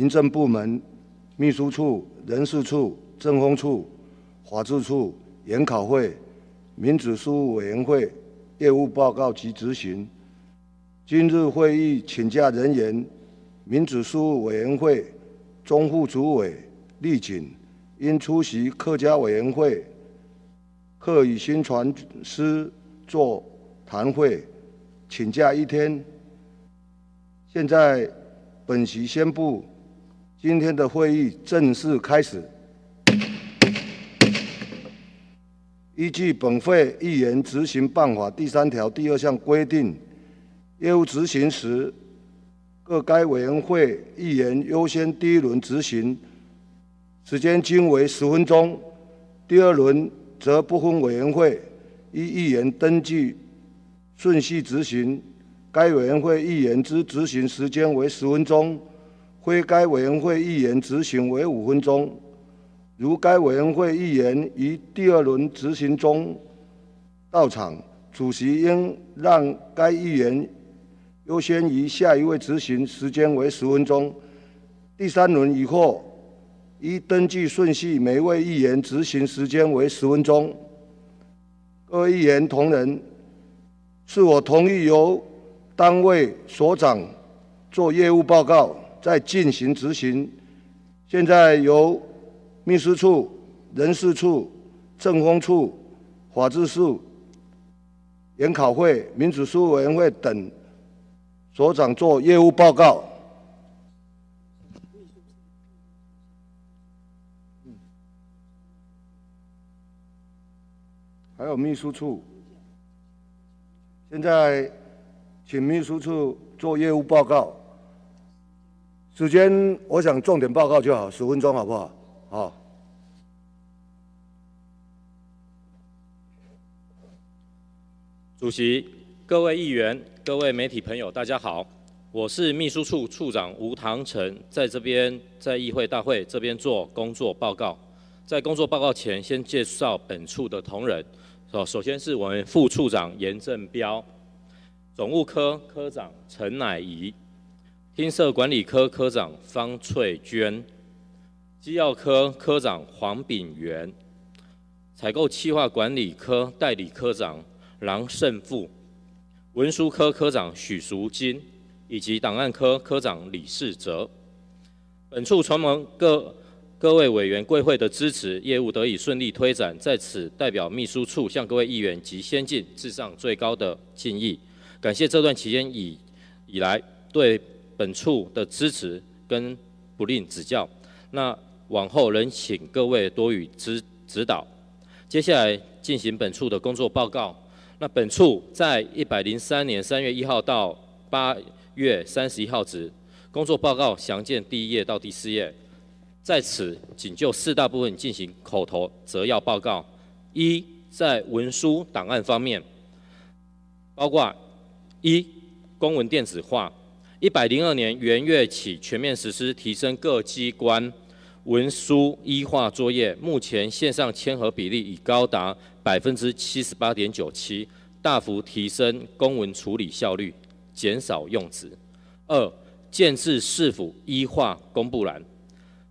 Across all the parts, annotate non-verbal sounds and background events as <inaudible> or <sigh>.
民政部门、秘书处、人事处、政风处、法制处、研考会、民主事务委员会业务报告及执行。今日会议请假人员：民主事务委员会中副主委厉锦因出席客家委员会客语宣传师座谈会，请假一天。现在本席宣布，今天的会议正式开始。依据本会议员执行办法第三条第二项规定，业务执行时，各该委员会议员优先第一轮执行，时间均为十分钟；第二轮。则不分委员会依议员登记顺序执行，该委员会议员之执行时间为十分钟，非该委员会议员执行为五分钟。如该委员会议员于第二轮执行中到场，主席应让该议员优先于下一位执行，时间为十分钟。第三轮以后。依登记顺序，每位议员执行时间为十分钟。各位议员同仁，是我同意由单位所长做业务报告，在进行执行。现在由秘书处、人事处、政风处、法制处、研考会、民主事务委员会等所长做业务报告。还有秘书处，现在请秘书处做业务报告。时间我想重点报告就好，十分钟好不好？好。主席、各位议员、各位媒体朋友，大家好，我是秘书处处长吴唐成，在这边在议会大会这边做工作报告。在工作报告前，先介绍本处的同仁。首首先是我们副处长严正彪，总务科科长陈乃仪，金社管理科科长方翠娟，机要科科长黄炳元，采购企划管理科代理科长郎胜富，文书科科长许淑金，以及档案科科长李世哲。本处承蒙各。各位委员贵会的支持，业务得以顺利推展。在此，代表秘书处向各位议员及先进致上最高的敬意，感谢这段期间以以来对本处的支持跟不吝指教。那往后仍请各位多予指指导。接下来进行本处的工作报告。那本处在一百零三年三月一号到八月三十一号止，工作报告详见第一页到第四页。在此，仅就四大部分进行口头摘要报告。一，在文书档案方面，包括一，公文电子化。一百零二年元月起全面实施，提升各机关文书一化作业。目前线上签核比例已高达百分之七十八点九七，大幅提升公文处理效率，减少用纸。二，建制市府一化公布栏。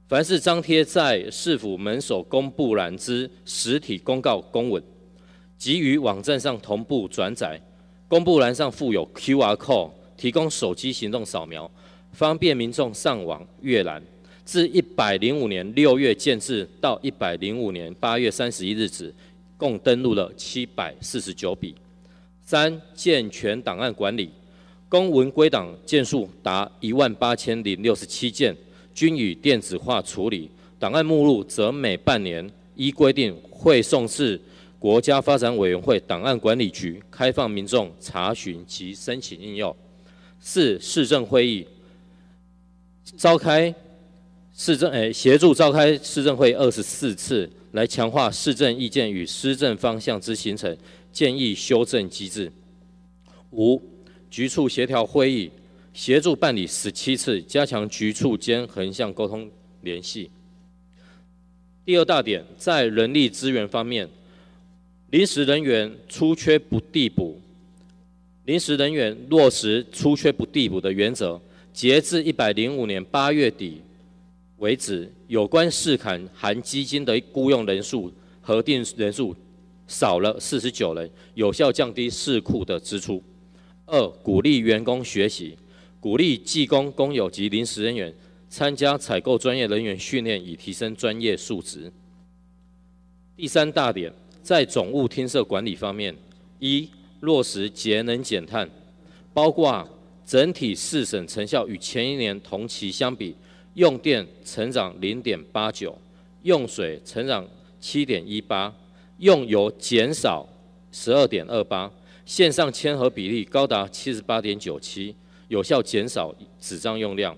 凡是张贴在市府门首公布栏之实体公告公文，即于网站上同步转载。公布栏上附有 QR code，提供手机行动扫描，方便民众上网阅览。自一百零五年六月建制到一百零五年八月三十一日止，共登录了七百四十九笔。三、健全档案管理，公文归档件数达一万八千零六十七件。均以电子化处理，档案目录则每半年依规定汇送至国家发展委员会档案管理局，开放民众查询及申请应用。四、市政会议召开市政诶协助召开市政会二十四次，来强化市政意见与施政方向之形成，建议修正机制。五、局处协调会议。协助办理十七次，加强局处间横向沟通联系。第二大点，在人力资源方面，临时人员出缺不递补，临时人员落实出缺不递补的原则。截至一百零五年八月底，为止，有关市坎含基金的雇佣人数核定人数少了四十九人，有效降低市库的支出。二、鼓励员工学习，鼓励技工、工友及临时人员参加采购专业人员训练，以提升专业素质。第三大点，在总务厅舍管理方面，一落实节能减碳，包括整体四省成效与前一年同期相比，用电成长零点八九，用水成长七点一八，用油减少十二点二八。线上签合比例高达七十八点九七，有效减少纸张用量。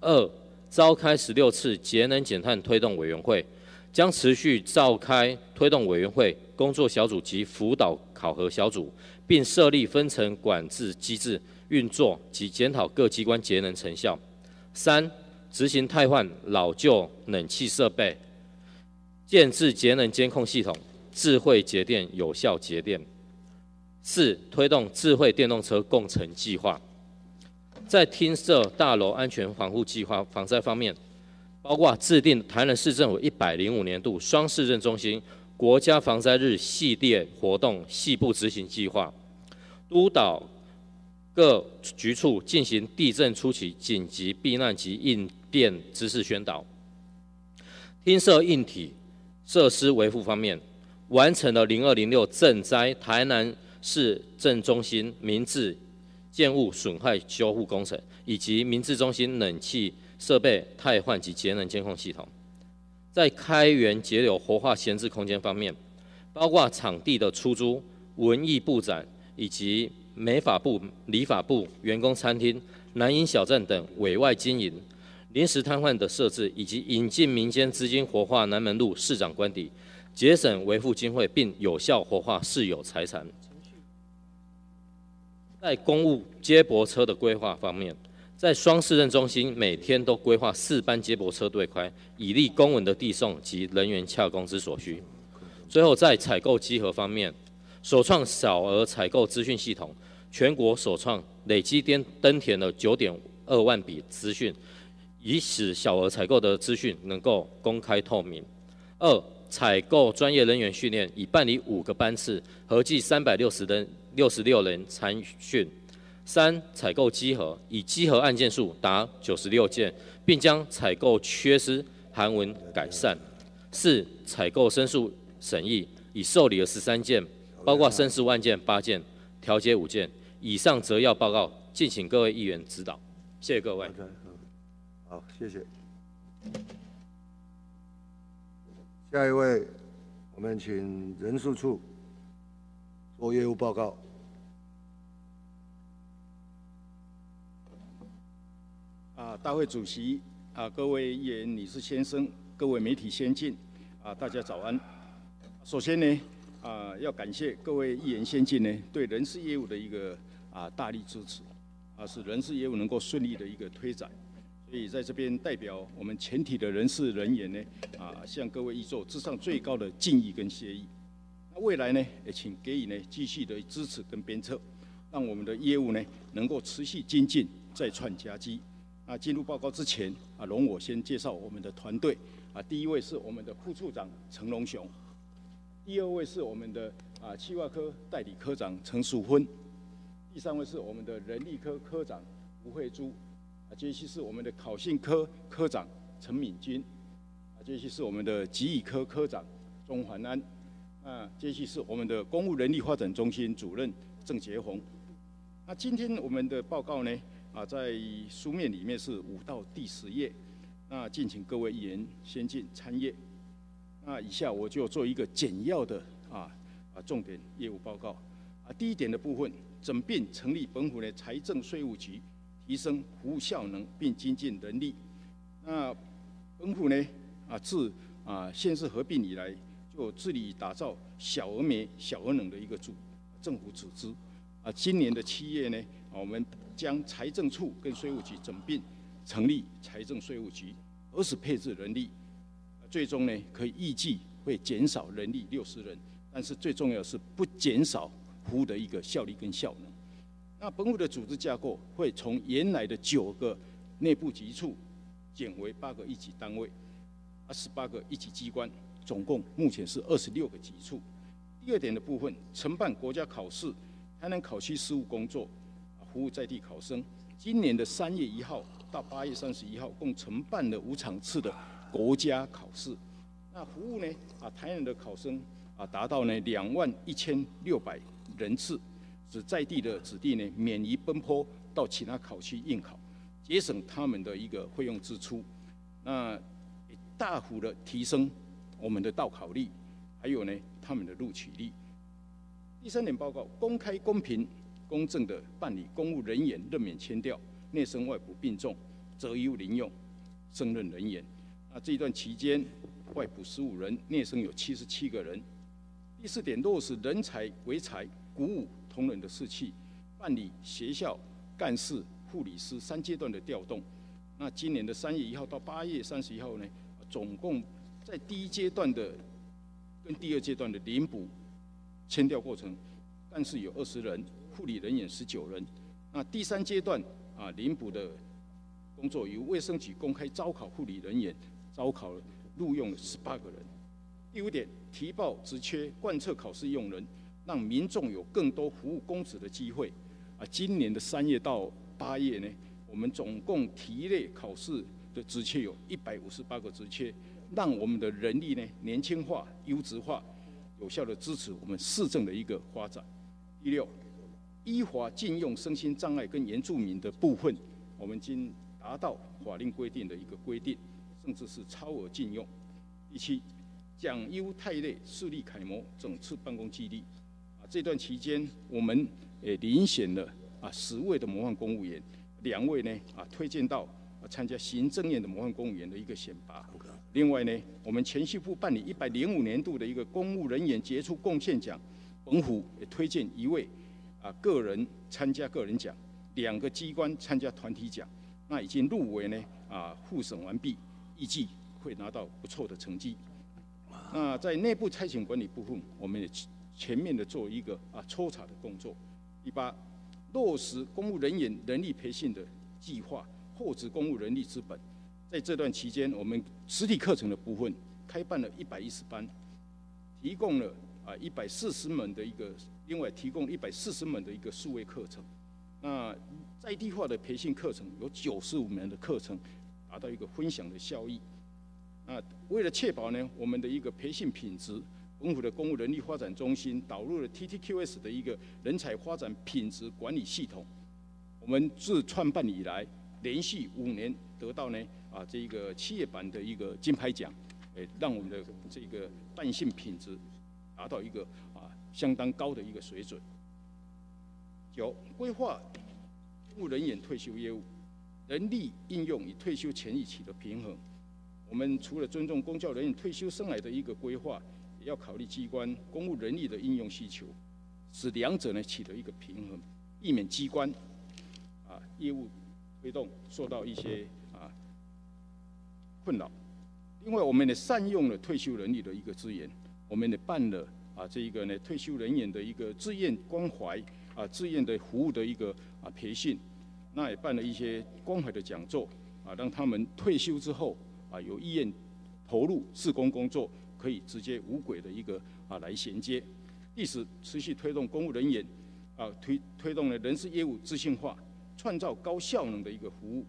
二、召开十六次节能减碳推动委员会，将持续召开推动委员会工作小组及辅导考核小组，并设立分层管制机制运作及检讨各机关节能成效。三、执行汰换老旧冷气设备，建制节能监控系统，智慧节电，有效节电。四、推动智慧电动车共乘计划，在厅设大楼安全防护计划防灾方面，包括制定台南市政府一百零五年度双市政中心国家防灾日系列活动细部执行计划，督导各局处进行地震初期紧急避难及应变知识宣导。厅舍硬体设施维护方面，完成了零二零六赈灾台南。市政中心明治建物损害修复工程，以及明治中心冷气设备汰换及节能监控系统。在开源节流活化闲置空间方面，包括场地的出租、文艺布展以及美法部、理法部、员工餐厅、南营小站等委外经营、临时瘫痪的设置，以及引进民间资金活化南门路市长官邸，节省维护经费，并有效活化市有财产。在公务接驳车的规划方面，在双市政中心每天都规划四班接驳车队开，以利公文的递送及人员洽公之所需。最后，在采购稽核方面，首创小额采购资讯系统，全国首创累积登登填了九点二万笔资讯，以使小额采购的资讯能够公开透明。二、采购专业人员训练，已办理五个班次，合计三百六十人。六十六人参训，三采购稽核，以稽核案件数达九十六件，并将采购缺失函文改善。四采购申诉审议，已受理了十三件，包括申诉案件八件，调解五件。以上则要报告，敬请各位议员指导。谢谢各位。好，谢谢。下一位，我们请人事处。做业务报告。啊，大会主席啊，各位议员、女士、先生，各位媒体先进啊，大家早安。首先呢，啊，要感谢各位议员先进呢对人事业务的一个啊大力支持，啊，使人事业务能够顺利的一个推展。所以在这边代表我们全体的人事人员呢，啊，向各位议座致上最高的敬意跟谢意。那未来呢，也请给予呢继续的支持跟鞭策，让我们的业务呢能够持续精进，再创佳绩。那进入报告之前，啊，容我先介绍我们的团队。啊，第一位是我们的副处长陈龙雄，第二位是我们的啊气化科代理科长陈淑芬，第三位是我们的人力科科长吴慧珠，啊，接续是我们的考信科科长陈敏君，啊，接续是我们的集语科科长钟环安。啊，接续是我们的公务人力发展中心主任郑杰宏。那今天我们的报告呢，啊，在书面里面是五到第十页，那敬请各位议员先进参阅。那以下我就做一个简要的啊啊重点业务报告。啊，第一点的部分，整并成立本府的财政税务局，提升服务效能并精进人力。那本府呢，啊自啊县市合并以来。就致力打造小而美、小而能的一个组政府组织。啊，今年的七月呢，我们将财政处跟税务局整并成立财政税务局，而是配置人力，最终呢，可以预计会减少人力六十人，但是最重要是不减少服务的一个效率跟效能。那本府的组织架构会从原来的九个内部局处减为八个一级单位，啊，十八个一级机关，总共目前是二十六个级处。第二点的部分，承办国家考试、台南考区事务工作，服务在地考生。今年的三月一号到八月三十一号，共承办了五场次的国家考试。那服务呢？啊，台南的考生啊，达到呢两万一千六百人次，使在地的子弟呢免于奔波到其他考区应考，节省他们的一个费用支出。那大幅的提升我们的到考率，还有呢他们的录取率。第三点报告，公开公平。公正的办理公务人员任免签调，内生外补并重，择优临用，升任人员。那这一段期间，外补十五人，内生有七十七个人。第四点，落实人才为才，鼓舞同仁的士气，办理学校干事、护理师三阶段的调动。那今年的三月一号到八月三十一号呢，总共在第一阶段的跟第二阶段的临补签调过程，干事有二十人。护理人员十九人，那第三阶段啊，临补的工作由卫生局公开招考护理人员，招考录用十八个人。第五点，提报职缺，贯彻考试用人，让民众有更多服务公职的机会。啊，今年的三月到八月呢，我们总共提类考试的职缺有一百五十八个职缺，让我们的人力呢年轻化、优质化，有效的支持我们市政的一个发展。第六。依法禁用身心障碍跟原住民的部分，我们已经达到法令规定的一个规定，甚至是超额禁用。第七，讲优太类，树立楷模，整治办公基地。啊，这段期间我们也遴选了啊十位的模范公务员，两位呢啊推荐到参加行政院的模范公务员的一个选拔。另外呢，我们前续部办理一百零五年度的一个公务人员杰出贡献奖，本府也推荐一位。啊，个人参加个人奖，两个机关参加团体奖，那已经入围呢。啊，复审完毕，预计会拿到不错的成绩。那在内部差遣管理部分，我们也全面的做一个啊抽查的工作。第八，落实公务人员人力培训的计划，获知公务人力资本。在这段期间，我们实体课程的部分开办了一百一十班，提供了啊一百四十门的一个。另外提供一百四十门的一个数位课程，那在地化的培训课程有九十五门的课程，达到一个分享的效益。那为了确保呢我们的一个培训品质，本府的公务人力发展中心导入了 TTQS 的一个人才发展品质管理系统。我们自创办以来，连续五年得到呢啊这一个企业版的一个金牌奖，诶，让我们的这个办训品质达到一个。相当高的一个水准。九、规划公务人员退休业务，人力应用与退休权益取得平衡。我们除了尊重公教人员退休生来的一个规划，也要考虑机关公务人力的应用需求，使两者呢取得一个平衡，避免机关啊业务推动受到一些啊困扰。另外，我们也善用了退休人力的一个资源，我们也办了。啊，这一个呢，退休人员的一个志愿关怀啊，志愿的服务的一个啊培训，那也办了一些关怀的讲座啊，让他们退休之后啊，有意愿投入自工工作，可以直接无轨的一个啊来衔接。第十，持续推动公务人员啊推推动了人事业务自信化，创造高效能的一个服务。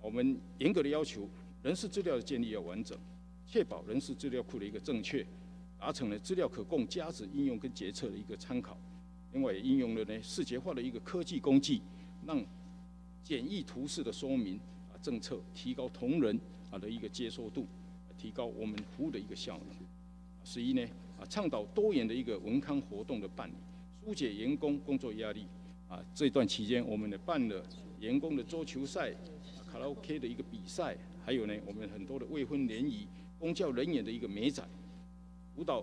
我们严格的要求人事资料的建立要完整，确保人事资料库的一个正确。达成了资料可供价值应用跟决策的一个参考，另外也应用了呢视觉化的一个科技工具，让简易图示的说明啊政策提高同仁啊的一个接受度，提高我们服务的一个效能。十一呢啊倡导多元的一个文康活动的办理，疏解员工工作压力啊这段期间我们呢办了员工的桌球赛、卡拉 OK 的一个比赛，还有呢我们很多的未婚联谊、公教人员的一个美展。辅导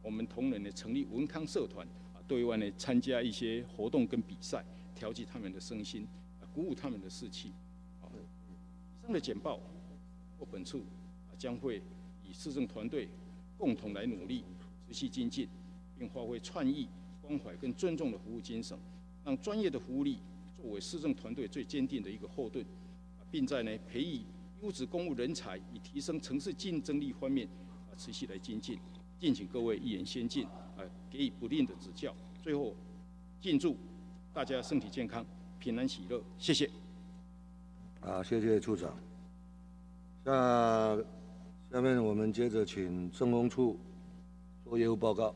我们同仁呢成立文康社团啊，对外呢参加一些活动跟比赛，调剂他们的身心，啊，鼓舞他们的士气。啊，以上的简报我本处啊将会以市政团队共同来努力，持续精进，并发挥创意、关怀跟尊重的服务精神，让专业的服务力作为市政团队最坚定的一个后盾，并在呢培育优质公务人才以提升城市竞争力方面持续来精进，敬请各位一言先进呃给予不吝的指教。最后，敬祝大家身体健康、平安喜乐，谢谢。啊，谢谢处长。下下面我们接着请政工处做业务报告。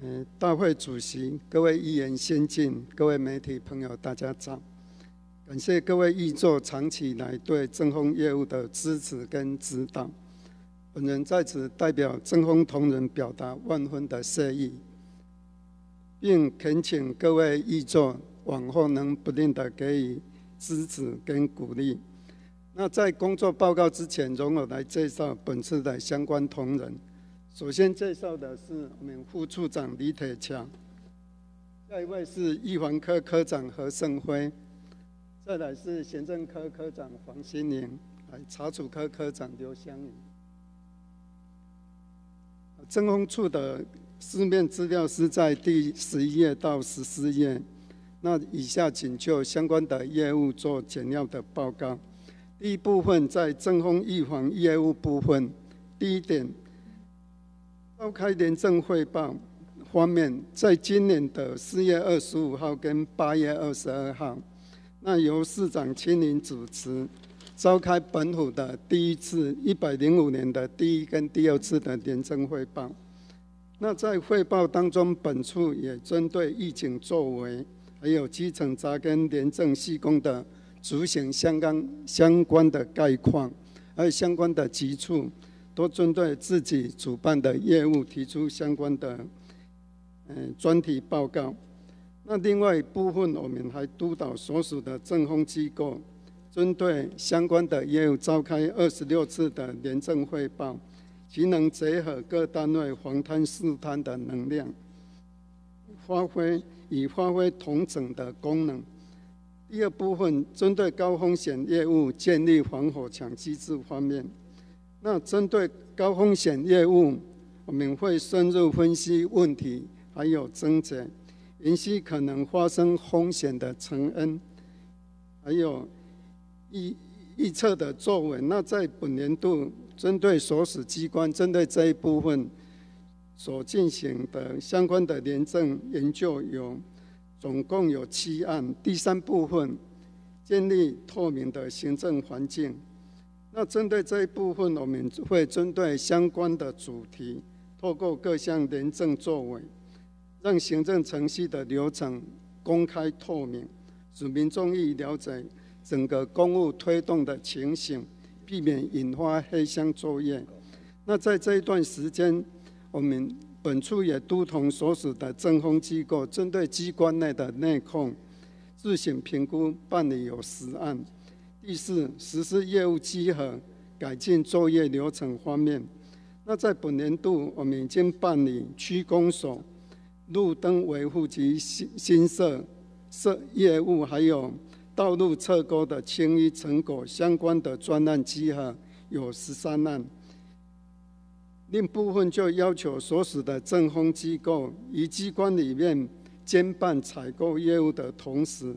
嗯，大会主席、各位议员先进、各位媒体朋友，大家早！感谢各位议座长期以来对正风业务的支持跟指导。本人在此代表正风同仁表达万分的谢意，并恳请各位议座往后能不吝的给予支持跟鼓励。那在工作报告之前，容我来介绍本次的相关同仁。首先介绍的是我们副处长李铁强，下一位是预防科科长何胜辉，再来是行政科科长黄新宁，来查处科科长刘香云。政风处的书面资料是在第十一页到十四页，那以下请就相关的业务做简要的报告。第一部分在政风预防业务部分，第一点。召开廉政汇报方面，在今年的四月二十五号跟八月二十二号，那由市长亲临主持，召开本府的第一次一百零五年的第一跟第二次的廉政汇报。那在汇报当中，本处也针对疫情作为，还有基层扎根廉政施工的执行相关相关的概况，还有相关的急处。都针对自己主办的业务提出相关的嗯专题报告。那另外一部分，我们还督导所属的政风机构，针对相关的业务召开二十六次的廉政汇报，其能结合各单位防贪试贪的能量，发挥以发挥同整的功能。第二部分，针对高风险业务建立防火墙机制方面。那针对高风险业务，我们会深入分析问题，还有症结，分析可能发生风险的成因，还有预预测的作为。那在本年度，针对所属机关，针对这一部分所进行的相关的廉政研究有，总共有七案。第三部分，建立透明的行政环境。那针对这一部分，我们会针对相关的主题，透过各项廉政作为，让行政程序的流程公开透明，使民众易了解整个公务推动的情形，避免引发黑箱作业。那在这一段时间，我们本处也都同所属的政风机构，针对机关内的内控自行评估办理有十案。第四，实施业务稽核、改进作业流程方面，那在本年度，我们已经办理区公所路灯维护及新新设设业务，还有道路侧沟的清淤成果相关的专案稽核有十三案。另部分就要求所属的政风机构与机关里面兼办采购业务的同时。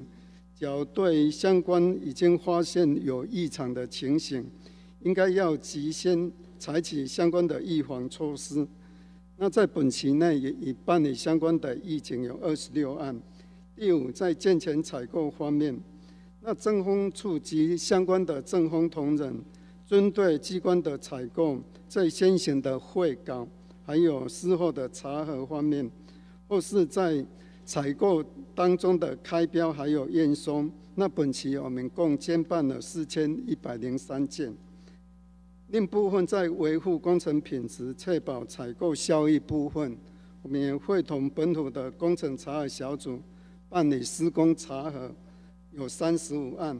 要对相关已经发现有异常的情形，应该要及先采取相关的预防措施。那在本期内也已办理相关的疫情有二十六案。第五，在健全采购方面，那政风处及相关的政风同仁，针对机关的采购，在先行的会稿，还有事后的查核方面，或是在采购当中的开标还有验收，那本期我们共监办了四千一百零三件。另部分在维护工程品质、确保采购效益部分，我们也会同本土的工程查核小组办理施工查核，有三十五案。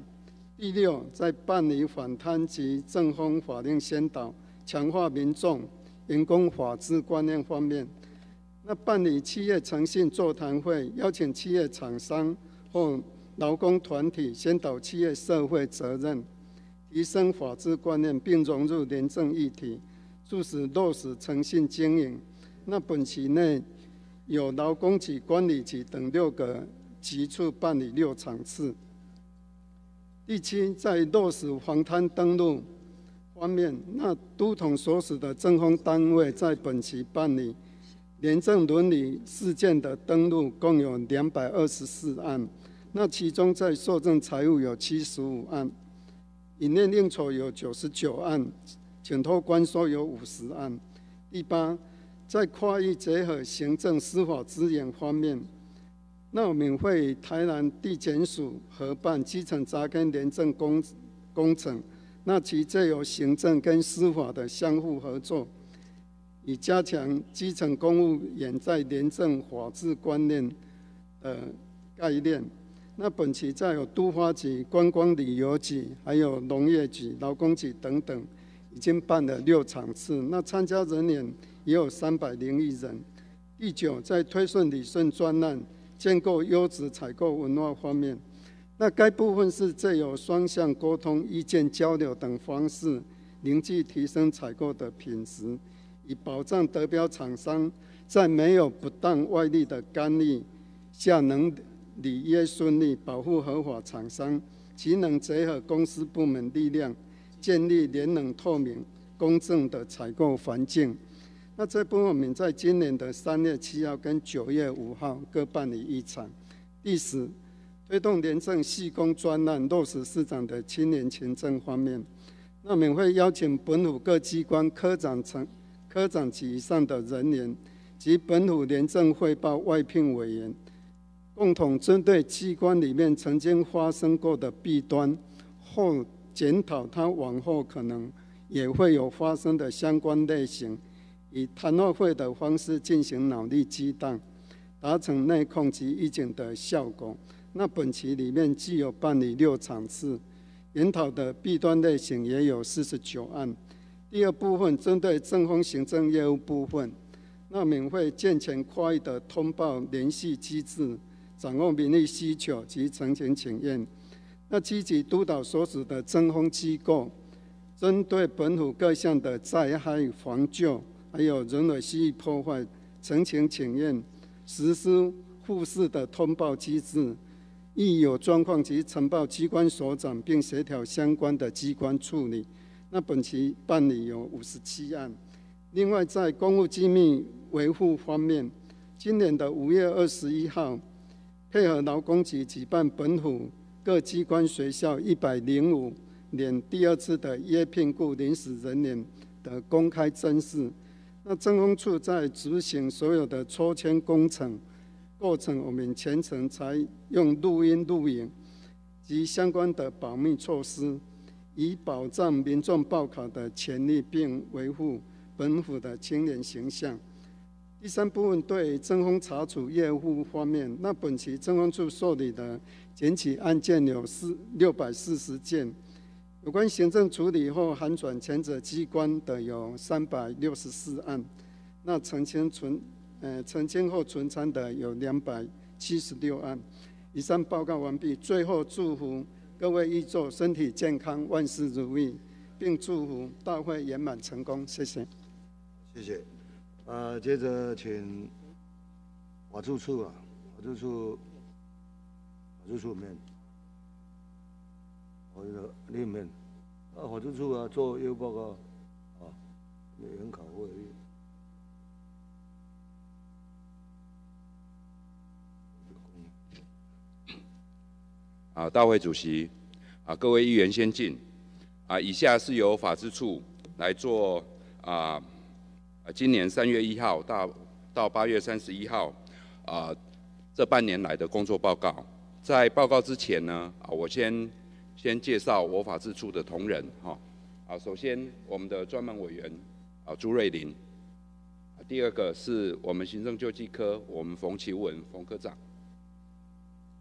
第六，在办理反贪及正风法令宣导、强化民众、员工法治观念方面。那办理企业诚信座谈会，邀请企业厂商或劳工团体宣导企业社会责任，提升法治观念，并融入廉政议题，促使落实诚信经营。那本期内有劳工局、管理局等六个局处办理六场次。第七，在落实防滩登录方面，那都统所属的政风单位在本期办理廉政伦理事件的登录，共有两百二十四案。那其中在受赠财物有七十五案，隐匿应酬有九十九案，请托关收有五十案。第八，在跨域结合行政司法资源方面。那我们会台南地检署合办基层扎根廉政工工程，那其借由行政跟司法的相互合作，以加强基层公务员在廉政法治观念的概念。那本期再有都发局、观光旅游局、还有农业局、劳工局等等，已经办了六场次，那参加人员也有三百零一人。第九，在推顺理顺专案。建构优质采购文化方面，那该部分是借由双向沟通、意见交流等方式，凝聚提升采购的品质，以保障得标厂商在没有不当外力的干预下，能履约顺利，保护合法厂商，其能结合公司部门力量，建立廉能透明、公正的采购环境。那这部分我们在今年的三月七号跟九月五号各办理一场。第十，推动廉政细工专案落实市长的青年勤政方面，那我们会邀请本府各机关科长成、科长级以上的人员及本府廉政汇报外聘委员，共同针对机关里面曾经发生过的弊端，后检讨它往后可能也会有发生的相关类型。以谈话会的方式进行脑力激荡，达成内控及预警的效果。那本期里面既有办理六场次，研讨的弊端类型也有四十九案。第二部分针对政风行政业务部分，那免费健全跨域的通报联系机制，掌握民意需求及澄清请愿。那积极督导所属的政风机构，针对本土各项的灾害防救。还有人为蓄意破坏、陈情请愿、实施复式的通报机制，亦有状况及呈报机关所长，并协调相关的机关处理。那本期办理有五十七案。另外，在公务机密维护方面，今年的五月二十一号，配合劳工局举办本府各机关学校一百零五年第二次的约聘雇临时人员的公开甄试。那政工处在执行所有的抽签工程过程，我们全程采用录音录影及相关的保密措施，以保障民众报考的权利，并维护本府的清廉形象。第三部分对政风查处业务方面，那本期政风处受理的检举案件有四六百四十件。有关行政处理后函转前者机关的有三百六十四案，那澄清存，呃澄清后存仓的有两百七十六案。以上报告完毕。最后祝福各位议座身体健康，万事如意，并祝福大会圆满成功。谢谢。谢谢。呃，接着请法务处啊，法务处，法务处面。我这个里面啊，法制处啊做业务报告啊，美元考会。啊，大会主席啊，各位议员先进啊，以下是由法制处来做啊，今年三月一号到到八月三十一号啊，这半年来的工作报告。在报告之前呢，啊，我先。先介绍我法制处的同仁，哈，啊，首先我们的专门委员啊朱瑞林，第二个是我们行政救济科我们冯其文冯科长，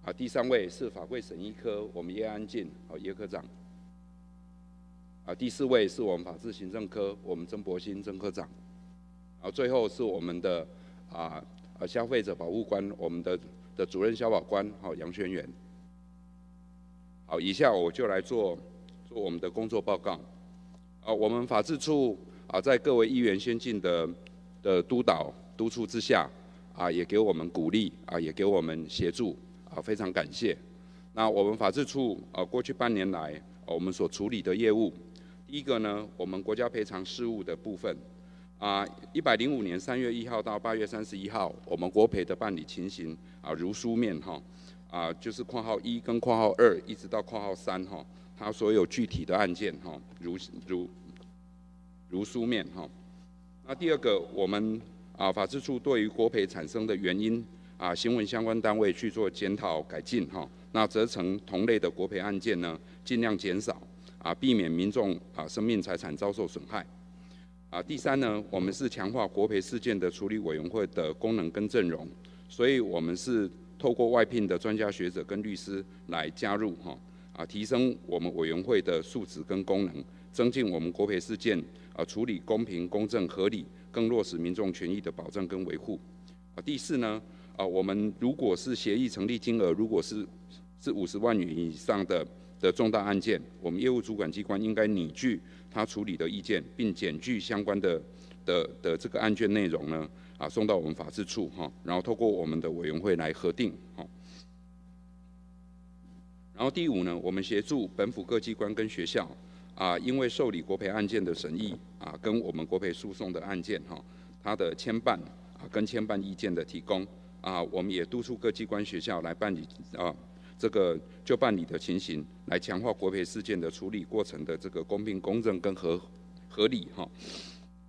啊，第三位是法规审议科我们叶安进叶科长，啊，第四位是我们法制行政科我们曾博新曾科长，啊，最后是我们的啊啊消费者保护官我们的的主任消保官好杨轩元。好，以下我就来做做我们的工作报告。啊，我们法制处啊，在各位议员先进的的督导督促之下，啊，也给我们鼓励啊，也给我们协助啊，非常感谢。那我们法制处呃过去半年来，我们所处理的业务，第一个呢，我们国家赔偿事务的部分啊，一百零五年三月一号到八月三十一号，我们国赔的办理情形啊，如书面哈啊，就是括号一跟括号二一直到括号三哈，它所有具体的案件哈，如如如书面哈。那第二个，我们啊法制处对于国赔产生的原因啊，新闻相关单位去做检讨改进哈。那责成同类的国赔案件呢，尽量减少啊，避免民众啊生命财产遭受损害。啊，第三呢，我们是强化国赔事件的处理委员会的功能跟阵容，所以我们是透过外聘的专家学者跟律师来加入哈，啊，提升我们委员会的素质跟功能，增进我们国赔事件。啊，处理公平、公正、合理，更落实民众权益的保障跟维护。啊，第四呢，啊，我们如果是协议成立金额如果是是五十万元以上的的重大案件，我们业务主管机关应该拟具他处理的意见，并检具相关的的的这个案卷内容呢，啊，送到我们法制处哈，然后透过我们的委员会来核定哈。然后第五呢，我们协助本府各机关跟学校。啊，因为受理国赔案件的审议啊，跟我们国赔诉讼的案件哈，它的牵办啊，跟牵办意见的提供啊，我们也督促各机关学校来办理啊，这个就办理的情形，来强化国赔事件的处理过程的这个公平公正跟合合理哈。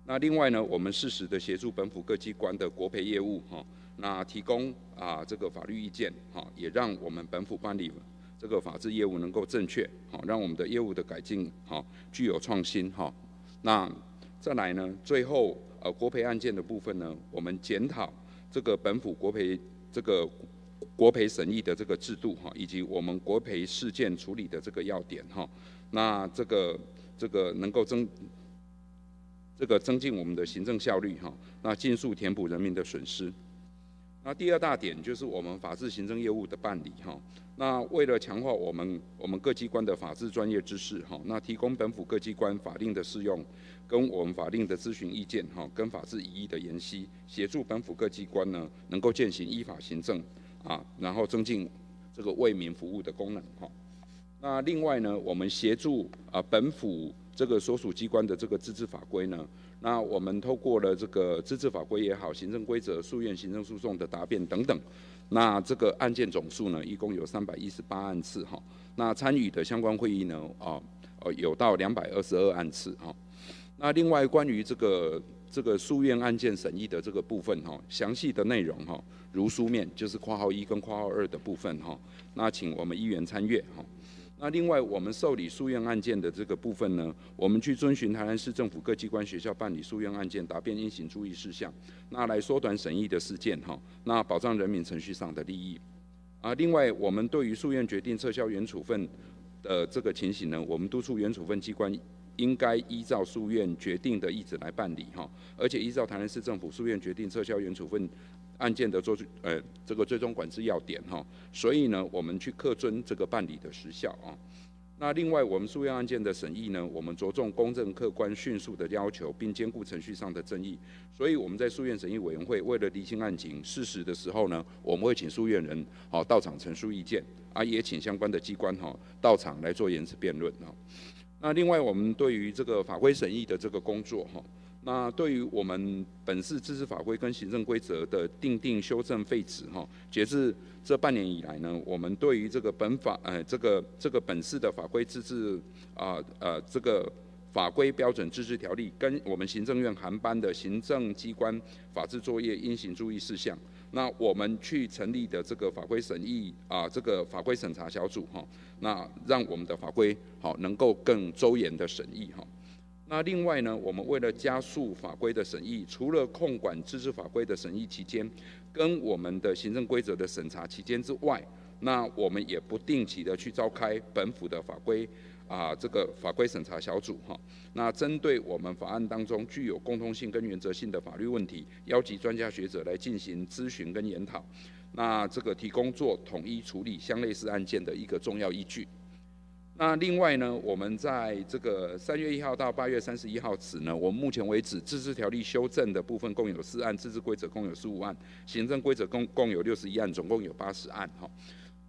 那另外呢，我们适时的协助本府各机关的国赔业务哈，那提供啊这个法律意见哈，也让我们本府办理。这个法制业务能够正确，好让我们的业务的改进，好具有创新，哈。那再来呢，最后呃国赔案件的部分呢，我们检讨这个本府国赔这个国赔审议的这个制度，哈，以及我们国赔事件处理的这个要点，哈。那这个这个能够增这个增进我们的行政效率，哈。那尽速填补人民的损失。那第二大点就是我们法制行政业务的办理哈。那为了强化我们我们各机关的法制专业知识哈，那提供本府各机关法令的适用，跟我们法令的咨询意见哈，跟法制疑义的研析，协助本府各机关呢能够践行依法行政啊，然后增进这个为民服务的功能哈。那另外呢，我们协助啊本府这个所属机关的这个自治法规呢。那我们透过了这个自治法规也好，行政规则、诉愿、行政诉讼的答辩等等，那这个案件总数呢，一共有三百一十八案次哈。那参与的相关会议呢，啊，呃，有到两百二十二案次哈。那另外关于这个这个诉愿案件审议的这个部分哈，详细的内容哈，如书面就是括号一跟括号二的部分哈，那请我们议员参阅哈。那另外，我们受理诉愿案件的这个部分呢，我们去遵循台南市政府各机关学校办理诉愿案件答辩应行注意事项，那来缩短审议的时间哈，那保障人民程序上的利益。啊，另外，我们对于诉愿决定撤销原处分的这个情形呢，我们督促原处分机关应该依照诉愿决定的意志来办理哈，而且依照台南市政府诉愿决定撤销原处分。案件的做呃这个最终管制要点哈，所以呢，我们去恪遵这个办理的时效啊。那另外，我们诉愿案件的审议呢，我们着重公正、客观、迅速的要求，并兼顾程序上的正义。所以我们在诉愿审议委员会为了厘清案情事实的时候呢，我们会请诉愿人好到场陈述意见啊，也请相关的机关哈到场来做言辞辩论啊。那另外，我们对于这个法规审议的这个工作哈。那对于我们本市自治法规跟行政规则的定定、修正、废止，哈，截至这半年以来呢，我们对于这个本法，呃，这个这个本市的法规自治，啊，呃，这个法规标准自治条例跟我们行政院函班的行政机关法制作业应行注意事项，那我们去成立的这个法规审议啊，这个法规审查小组，哈，那让我们的法规好能够更周延的审议，哈。那另外呢，我们为了加速法规的审议，除了控管自治法规的审议期间，跟我们的行政规则的审查期间之外，那我们也不定期的去召开本府的法规啊这个法规审查小组哈。那针对我们法案当中具有共通性跟原则性的法律问题，邀集专家学者来进行咨询跟研讨，那这个提供做统一处理相类似案件的一个重要依据。那另外呢，我们在这个三月一号到八月三十一号止呢，我们目前为止自治条例修正的部分共有四案，自治规则共有十五案，行政规则共共有六十一案，总共有八十案哈。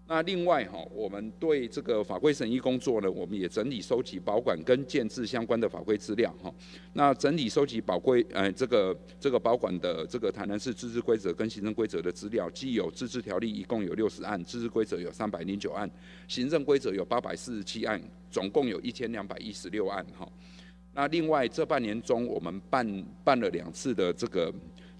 那另外哈，我们对这个法规审议工作呢，我们也整理收集、保管跟建制相关的法规资料哈。那整理收集保规呃这个这个保管的这个台南市自治规则跟行政规则的资料，既有自治条例一共有六十案，自治规则有三百零九案，行政规则有八百四十七案，总共有一千两百一十六案哈。那另外这半年中，我们办办了两次的这个。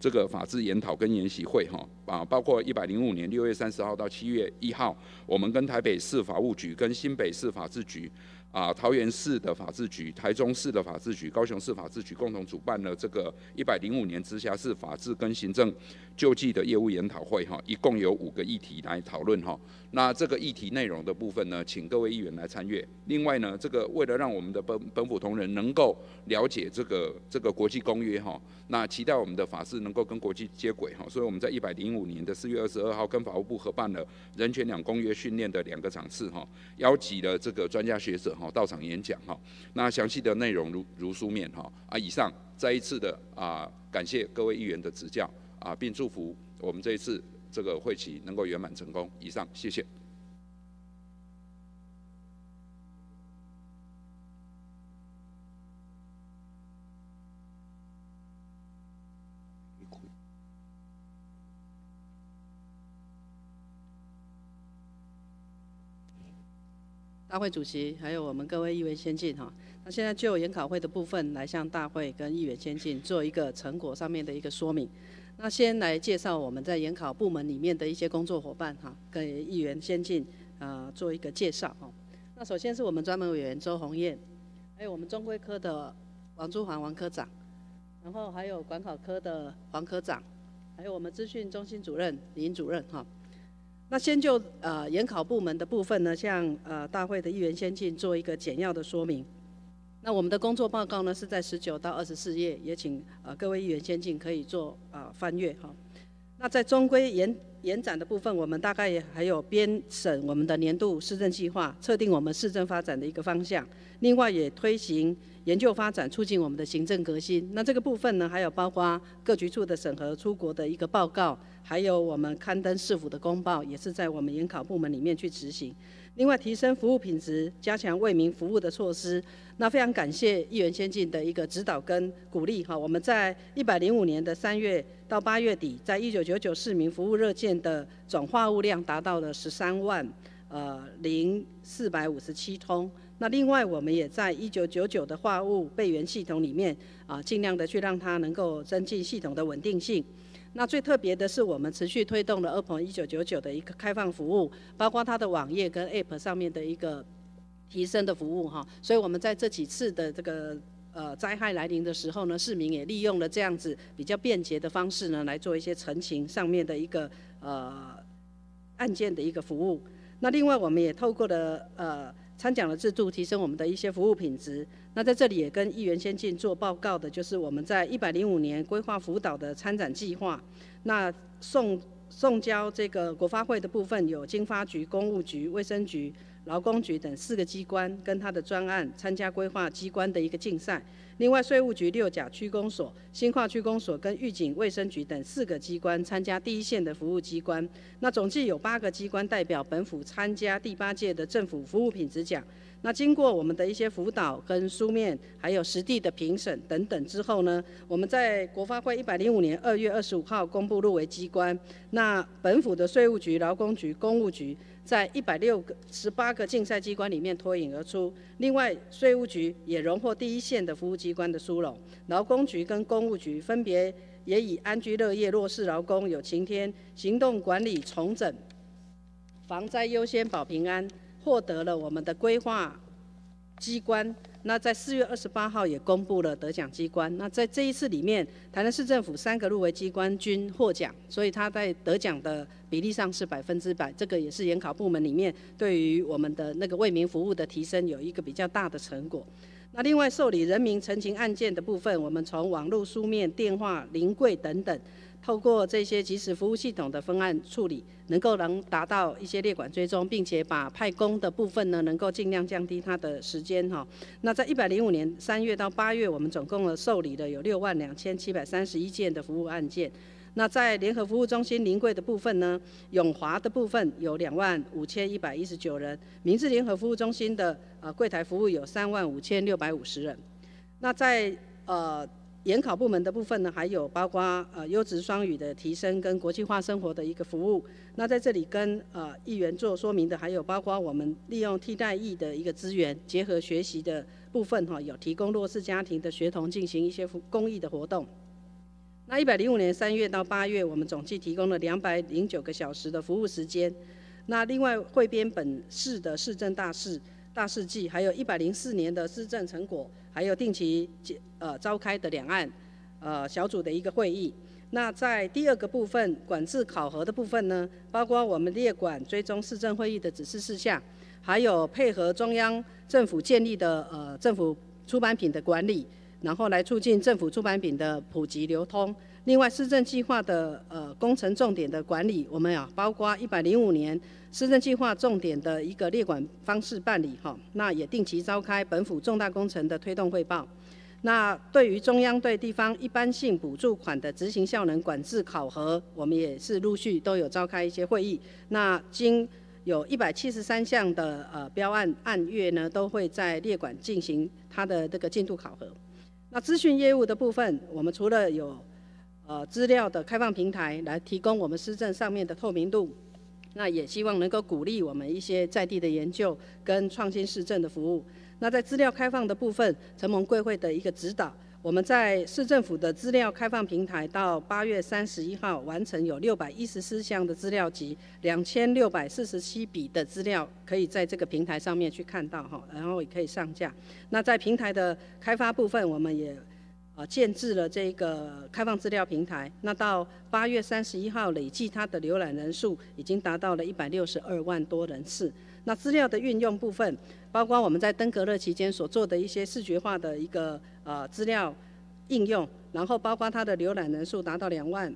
这个法制研讨跟研习会哈啊，包括一百零五年六月三十号到七月一号，我们跟台北市法务局、跟新北市法制局。啊，桃园市的法制局、台中市的法制局、高雄市法制局共同主办了这个一百零五年直辖市法制跟行政救济的业务研讨会，哈，一共有五个议题来讨论，哈。那这个议题内容的部分呢，请各位议员来参阅。另外呢，这个为了让我们的本本府同仁能够了解这个这个国际公约，哈，那期待我们的法事能够跟国际接轨，哈，所以我们在一百零五年的四月二十二号跟法务部合办了人权两公约训练的两个场次，哈，邀集了这个专家学者哈。到场演讲哈，那详细的内容如如书面哈啊，以上再一次的啊感谢各位议员的指教啊，并祝福我们这一次这个会期能够圆满成功。以上，谢谢。大会主席，还有我们各位议员先进哈，那现在就研考会的部分来向大会跟议员先进做一个成果上面的一个说明。那先来介绍我们在研考部门里面的一些工作伙伴哈，给议员先进啊做一个介绍哈。那首先是我们专门委员周红艳，还有我们中规科的王珠环王科长，然后还有管考科的黄科长，还有我们资讯中心主任林主任哈。那先就呃研考部门的部分呢，向呃大会的议员先进做一个简要的说明。那我们的工作报告呢是在十九到二十四页，也请呃各位议员先进可以做啊翻阅哈。那在中规延延展的部分，我们大概也还有编审我们的年度市政计划，测定我们市政发展的一个方向。另外也推行研究发展，促进我们的行政革新。那这个部分呢，还有包括各局处的审核、出国的一个报告。还有我们刊登市府的公报，也是在我们研考部门里面去执行。另外，提升服务品质，加强为民服务的措施。那非常感谢议员先进的一个指导跟鼓励哈。我们在一百零五年的三月到八月底，在一九九九市民服务热线的转化务量达到了十三万呃零四百五十七通。那另外，我们也在一九九九的话务备援系统里面啊，尽量的去让它能够增进系统的稳定性。那最特别的是，我们持续推动了 Open 一九九九的一个开放服务，包括它的网页跟 App 上面的一个提升的服务哈。所以我们在这几次的这个呃灾害来临的时候呢，市民也利用了这样子比较便捷的方式呢，来做一些澄清上面的一个呃案件的一个服务。那另外我们也透过了呃。参奖的制度提升我们的一些服务品质。那在这里也跟议员先进做报告的，就是我们在一百零五年规划辅导的参展计划。那送送交这个国发会的部分，有经发局、公务局、卫生局、劳工局等四个机关跟他的专案参加规划机关的一个竞赛。另外，税务局、六甲区公所、新化区公所跟预警卫生局等四个机关参加第一线的服务机关。那总计有八个机关代表本府参加第八届的政府服务品质奖。那经过我们的一些辅导跟书面，还有实地的评审等等之后呢，我们在国发会一百零五年二月二十五号公布入围机关。那本府的税务局、劳工局、公务局。在一百六个十八个竞赛机关里面脱颖而出。另外，税务局也荣获第一线的服务机关的殊荣。劳工局跟公务局分别也以安居乐业、弱势劳工有晴天、行动管理重整、防灾优先保平安，获得了我们的规划机关。那在四月二十八号也公布了得奖机关。那在这一次里面，台南市政府三个入围机关均获奖，所以他在得奖的比例上是百分之百。这个也是研考部门里面对于我们的那个为民服务的提升有一个比较大的成果。那另外受理人民陈情案件的部分，我们从网络、书面、电话、临柜等等。透过这些即时服务系统的分案处理，能够能达到一些列管追踪，并且把派工的部分呢，能够尽量降低它的时间哈。那在一百零五年三月到八月，我们总共的受理的有六万两千七百三十一件的服务案件。那在联合服务中心临柜的部分呢，永华的部分有两万五千一百一十九人，明治联合服务中心的呃柜台服务有三万五千六百五十人。那在呃研考部门的部分呢，还有包括呃优质双语的提升跟国际化生活的一个服务。那在这里跟呃议员做说明的，还有包括我们利用替代役的一个资源，结合学习的部分哈，有提供弱势家庭的学童进行一些公益的活动。那一百零五年三月到八月，我们总计提供了两百零九个小时的服务时间。那另外汇编本市的市政大事、大事记，还有一百零四年的施政成果，还有定期呃召开的两岸呃小组的一个会议。那在第二个部分管制考核的部分呢，包括我们列管追踪市政会议的指示事项，还有配合中央政府建立的呃政府出版品的管理。然后来促进政府出版品的普及流通。另外，施政计划的呃工程重点的管理，我们啊包括一百零五年施政计划重点的一个列管方式办理哈。那也定期召开本府重大工程的推动汇报。那对于中央对地方一般性补助款的执行效能管制考核，我们也是陆续都有召开一些会议。那经有一百七十三项的呃标案按月呢，都会在列管进行它的这个进度考核。那资讯业务的部分，我们除了有呃资料的开放平台来提供我们施政上面的透明度，那也希望能够鼓励我们一些在地的研究跟创新施政的服务。那在资料开放的部分，承蒙贵会的一个指导。我们在市政府的资料开放平台到八月三十一号完成有六百一十四项的资料集，两千六百四十七笔的资料可以在这个平台上面去看到哈，然后也可以上架。那在平台的开发部分，我们也啊建制了这个开放资料平台。那到八月三十一号累计它的浏览人数已经达到了一百六十二万多人次。那资料的运用部分，包括我们在登革热期间所做的一些视觉化的一个。呃，资料应用，然后包括它的浏览人数达到两万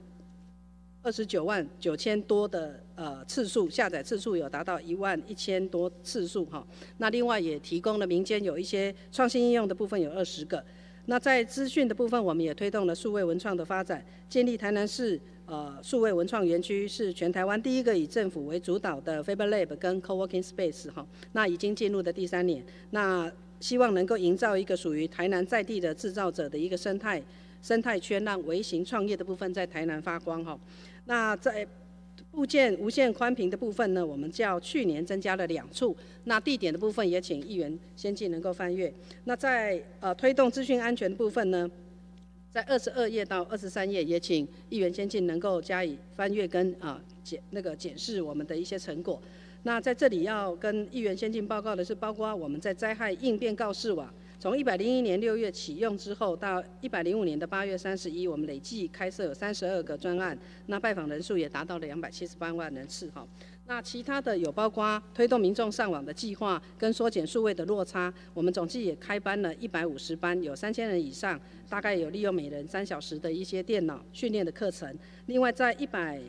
二十九万九千多的呃次数，下载次数有达到一万一千多次数哈。那另外也提供了民间有一些创新应用的部分有二十个。那在资讯的部分，我们也推动了数位文创的发展，建立台南市呃数位文创园区，是全台湾第一个以政府为主导的 Faber Lab 跟 Co-working Space 哈。那已经进入的第三年，那。希望能够营造一个属于台南在地的制造者的一个生态生态圈，让微型创业的部分在台南发光哈。那在部件无线宽频的部分呢，我们较去年增加了两处。那地点的部分也请议员先进能够翻阅。那在呃推动资讯安全的部分呢，在二十二页到二十三页也请议员先进能够加以翻阅跟啊检那个检视我们的一些成果。那在这里要跟议员先进报告的是，包括我们在灾害应变告示网，从一百零一年六月启用之后，到一百零五年的八月三十一，我们累计开设有三十二个专案，那拜访人数也达到了两百七十八万人次哈。那其他的有包括推动民众上网的计划，跟缩减数位的落差，我们总计也开班了一百五十班，有三千人以上，大概有利用每人三小时的一些电脑训练的课程。另外在一百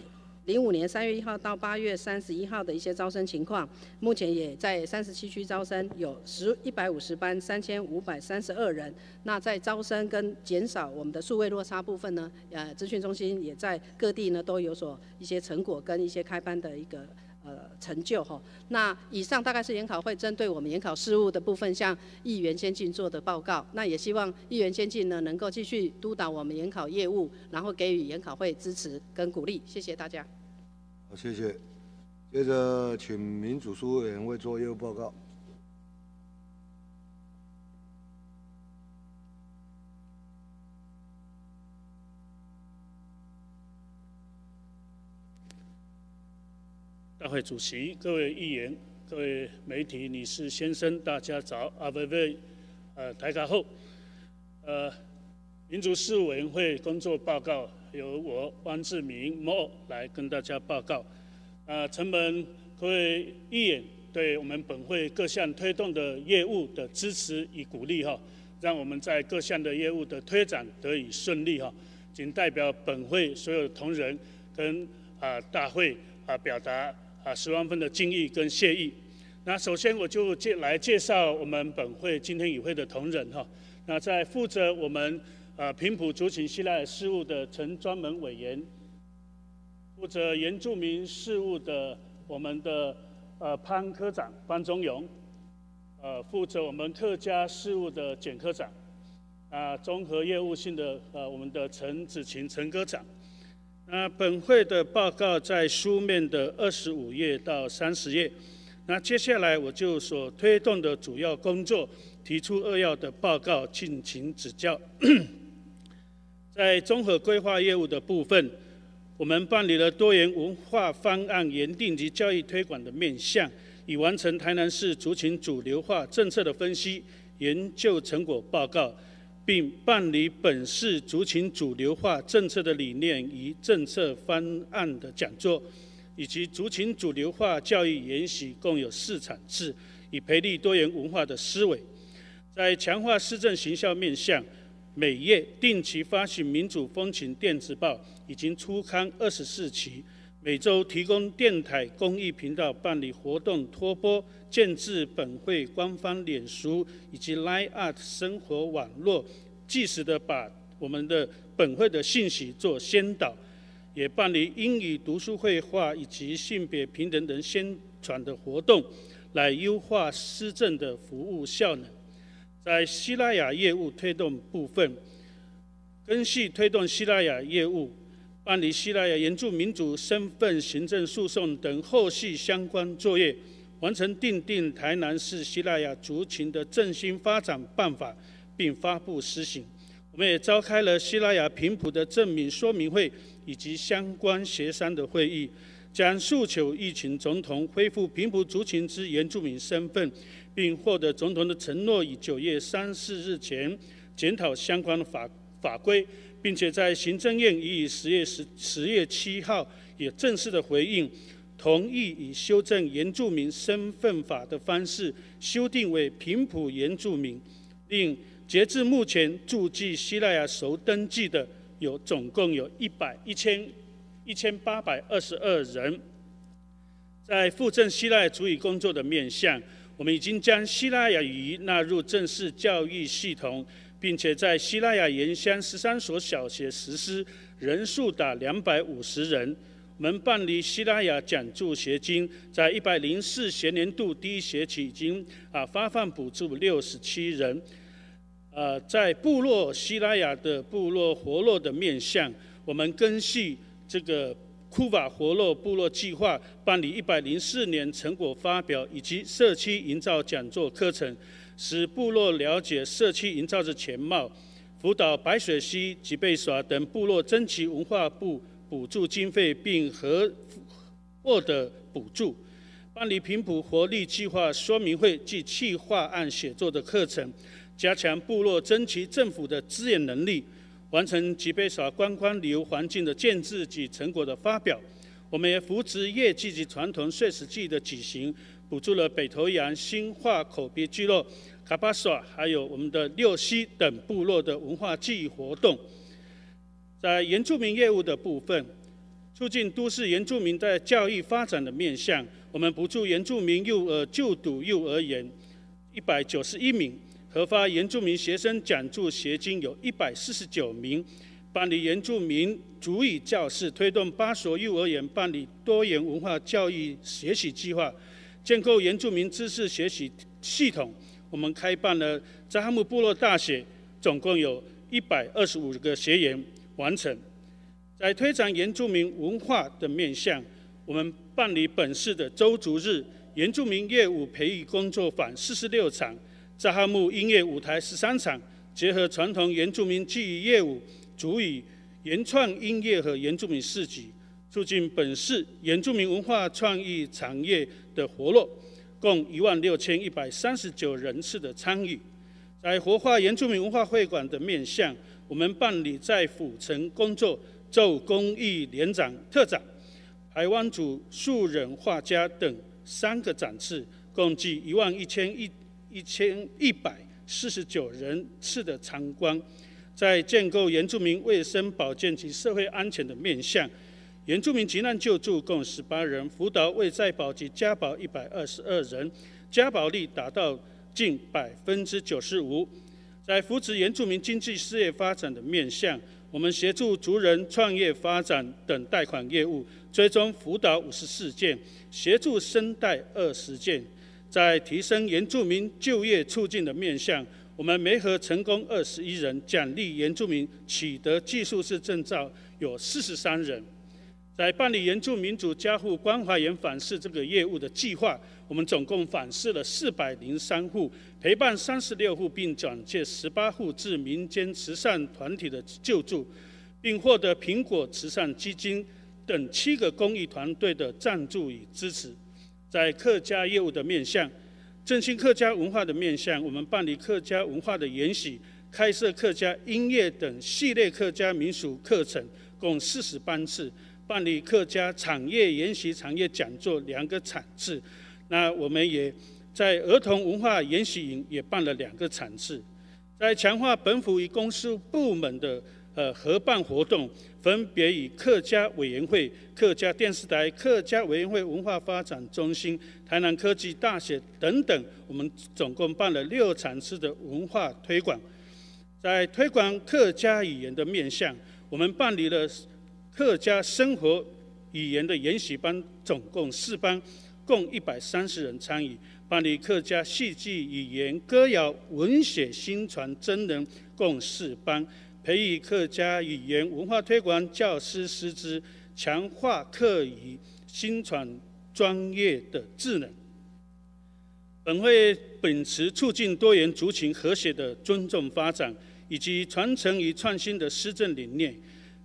零五年三月一号到八月三十一号的一些招生情况，目前也在三十七区招生，有十一百五十班三千五百三十二人。那在招生跟减少我们的数位落差部分呢，呃，资讯中心也在各地呢都有所一些成果跟一些开班的一个呃成就哈。那以上大概是研考会针对我们研考事务的部分向议员先进做的报告。那也希望议员先进呢能够继续督导我们研考业务，然后给予研考会支持跟鼓励。谢谢大家。好，谢谢。接着，请民主事务委员会做业务报告。大会主席、各位议员、各位媒体女士、先生，大家早！阿贝贝，呃，台卡后，呃，民主事务委员会工作报告。由我汪志明莫来跟大家报告。啊，承蒙各位议员对我们本会各项推动的业务的支持与鼓励哈，让我们在各项的业务的推展得以顺利哈。仅代表本会所有同仁跟啊大会啊表达啊十万分的敬意跟谢意。那首先我就介来介绍我们本会今天与会的同仁哈。那在负责我们呃平埔族群希腊尔事务的陈专门委员，负责原住民事务的我们的呃潘科长潘忠勇，呃负责我们客家事务的简科长，啊综合业务性的呃我们的陈子晴陈科长。那本会的报告在书面的二十五页到三十页。那接下来我就所推动的主要工作提出扼要的报告，敬请指教。<coughs> 在综合规划业务的部分，我们办理了多元文化方案研定及教育推广的面向，已完成台南市族群主流化政策的分析研究成果报告，并办理本市族群主流化政策的理念与政策方案的讲座。以及族群主流化教育研习共有四场次，以培力多元文化的思维。在强化市政行销面向，每月定期发行民主风情电子报，已经出刊二十四期。每周提供电台公益频道办理活动托播，建制本会官方脸书以及 Line Art 生活网络，及时的把我们的本会的信息做先导。也办理英语读书会话以及性别平等等宣传的活动，来优化施政的服务效能。在希腊雅业务推动部分，根系推动希腊雅业务，办理希腊雅原住民族身份行政诉讼等后续相关作业，完成订定台南市希腊雅族群的振兴发展办法，并发布施行。我们也召开了希腊雅频谱的证明说明会。以及相关协商的会议，将诉求疫情总统恢复平埔族群之原住民身份，并获得总统的承诺，以九月三四日前检讨相关的法法规，并且在行政院已以十月十十月七号也正式的回应，同意以修正原住民身份法的方式修订为平埔原住民，令截至目前驻记希腊雅熟登记的。有总共有一百一千一千八百二十二人，在附赠希腊雅主语工作的面向，我们已经将希腊雅语纳入正式教育系统，并且在希腊雅原乡十三所小学实施，人数达两百五十人。我们办理希腊雅讲助学金，在一百零四学年度第一学期已经啊发放补助六十七人。呃，在部落希拉雅的部落活络的面向，我们根据这个库瓦活络部落计划，办理一百零四年成果发表以及社区营造讲座课程，使部落了解社区营造的全貌，辅导白水溪、吉贝耍等部落争取文化部补助经费，并合获得补助，办理平埔活力计划说明会及企划案写作的课程。加强部落争取政府的资源能力，完成吉贝耍观光旅游环境的建制及成果的发表。我们也扶持业绩及传统碎石祭的举行，补助了北头洋新化口鼻聚落、卡巴耍，还有我们的六溪等部落的文化记忆活动。在原住民业务的部分，促进都市原住民在教育发展的面向，我们补助原住民幼儿就读幼儿园一百九十一名。核发原住民学生奖助学金有一百四十九名，办理原住民主语教室，推动八所幼儿园办理多元文化教育学习计划，建构原住民知识学习系统。我们开办了扎哈姆部落大学，总共有一百二十五个学员完成。在推展原住民文化的面向，我们办理本市的周族日原住民业务培育工作坊四十六场。扎哈木音乐舞台十三场，结合传统原住民技艺业务，足以原创音乐和原住民市集，促进本市原住民文化创意产业的活络，共一万六千一百三十九人次的参与。在活化原住民文化会馆的面向，我们办理在府城工作奏公益联展特展，台湾组素人画家等三个展次，共计一万一千一。一千一百四十九人次的参观，在建构原住民卫生保健及社会安全的面向，原住民急难救助共十八人，辅导未在保及家保一百二十二人，家保率达到近百分之九十五。在扶持原住民经济事业发展的面向，我们协助族人创业发展等贷款业务，追踪辅导五十四件，协助申贷二十件。在提升原住民就业促进的面向，我们媒合成功二十一人，奖励原住民取得技术式证照有四十三人。在办理原住民族家户关怀员访视这个业务的计划，我们总共访视了四百零三户，陪伴三十六户，并转介十八户至民间慈善团体的救助，并获得苹果慈善基金等七个公益团队的赞助与支持。在客家业务的面向，振兴客家文化的面向，我们办理客家文化的研习，开设客家音乐等系列客家民俗课程，共四十班次。办理客家产业研习产业讲座两个场次，那我们也在儿童文化研习营也办了两个场次，在强化本府与公司部门的呃合办活动，分别以客家委员会、客家电视台、客家委员会文化发展中心、台南科技大学等等，我们总共办了六场次的文化推广，在推广客家语言的面向，我们办理了。客家生活语言的研习班总共四班，共一百三十人参与办理客家戏剧语言、歌谣、文学、新传真人共四班，培育客家语言文化推广教师师资，强化客语新传专业的智能。本会秉持促进多元族群和谐的尊重发展，以及传承与创新的施政理念。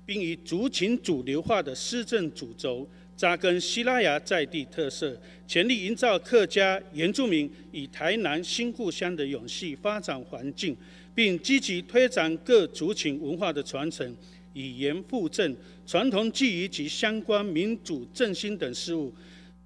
并以族群主流化的施政主轴扎根西拉雅在地特色，全力营造客家原住民与台南新故乡的永续发展环境，并积极推展各族群文化的传承、语言复振、传统技艺及相关民主振兴等事务。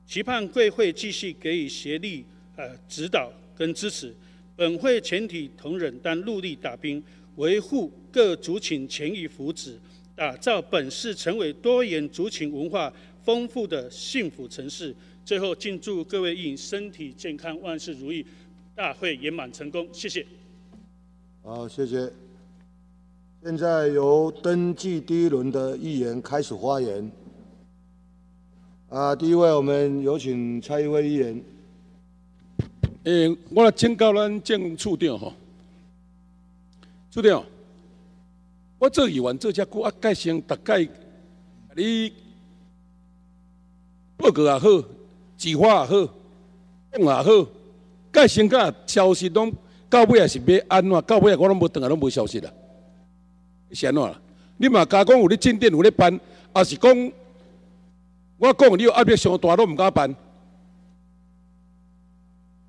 期盼贵会继续给予协力、呃指导跟支持。本会全体同仁当戮力打拼，维护各族群权益福祉。打造本市成为多元族群文化丰富的幸福城市。最后，敬祝各位议员身体健康，万事如意，大会圆满成功。谢谢。好，谢谢。现在由登记第一轮的议员开始发言。啊，第一位，我们有请蔡一威议员。诶，我来请教咱政处长吼，处长。我做议员做遮久，啊，介先大概你报告也好，计划也好，讲也好，介先甲消息拢到尾也是要安怎？到尾我拢无等来拢无消息啦。是安怎啦？你嘛加讲有咧进店有咧办，还是讲我讲你压力上大拢毋敢办？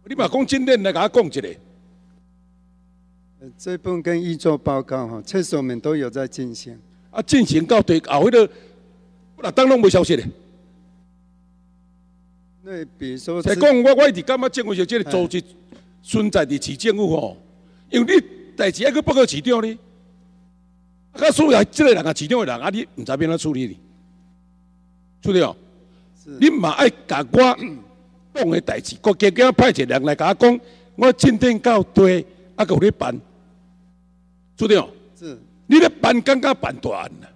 你嘛讲进店来甲我讲一下。这部分跟预做报告哈，厕所们都有在进行。啊，进行到对后迄个，那当然无消息咧。那比如说，才讲我我一直感觉政府就这个组织存在伫市政府吼，因为你代志还去报告市长呢，啊，所以这个人啊，市长的人啊，你毋知变怎处理哩？处理哦，你嘛爱甲我 <clears throat> 讲的代志，国家家派一个人来甲我讲，我进展到对，啊，有咧办。处理哦，是，你咧办刚刚办大案啦，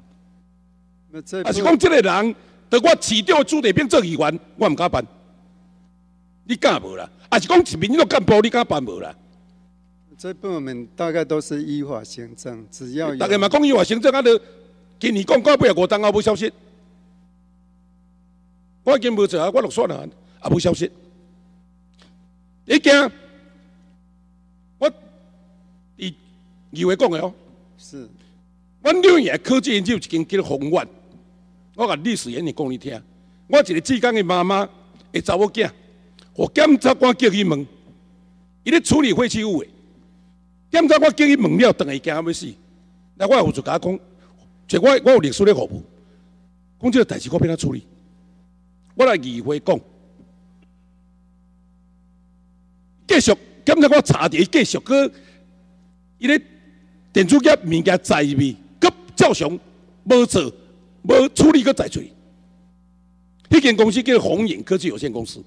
啊是讲这个人，得我市长朱立兵做议员，我毋敢办，你敢无啦？啊是讲市民都干部，你敢办无啦？这部门大概都是依法行政，只要大家嘛讲依法行政，啊，就今年讲到尾五档啊无消息，我已经无做啊，我落算了，啊无消息，你惊？以为讲的哦，是，阮两爷科技研究一间叫宏远，我甲历史演员讲你听，我一个浙江的妈妈会查某囝，我检察官叫伊问，伊咧处理废弃物的，检察官叫伊问了，等下惊要死，那我有就甲讲，即我我有律师咧服务，讲即个代志我变怎处理，我来议会讲，继续检察官查着伊继续去，伊咧。电子业物件在未，佮照常无做，无处理佮在做。迄间公司叫鸿影科技有限公司。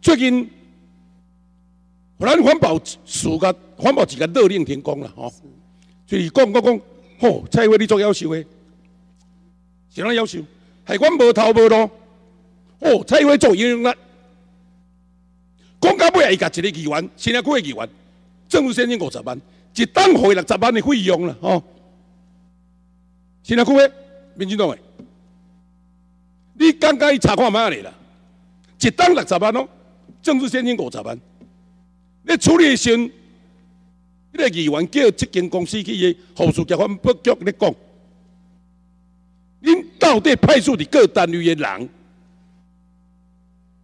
最近，咱环保署甲环保局甲勒令停工了吼。所以讲讲讲，吼，蔡委你做要求诶，是哪要求？系阮无头无路，哦，蔡委做应用啦。讲到尾，伊甲一个议员，新加坡个议员，政府先金五十万，一档汇六十万的费用啦，吼。新加坡个民进党诶，你刚刚伊查看买嚟啦，一档六十万咯，政治先金五十万，你处理先，迄个议员叫这间公司去个护士结婚不局咧讲，恁到底派出的各单位的人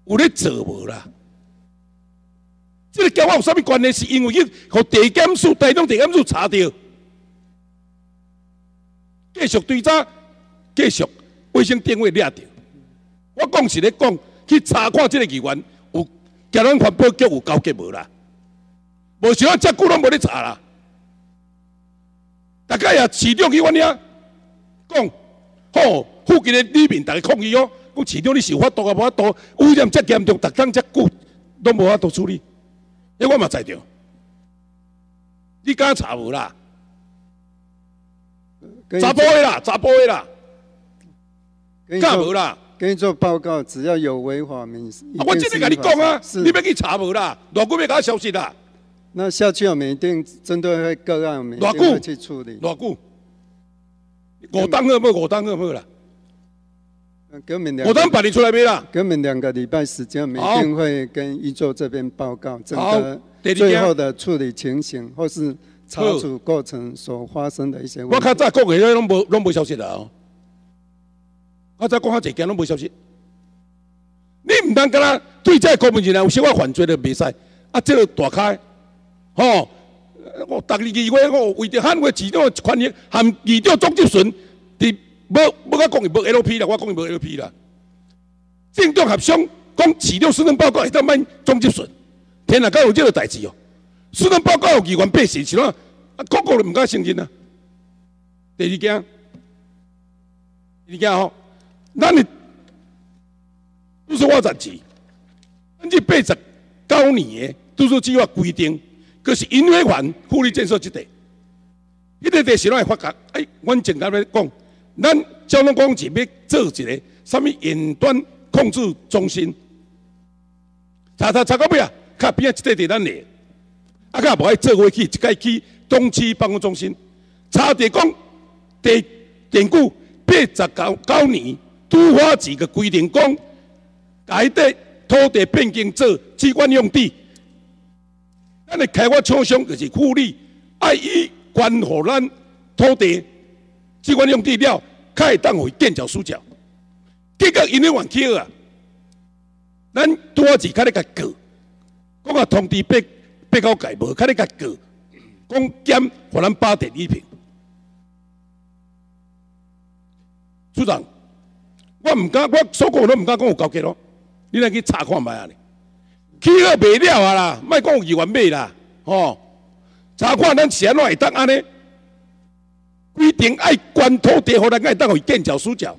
有咧做无啦？这个跟我有啥物关系？是因为去互地检署、台中地检署查到，继续追查，继续卫星定位掠到。我讲是咧讲，去查看这个议员有甲咱环保局有交接无啦？无想到遮久拢无咧查啦。大家也市长去阮遐讲，吼，附近的里面大家抗议哦，讲市长你是有法度啊，无法度，污染遮严重，逐工遮久都无法度处理。迄我嘛知着，你敢查无啦？查甫的啦，查甫的啦，敢无啦？给你做报告，只要有违法民事，啊，我今日甲你讲啊，你要去查无啦？偌久要甲我消息啦？那下去我们一定针对个案，我们一定会去处理。偌久？五当二冇，五当二冇啦。给我们两，我当办理出来没啦？给我们两个礼拜时间，我们一定会跟一座这边报告整个最后的处理情形，或是查处过程所发生的一些问题。我较早讲的拢无拢无消息啦哦。我再讲较济件拢无消息。你唔当干啦？对这公民进来有小可犯罪的袂使，啊，这个大开，吼，我逐日议会我为着捍卫市长的权益，含议长总执顺伫。要要我讲伊无 LP 啦，我讲伊无 LP 啦。政党合商讲市长施政报告会当办总结顺，天哪，敢有这个代志哦？施政报告有议员百姓是喏，啊，个个都毋敢承认啊。第二件，第二件吼，那你都市发展局，根据八十九年的都市计划规定，佮是因为环富力建设这地，迄个地是啷会发觉？哎，阮正刚咧讲。咱交通工具要做一个什么远端控制中心？查查查到尾啊，较边啊一块在咱咧，啊较无爱做回去，一概去东区办公中心。查地讲地典故八十九九年都发局的规定讲，该地土地变更做机关用地，咱的开发厂商就是富力，爱以关乎咱土地。机关用地了，开当会垫脚输脚，结果因为换去啊，咱多只开咧个过，讲啊通知被被告改无开咧个过，讲减互咱八点一平。处长，我唔敢，我所讲都唔敢讲有交结咯，你来去查看卖啊？起好卖了啊啦，莫讲有议员买啦，吼，查看咱是安怎会当安尼？规定爱管土地，互咱爱当互伊见脚输脚，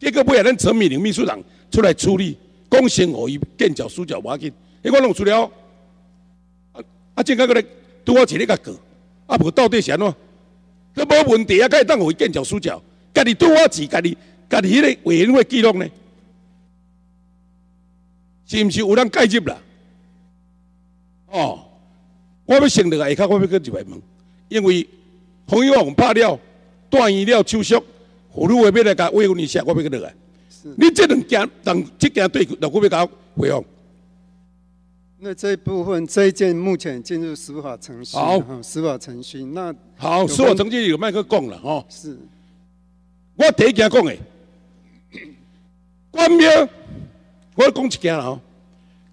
结果尾下咱陈敏玲秘书长出来处理，讲先互伊见脚输脚，无要紧。迄我拢有资料，啊啊，正个个咧拄我一日甲过，啊无到底是安怎？佮无问题啊，该当互伊见脚输脚，家己拄我钱，家己家己迄个委员会记录呢？是毋是有人介入啦？哦，我要承认下骹我要去入来问，因为。朋友我拍了，断医了手续，葫芦话要来甲慰问一下，我要去落来。你这两件，等这件对，那我要甲回复。那这一部分，这一件目前进入司法程序。好，司法程序。那好，司法程序有麦克讲了吼。是。我第一件讲的，关庙，我讲一件了吼。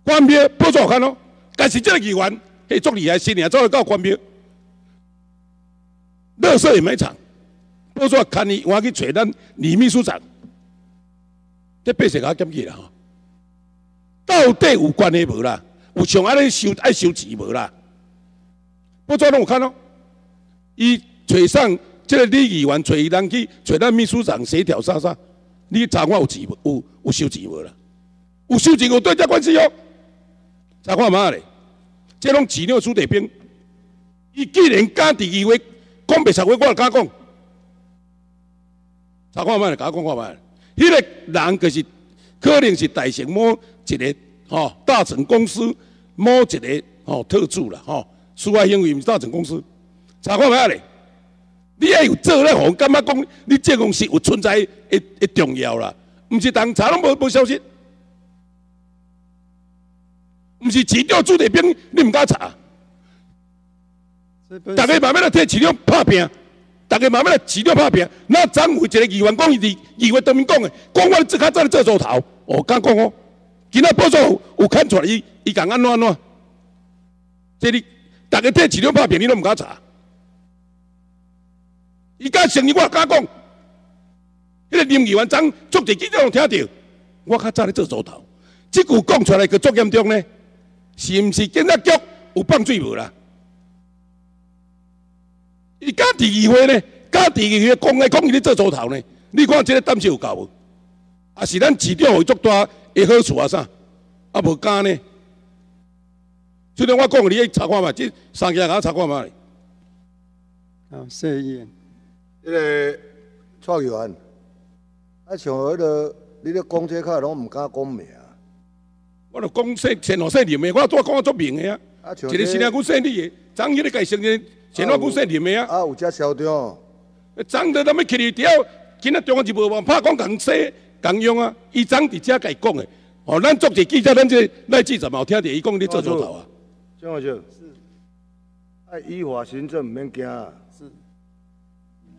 关庙不错看咯，但是这个议员，嘿，做厉害，新年做得到关庙。乐色也没厂，不说看你，我去找咱李秘书长，这八十个检举了哈，到底有关系无啦？有像安尼收爱收钱无啦？不做让我看咯，伊找上这个李议员，找伊人去找咱秘书长协调啥啥，你查看有钱无？有有收钱无啦？有收钱有对价关系哦。查看嘛咧？这拢资料出地兵，伊既然敢伫议会讲白实话，我就敢讲。查看嘛咧？甲我讲看嘛？迄个人就是可能是大成某一个吼大成公司某一个吼特助啦吼，事外行为毋是大成公司。查看嘛咧？你要有做咧，互感觉讲你这公司有存在一一重要啦，毋是当查拢无无消息。毋是市长驻地兵，你毋敢查。大家慢慢来替市长拍拼，大家慢慢来市长拍拼。那张有一个议员讲，伊伫议会当面讲的，讲我即刻在做做头，哦，敢讲哦。今仔报纸有看出来，伊伊讲安怎安怎。这你大家替市长拍拼，你都毋敢查。伊敢承认，我敢讲。迄个林议员张足一记者拢听到，我较早咧做组头，即句讲出来个足严重呢。是毋是警察局有放水无啦？伊家伫议会呢，家伫议会讲来讲去咧做组头呢？你看这个胆识有够无？啊，是咱市长有足大的好处啊啥？啊无敢呢？虽然我讲你去查看嘛，即三家甲我查看嘛。好，谢议员。迄个蔡议员，啊像迄个你咧讲这卡拢毋敢讲名。我著讲说前后姓林的，我拄讲足明的啊。一个新娘姑姓李的，张迄个家承认前后姑姓林的啊。啊，有只嚣张。张得他们去里条，今仔中央就无往拍讲共说共用啊。伊张伫遮家己讲的，哦，咱作者记者，咱这赖记者嘛有听着伊讲你做做头啊。张学长，是。啊依法行政，毋免惊啊。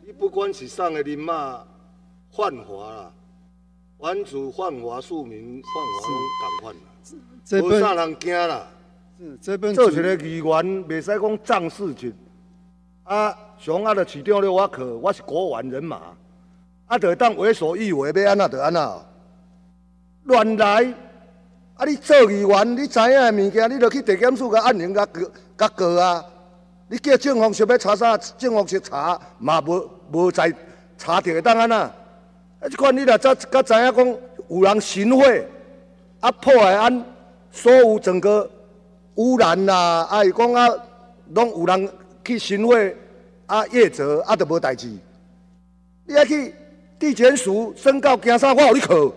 是。你不管是上的人嘛犯法啦，原主犯法，庶民犯法拢共款啦。无啥人惊啦，做一个议员，袂使讲仗势情。啊，上啊，着市长了我课，我是国完人马，啊，着当为所欲为，要安怎着安怎。乱来，啊，你做议员，你知影的物件，你着去地检署甲按铃甲告甲告啊。你叫警方想要查啥，警方去查嘛无无在查着会当安怎。啊，即款你若早甲知影讲有人行贿，啊，破坏安。所有整个污染啦，啊，讲啊，拢有人去行贿，啊，业者啊，都无代志。你爱去地检署申告惊啥？我互你考，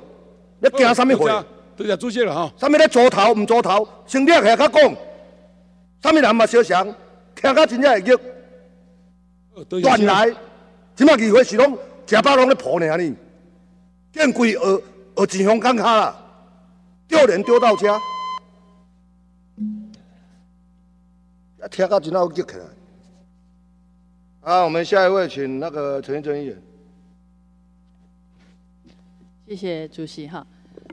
你惊啥物货？多谢主席了哈。啥物咧做头毋做头？先听下较讲，啥物人嘛小强，听甲真正会激。断来，即马议会是拢食饱拢咧抱尔呢，见鬼学学真香港卡啦，丢人丢到家。听甲真好激起来。啊，我们下一位，请那个陈议员。谢谢主席哈。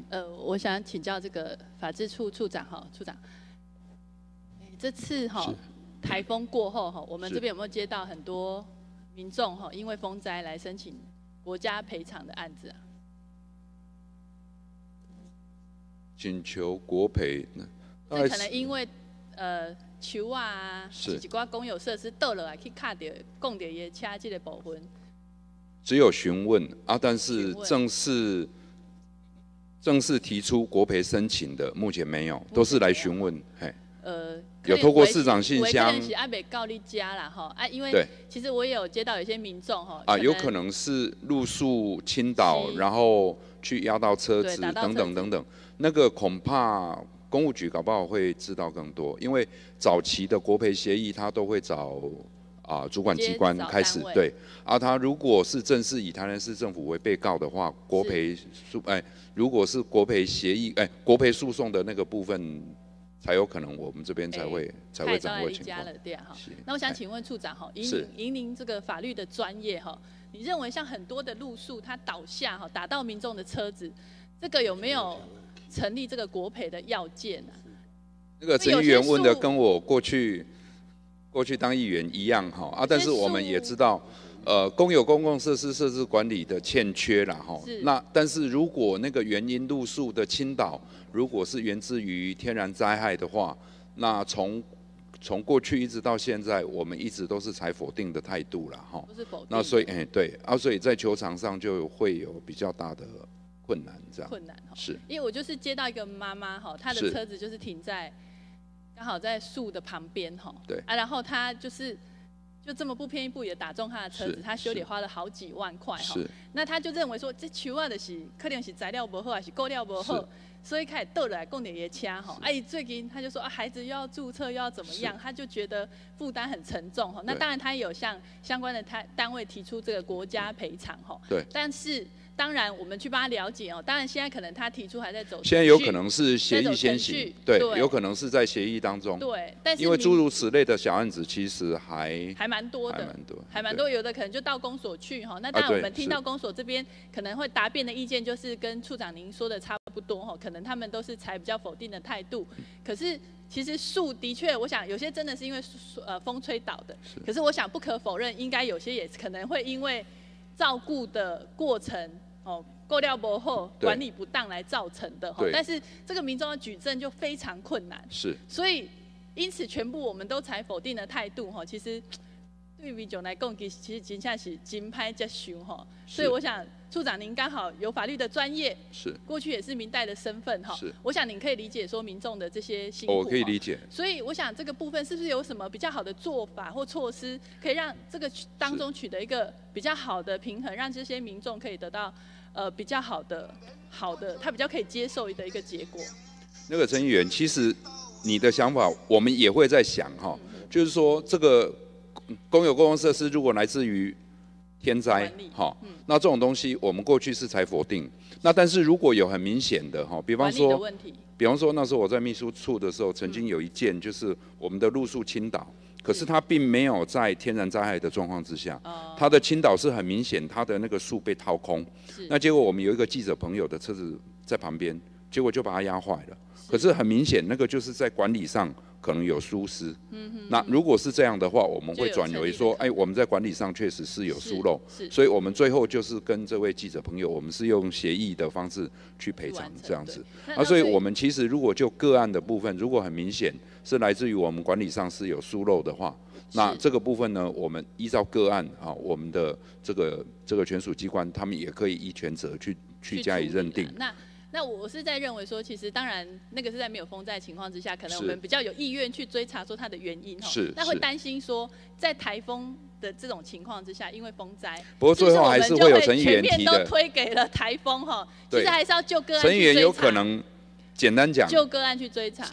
呃，我想请教这个法制处处长哈，处长，这次哈台风过后哈，我们这边有没有接到很多民众哈因为风灾来申请国家赔偿的案子啊？请求国赔呢？那可能因为呃。球啊，是一寡公有设施倒落来去卡掉，供掉伊车这个部分。只有询问啊，但是正式正式提出国赔申请的，目前没有，都是来询问。嘿，呃，有透过市长信箱。是阿北告你家啦，哈啊，因为其实我也有接到有些民众哈啊，有可能是路树倾倒，然后去压到车子等等等等，那个恐怕。公务局搞不好会知道更多，因为早期的国赔协议，他都会找啊主管机关开始对，而他如果是正式以台南市政府为被告的话，国赔诉哎，如果是国赔协议哎，国赔诉讼的那个部分，才有可能我们这边才会才会掌握情况。那我想请问处长哈，以以您这个法律的专业哈，你认为像很多的路数它倒下哈，打到民众的车子，这个有没有？成立这个国赔的要件呢？那个陈议员问的跟我过去过去当议员一样哈啊，但是我们也知道，呃，公有公共设施设置管理的欠缺了哈。那但是如果那个原因路数的倾倒，如果是源自于天然灾害的话，那从从过去一直到现在，我们一直都是采否定的态度了哈。都是否定。那所以哎对啊，所以在球场上就会有比较大的困难这样。困难哈。是。因为我就是接到一个妈妈哈，她的车子就是停在刚好在树的旁边哈。对。啊，然后她就是就这么不偏不倚的打中他的车子，他修理花了好几万块哈。那他就认为说这球啊的是可能是材料不好还是构料不好。所以开始斗来供点爷掐哈，哎，最近他就说啊，孩子又要注册又要怎么样，他就觉得负担很沉重哈。那当然他也有向相关的他单位提出这个国家赔偿哈。对。但是当然我们去帮他了解哦，当然现在可能他提出还在走。现在有可能是协议先行，对，有可能是在协议当中。对，但是因为诸如此类的小案子其实还还蛮多的，还蛮多，还蛮多，有的可能就到公所去哈。那当然我们听到公所这边可能会答辩的意见，就是跟处长您说的差。不多哈，可能他们都是采比较否定的态度。可是其实树的确，我想有些真的是因为呃风吹倒的。可是我想不可否认，应该有些也可能会因为照顾的过程哦，过料不后管理不当来造成的哈。但是这个民众的举证就非常困难。是。所以因此全部我们都采否定的态度哈。其实对于民众来讲，其实真正是金拍加熊哈。所以我想。处长，您刚好有法律的专业，是过去也是明代的身份哈，是。我想您可以理解说民众的这些辛苦，我可以理解。所以我想这个部分是不是有什么比较好的做法或措施，可以让这个当中取得一个比较好的平衡，让这些民众可以得到呃比较好的好的，他比较可以接受的一个结果。那个陈议员，其实你的想法我们也会在想哈，就是说这个公有公共设施如果来自于。天灾，哈，那这种东西我们过去是才否定。那但是如果有很明显的哈，比方说，比方说那时候我在秘书处的时候，曾经有一件就是我们的路树倾倒，可是它并没有在天然灾害的状况之下，它的倾倒是很明显，它的那个树被掏空。那结果我们有一个记者朋友的车子在旁边，结果就把它压坏了。可是很明显，那个就是在管理上。可能有疏失，那如果是这样的话，我们会转为说，哎，我们在管理上确实是有疏漏，所以我们最后就是跟这位记者朋友，我们是用协议的方式去赔偿这样子。啊，所以我们其实如果就个案的部分，如果很明显是来自于我们管理上是有疏漏的话，那这个部分呢，我们依照个案啊，我们的这个这个权属机关，他们也可以依权责去去加以认定。那那我是在认为说，其实当然那个是在没有风灾情况之下，可能我们比较有意愿去追查说它的原因哈。是。那会担心说，在台风的这种情况之下，因为风灾，不过最后还是会有陈议员都推给了台风哈。其实还是要就个案陈议员有可能简单讲。就个案去追查。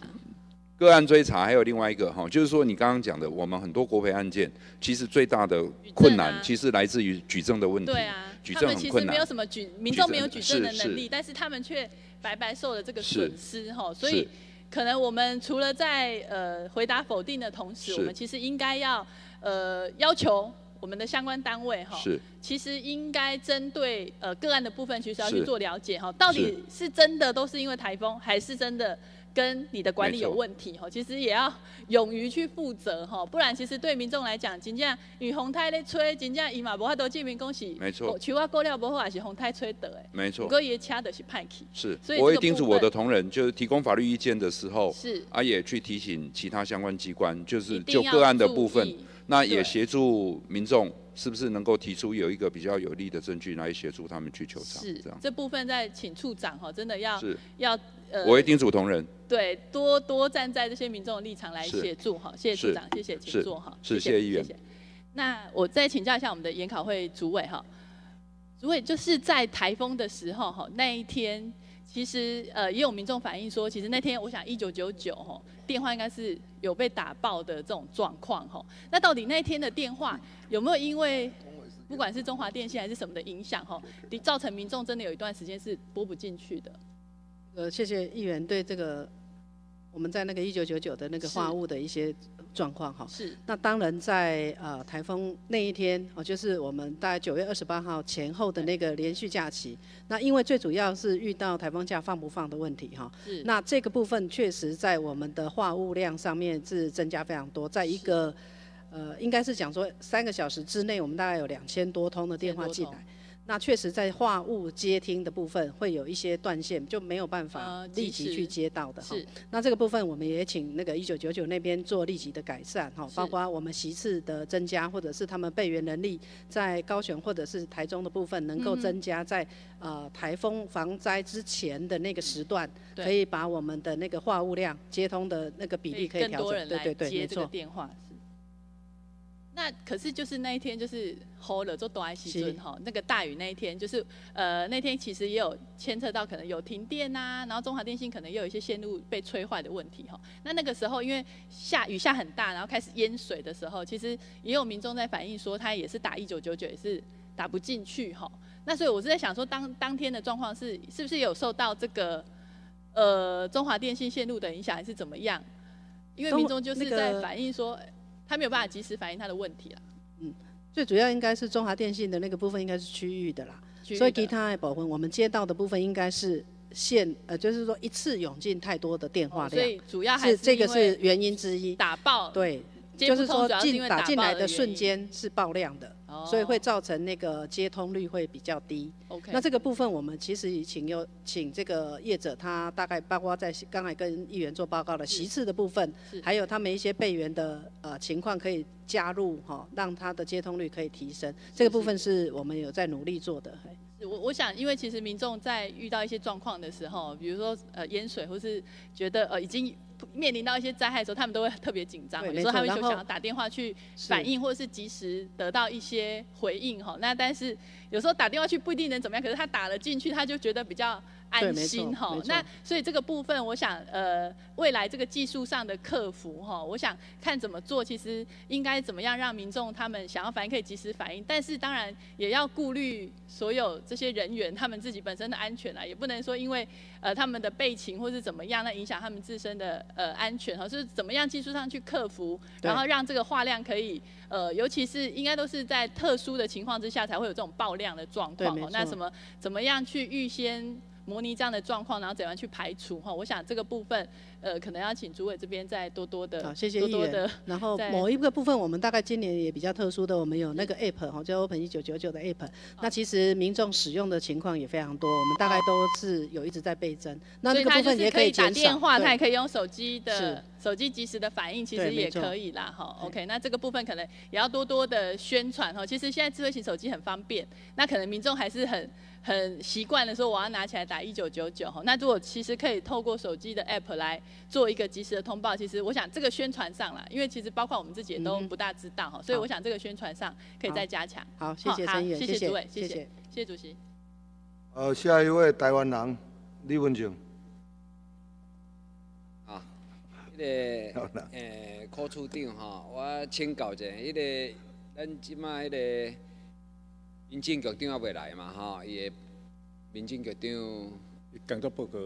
个案追查还有另外一个哈，就是说你刚刚讲的，我们很多国赔案件，其实最大的困难其实来自于举证的问题。对啊。举证很困难。没有什么举，民众没有举证的能力，但是他们却白白受了这个损失哈。所以，可能我们除了在呃回答否定的同时，我们其实应该要呃要求我们的相关单位哈，其实应该针对呃个案的部分，其实要去做了解哈，到底是真的都是因为台风，还是真的？跟你的管理有问题哈，其实也要勇于去负责哈，不然其实对民众来讲，真正雨洪太咧吹，真正伊嘛无法度证明恭喜，没错，球啊过料不好也是洪太吹得哎，没错，哥也掐的是派气，是，我会叮嘱我的同仁，就是提供法律意见的时候，是，啊也去提醒其他相关机关，就是就个案的部分，那也协助民众是不是能够提出有一个比较有利的证据来协助他们去求偿，是这样，这部分在请处长哈，真的要要呃。我会叮嘱同仁，对，多多站在这些民众的立场来协助哈，谢谢处长，谢谢，请坐哈，谢谢议员。那我再请教一下我们的研考会主委哈，主委就是在台风的时候哈，那一天其实呃也有民众反映说，其实那天我想一九九九吼电话应该是有被打爆的这种状况吼，那到底那天的电话有没有因为不管是中华电信还是什么的影响哈，造成民众真的有一段时间是拨不进去的？呃，谢谢议员对这个我们在那个一九九九的那个话务的一些状况哈。是。那当然在呃台风那一天哦，就是我们大概九月二十八号前后的那个连续假期。那因为最主要是遇到台风假放不放的问题哈。是。那这个部分确实在我们的话务量上面是增加非常多，在一个呃应该是讲说三个小时之内，我们大概有两千多通的电话进来。那确实在话务接听的部分会有一些断线，就没有办法呃立即去接到的哈。是那这个部分我们也请那个一九九九那边做立即的改善哈，包括我们席次的增加，或者是他们备援能力在高雄或者是台中的部分能够增加在呃台风防灾之前的那个时段，可以把我们的那个话务量接通的那个比例可以调整。对对对，没错。电话。是那可是就是那一天就是吼了做多爱西哈，那个大雨那一天就是呃那天其实也有牵扯到可能有停电呐、然后中华电信可能也有一些线路被吹坏的问题哈。那那个时候因为下雨下很大，然后开始淹水的时候，其实也有民众在反映说他也是打一九九九也是打不进去哈。那所以我是在想说当当天的状况是是不是有受到这个呃中华电信线路的影响还是怎么样？因为民众就是在反映说，他没有办法及时反映他的问题嗯。最主要应该是中华电信的那个部分应该是区域的啦，的所以其他的部分我们接到的部分应该是线呃，就是说一次涌进太多的电话哦所量，以主要还是这个是原因之一。打爆，对，就是说进打进来的瞬间是爆量的，哦所以会造成那个接通率会比较低。OK。那这个部分我们其实也请有请这个业者，他大概包括在刚才跟议员做报告的席次的部分，还有他们一些备员的呃情况可以加入哈、让他的接通率可以提升。这个部分是我们有在努力做的。我我想，因为其实民众在遇到一些状况的时候，比如说呃淹水，或是觉得呃已经面临到一些灾害的时候，他们都会特别紧张。有时候他们就想要打电话去反映，或者是及时得到一些回应哈。那但是有时候打电话去不一定能怎么样，可是他打了进去，他就觉得比较安心哈。那所以这个部分，我想呃未来这个技术上的克服哈，我想看怎么做，其实应该怎么样让民众他们想要反应。可以及时反应，但是当然也要顾虑所有这些人员他们自己本身的安全啊，也不能说因为呃他们的备勤或是怎么样，那影响他们自身的呃安全哈，就是怎么样技术上去克服，然后让这个话量可以呃，尤其是应该都是在特殊的情况之下才会有这种爆量的状况那什么怎么样去预先模拟这样的状况，然后怎样去排除哈？我想这个部分呃，可能要请主委这边再多多的好，谢谢议多多。然后某一个部分，我们大概今年也比较特殊的，我们有那个 app 哈，叫 Open 一九九九的 app。那其实民众使用的情况也非常多，我们大概都是有一直在倍增。那这个部分也可以也减少。打电话，对他也可以用手机的手机及时的反应，其实也可以啦。哈，OK，那这个部分可能也要多多的宣传哈。其实现在智慧型手机很方便，那可能民众还是很很习惯的说我要拿起来打一九九九哈。那如果其实可以透过手机的 app 来做一个及时的通报，其实我想这个宣传上啦，因为其实包括我们自己也都不大知道哈，所以我想这个宣传上可以再加强。好，谢谢好陈议员，谢谢谢主委，谢谢谢谢谢主席。呃，下一位台湾人李文静。啊，迄、好啦个诶，科处长哈，我请教一下，迄、个咱即摆迄个民政局长也袂来嘛吼，伊的民政局长工作报告，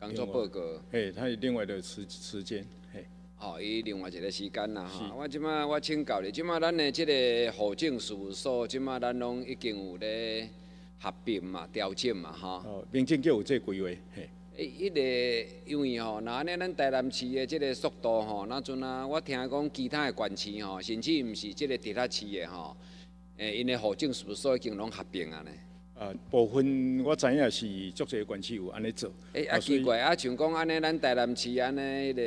工作报告，嘿，他有另外的时时间，嘿，哦，伊另外一个时间啦是吼。我即摆我请教你，即摆咱的即个户政事务所，即摆咱拢已经有咧合并嘛、调整嘛吼。哦，民政局有这规划，嘿，诶，迄个因为吼，若安尼咱台南市的即个速度吼，那阵啊，我听讲其他的县市吼，甚至毋是即个地塔市的吼，诶，因的户政事务所已经拢合并啊呢。啊，部分我知影是足侪县市有安尼做，诶，啊啊奇怪，啊像讲安尼，咱台南市安尼迄个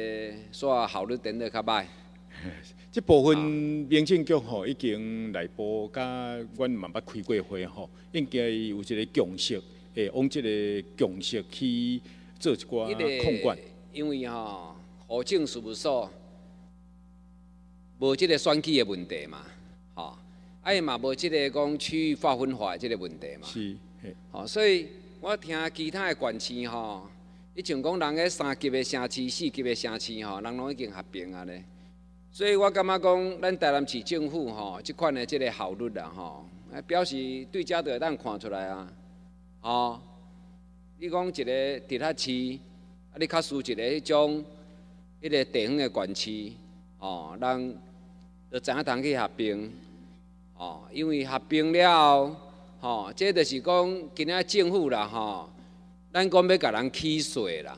煞效率顶得较歹。<laughs> 即部分民政局吼已经内部甲阮嘛捌开过会吼，应该有一个共识，会往即个共识去做一寡迄控管。因为吼，户政事务所无即个选举的问题嘛，吼，啊伊嘛无即个讲区域划分化即个问题嘛。是，嘿，吼、所以我听其他的县市吼，伊像讲人个三级的城市、四级的城市吼，人拢已经合并啊咧。所以我感觉讲，咱台南市政府吼，即款的即个效率啊吼，啊表示对遮就会当看出来啊。吼、你讲一个地下市，啊，你较输一个迄种迄个地方的县市，吼、人就知影通去合并。哦，因为合并了后，吼、这就是讲今仔政府啦，吼、咱讲要甲人起税啦，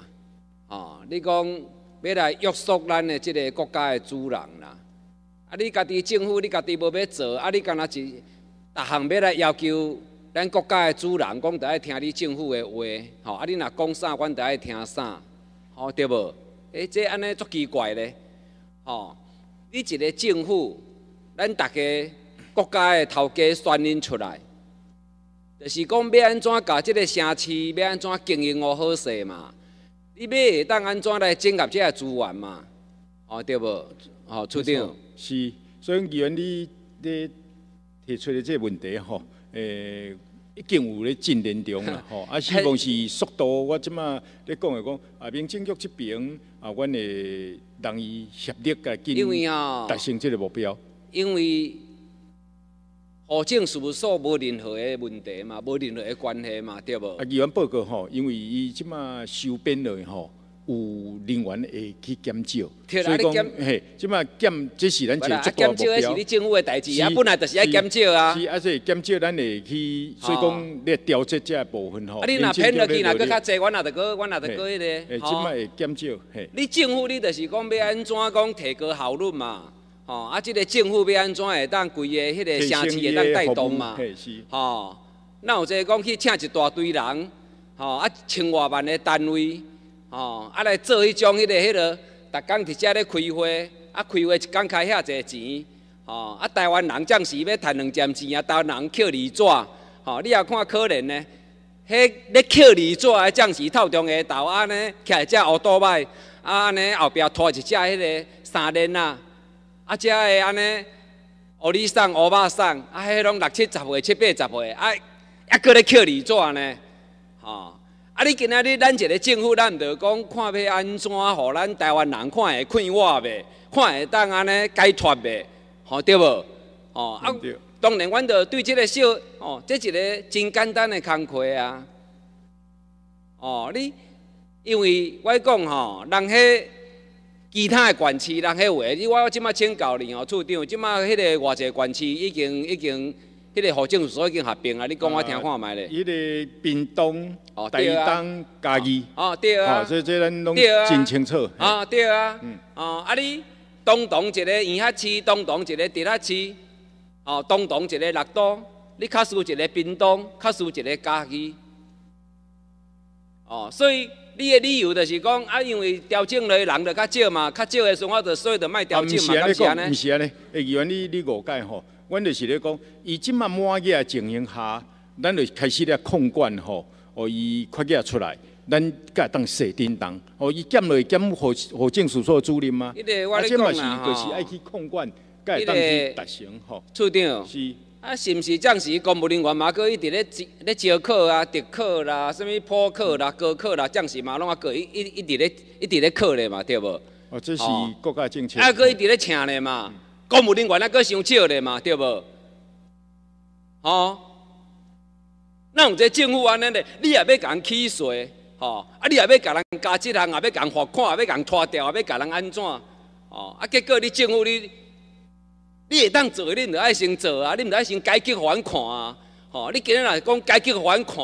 吼、你讲要来约束咱的即个国家的主人啦，啊，你家己政府你家己无要做，啊，你干那是逐项要来要求咱国家的主人讲，得爱听你政府的话，吼，啊，你若讲啥，阮得爱听啥，吼，对无？诶，这安尼足奇怪咧，吼，你一个政府，咱逐个国家的头家选任出来，就是讲要安怎甲即个城市要安怎经营哦好势嘛？你要会当安怎来整合即个资源嘛？哦，对无？哦，处长。是，所以议员你你提出的这个问题吼，诶，已经有咧进展中啦，吼，啊，<laughs> 希望是速度，我即马咧讲的讲，啊，民政局这边啊，阮会让伊协力甲进达成这个目标。因为户政事务所无任何的问题嘛，无任何的关系嘛，对无？啊，议员报告吼，因为伊即马收编落吼。有人员会去减少，所以讲，嘿，即摆减，这是咱一个目标。减少是你政府的代志啊，本来就是爱减少啊。是，啊，所以减少咱会去，所以讲咧调节这部分吼。啊，你若偏落去，若搁较济，阮也着搁，阮也着搁迄个。诶，即摆会减少，嘿。你政府你就是讲要安怎讲提高效率嘛？吼，啊，即个政府要安怎会当规个迄个城市会当带动嘛？吼，那有个讲去请一大堆人，吼，啊，千外万的单位。吼，啊来做迄种迄个迄个，逐工伫遮咧开会，啊开会一工开遐侪钱，吼，啊台湾人暂时要趁两针钱啊，台湾人捡二纸，吼，你也看可怜呢，迄咧捡二纸的暂时透中下头安尼，徛只乌多摆，啊安尼后壁拖一只迄个三轮啊，啊遮个安尼，乌里送乌巴送，啊迄拢六七十岁、七八十岁，啊还搁咧扣二纸呢，吼。啊！你今仔日咱一个政府，咱毋着讲看要安怎，互咱台湾人看会快活袂？看会当安尼解脱袂？吼对无？吼啊！当然，阮着对即个小哦，这一个真简单的工课啊。哦，你因为我讲吼，人迄其他的县市，人迄话，你我即马请教你哦，处长，即马迄个偌济县市已经已经。迄个户政所已经合并啊！你讲我听看卖咧。迄个屏东、台东、嘉义。哦，对啊。哦，所以这咱拢真清楚。啊，对啊。嗯。哦，啊你东东一个沿海市，东东一个直辖市，哦，东东一个六都，你较输一个屏东，较输一个嘉义。哦，所以你的理由就是讲啊，因为调整的人就较少嘛，较少的时候我就所以就卖调整嘛，咁是安尼。唔是安尼，诶，议员你你误解吼。阮就是咧讲，伊即满满月情形下，咱就开始咧控管吼，哦，伊快月出来，咱甲当设叮当，哦，伊减落减互互政署所主任吗？啊，这嘛是就是爱去控管，甲当去达成吼。处长，是啊，是毋是暂时公务人员嘛，搁一直咧咧招考啊、特考啦、什物普考啦、高考啦，暂时嘛拢啊搁一一一直咧一直咧考咧嘛，对无？哦，这是国家政策。啊，搁一直咧请咧嘛。公务人员那个伤少咧嘛，对无？吼，那有这政府安尼咧，你也要甲人起税，吼，啊，你也要甲人加职项，也要甲人罚款，也要甲人拖掉，也要甲人安怎？哦，啊，结果你政府你，你会当做，你唔爱先做啊，你唔爱先改革还看啊，吼，你今日来讲改革还看，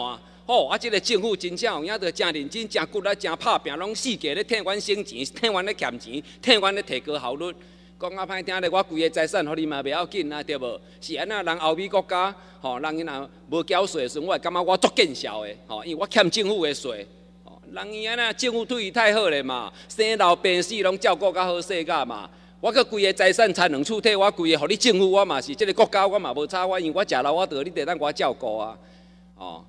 吼，啊，这个政府真正有影，着诚认真、诚骨力、诚拍拼，拢四界咧替阮省钱，替阮咧欠钱，替阮咧提高效率。讲啊歹听咧，我规个财产，互你嘛袂要紧啊，对无？是安那人欧美国家，吼，人伊若无缴税的时阵，我会感觉我足见效的，吼，因为我欠政府的税，吼，人伊安那政府对伊太好咧嘛，生老病死拢照顾较好势个嘛，我搁规个财产才两处替我规个，互你政府我嘛是即个国家我嘛无差，我因为我食老我得你得咱我照顾啊，哦，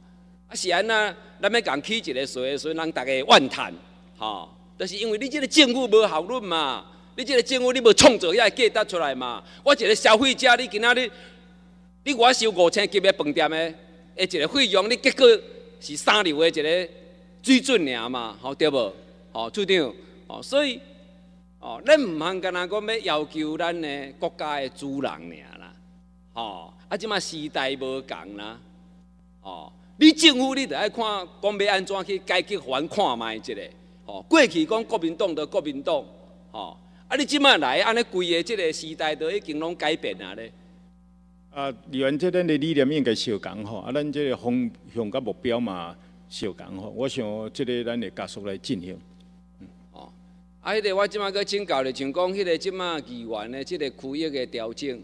啊是安那，咱要共起一个税，所以人逐个怨叹，吼，就是因为你即个政府无效率嘛。你即个政府你无创造遐价值出来嘛？我一个消费者，你今仔日你我收五千级的饭店的，诶一个费用，你结果是三流的一个水准尔嘛？好对无？好处长，哦，所以哦，恁毋通干那讲要要求咱的国家的主人尔啦，哦，啊，即马时代无共啦，哦，你政府你得爱看讲要安怎去改革还看卖即个，哦，过去讲国民党的国民党，哦。啊！你即摆来，安尼规个即个时代都已经拢改变啊咧。啊，离阮即咱的理念应该相共吼，啊，咱即个方向甲目标嘛相共吼。我想即个咱会加速来进行。啊，迄个我即摆搁请教咧，像讲迄个即摆议员的即个区域的调整，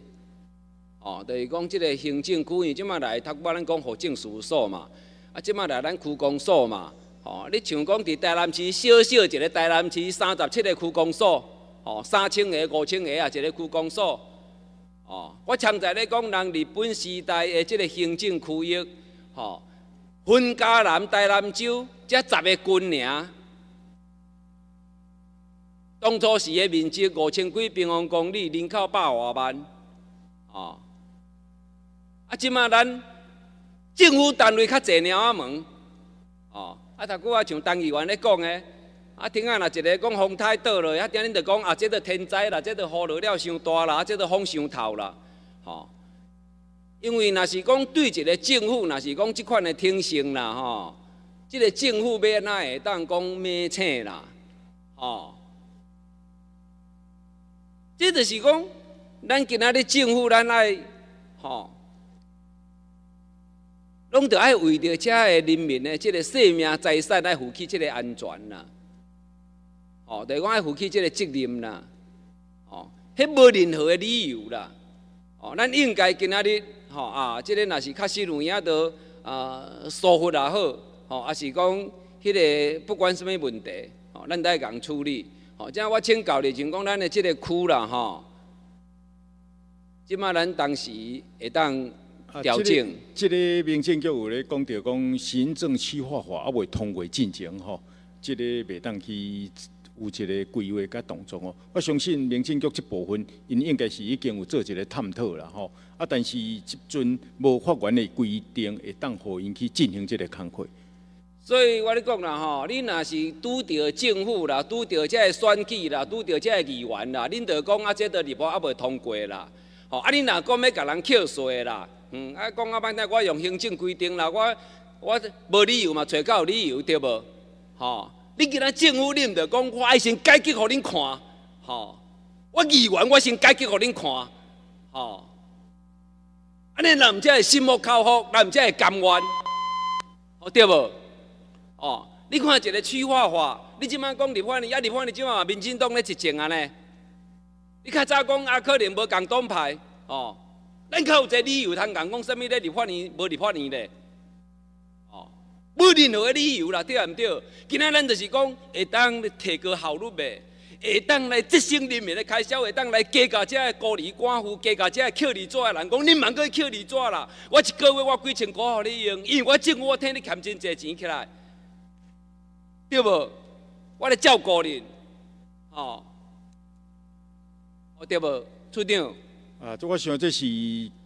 哦，就是讲即个行政区，域即马来读我咱讲户政事务所嘛，啊，即马来咱区公所嘛，哦，你像讲伫台南市小小一个台南市三十七个区公所，哦，三千个、五千个啊，一个区公所，哦，我常在咧讲，人日本时代的即个行政区域，吼，分加南、台南州才十个军尔，当初时的面积五千几平方公里，人口百外万，哦。啊，即马咱政府单位较济鸟仔门，哦，啊，头拄啊像陈议员咧讲的，啊，听啊若一个讲风台倒落，啊，定恁着讲啊，这个天灾啦，这个雨落了伤大啦，啊，这个风伤透啦，吼，因为若是讲对一个政府，若是讲即款的听性啦，吼，即个政府要安怎会当讲咩请啦，吼，这就是讲，咱今仔日政府咱爱，吼。拢着爱为着遮个人民的即个生命财产来负起即个安全啦，哦，着讲爱负起即个责任啦，哦，迄无任何的理由啦，哦，咱应该今仔日，吼啊，即个若是确实有影着啊疏忽也好，吼，也是讲迄个不管什么问题，吼，咱都爱共处理，吼，即我请教你，像讲咱的即个区啦，吼，即马咱当时会当。调整，这个民政局有咧讲到讲行政区划法啊未通过进程吼，这个袂当去有一个规划甲动作哦。我相信民政局这部分，因应该是已经有做一个探讨啦吼。啊，但是即阵无法院的规定会当互因去进行这个工作。所以我咧讲啦吼，你若是拄着政府啦，拄着即个选举啦，拄着即个议员啦，恁着讲啊，即个立法啊未通过啦，吼啊，恁若讲要甲人扣税啦。嗯，啊，讲啊，歹听，我用行政规定啦，我我无理由嘛，找到理由对无？吼，你今仔政府你毋着讲，我爱先改革互恁看，吼，我议员我先改革互恁看，吼，安尼人毋才会心服口服，咱毋才会甘愿，好对无？哦，你看一个区划法，你即摆讲立法呢，啊立法呢，即摆民进党咧执政啊呢？你较早讲啊，可能无共党派，哦。咱较有一个理由通讲，讲什物咧？立法年无立法年咧，哦，无任何的理由啦，对啊毋对？今仔咱就是讲，会当提高效率袂，会当来节省人民的开销，会当来加价遮个孤儿寡妇，加价遮个扣二纸的人讲，你茫过去扣二纸啦？我一个月我几千块互你用，因为我政府我替你欠真济钱起来，对无？我来照顾你，哦，对无？处长。啊，这我想这是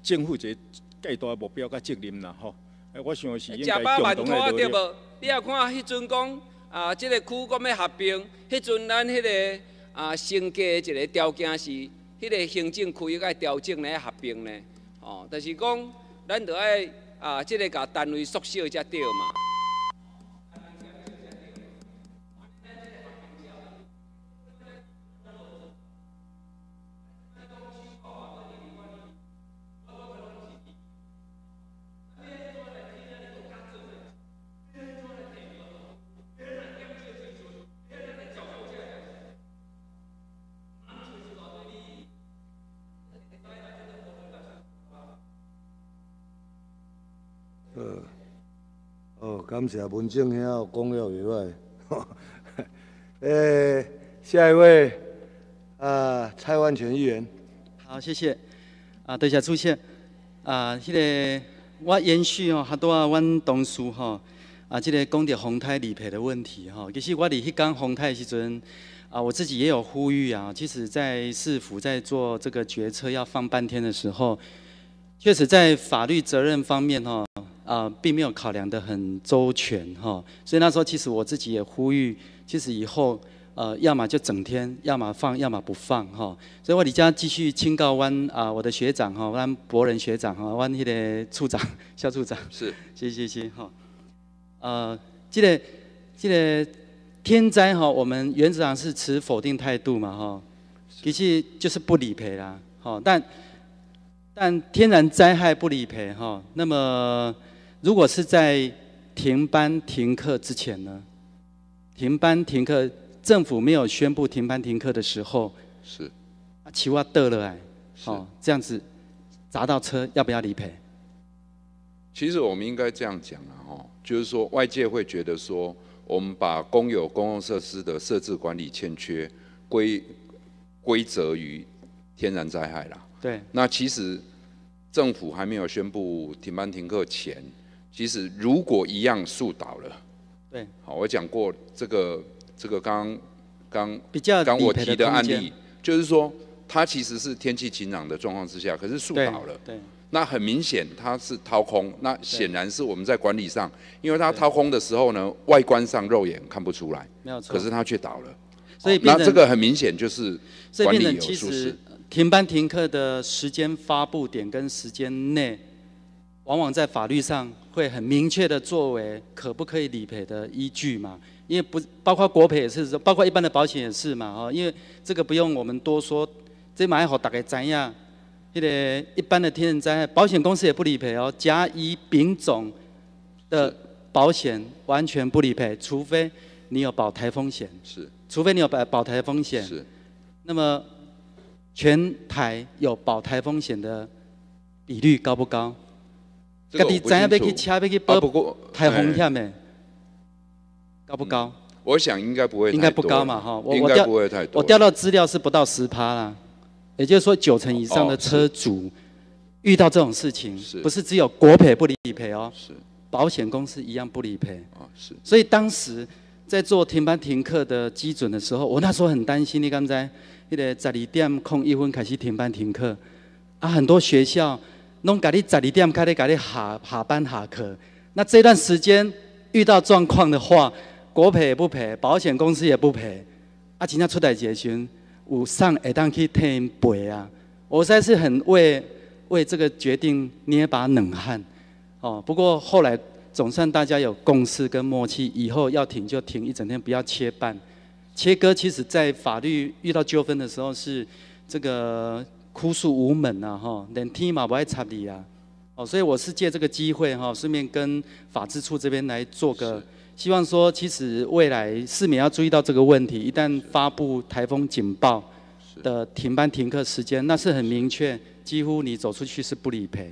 政府一个介大的目标甲责任啦，吼。我想是应该共同来努力。你也看迄阵讲啊，这个区讲要合并，迄阵咱迄个啊，升级一个条件是，迄个行政区域该调整来合并呢。哦，但是讲咱着爱啊，这个甲单位缩小才对嘛。感谢文正兄讲了以外，<laughs> 诶，下一位啊，蔡万全议员。好，谢谢。啊，多谢主席。啊，迄个我延续哦，较多啊，阮同事吼，啊，即个讲到宏泰理赔的问题吼，其实我伫迄讲宏泰时阵，啊，我自己也有呼吁啊。其实，在市府在做这个决策要放半天的时候，确实在法律责任方面哈。啊，并没有考量的很周全哈，所以那时候其实我自己也呼吁，其实以后呃，要么就整天，要么放，要么不放哈。所以我李家继续清告湾啊，我的学长哈，湾博仁学长哈，湾那个处长 <laughs> 肖处长是，谢谢谢哈。呃，记得记得天灾哈，我们原则上是持否定态度嘛哈，其实就是不理赔啦，好，但但天然灾害不理赔哈，那么。如果是在停班停课之前呢？停班停课，政府没有宣布停班停课的时候，是啊，奇蛙得了哎，哦，这样子，砸到车要不要理赔？其实我们应该这样讲啊，哈，就是说外界会觉得说，我们把公有公共设施的设置管理欠缺归归责于天然灾害啦。对。那其实政府还没有宣布停班停课前，其实如果一样树倒了，对。好，我讲过这个这个刚刚比较刚我提的的案例，就是说它其实是天气晴朗的状况之下，可是树倒了。对。那很明显它是掏空，那显然是我们在管理上，因为它掏空的时候呢，外观上肉眼看不出来，没有错可是它却倒了，所以那这个很明显就是管理有疏失。停班停课的时间发布点跟时间内，往往在法律上会很明确的作为可不可以理赔的依据嘛。因为不包括国赔也是，包括一般的保险也是嘛。哦，因为这个不用我们多说，这蛮好大概知样。那个一般的天然灾害，保险公司也不理赔哦。甲乙丙种的保险完全不理赔，除非你有保台风险。是。除非你有保保台风险。是。那么全台有保台风险的比率高不高？这个我家己知影要去车要去啊不过台风哎险的，高不高？我想应该不会，应该不高嘛，哈。我应该我调不会太多。我调到资料是不到十趴啦，也就是说九成以上的哦车主遇到这种事情是，不是只有国赔不理赔哦，是保险公司一样不理赔。啊是。所以当时在做停班停课的基准的时候，我那时候很担心，你刚才那个十二点空一分开始停班停课，啊，很多学校弄给你十二点开始给你下下班下课，那这段时间遇到状况的话，国赔也不赔，保险公司也不赔，啊，真正出代志的时阵，有上会当去替因赔啊，我实在是很为为这个决定捏把冷汗，哦，不过后来总算大家有共识跟默契，以后要停就停一整天，不要切半。切割其实在法律遇到纠纷的时候是这个哭诉无门啊，哈，连天嘛不爱插你啊，哦，所以我是借这个机会哈，顺便跟法制处这边来做个，希望说其实未来市民要注意到这个问题，一旦发布台风警报的停班停课时间，那是很明确，几乎你走出去是不理赔。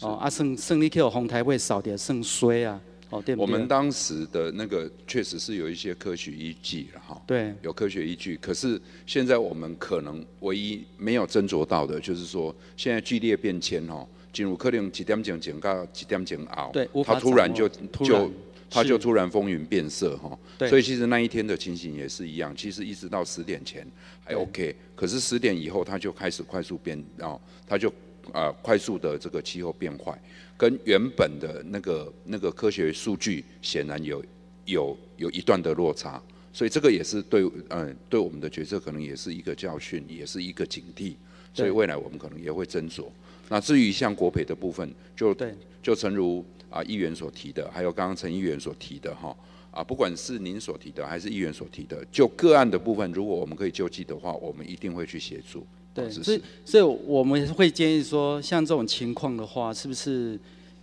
哦，啊，胜胜利 Q 红台会少点，胜衰啊，哦，对对？我们当时的那个确实是有一些科学依据了哈，对，有科学依据。可是现在我们可能唯一没有斟酌到的，就是说现在剧烈变迁哦，进入可能几点钟警告，几点钟熬，对无法它突然就就它就突然风云变色哈，对。所以其实那一天的情形也是一样，其实一直到十点前还 OK，可是十点以后它就开始快速变，哦，它就啊、快速的这个气候变坏，跟原本的那个那个科学数据显然有有有一段的落差，所以这个也是对嗯、对我们的决策可能也是一个教训，也是一个警惕，所以未来我们可能也会斟酌。那至于像国培的部分，就就诚如啊议员所提的，还有刚刚陈议员所提的哈啊，不管是您所提的还是议员所提的，就个案的部分，如果我们可以救济的话，我们一定会去协助。对，所以所以我们会建议说，像这种情况的话，是不是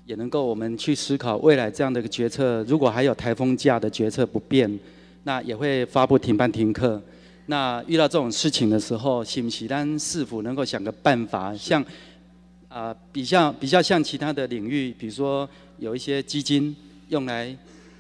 也能够我们去思考未来这样的一个决策？如果还有台风假的决策不变，那也会发布停班停课。那遇到这种事情的时候，是不是咱是否能够想个办法，像啊、比较比较像其他的领域，比如说有一些基金用来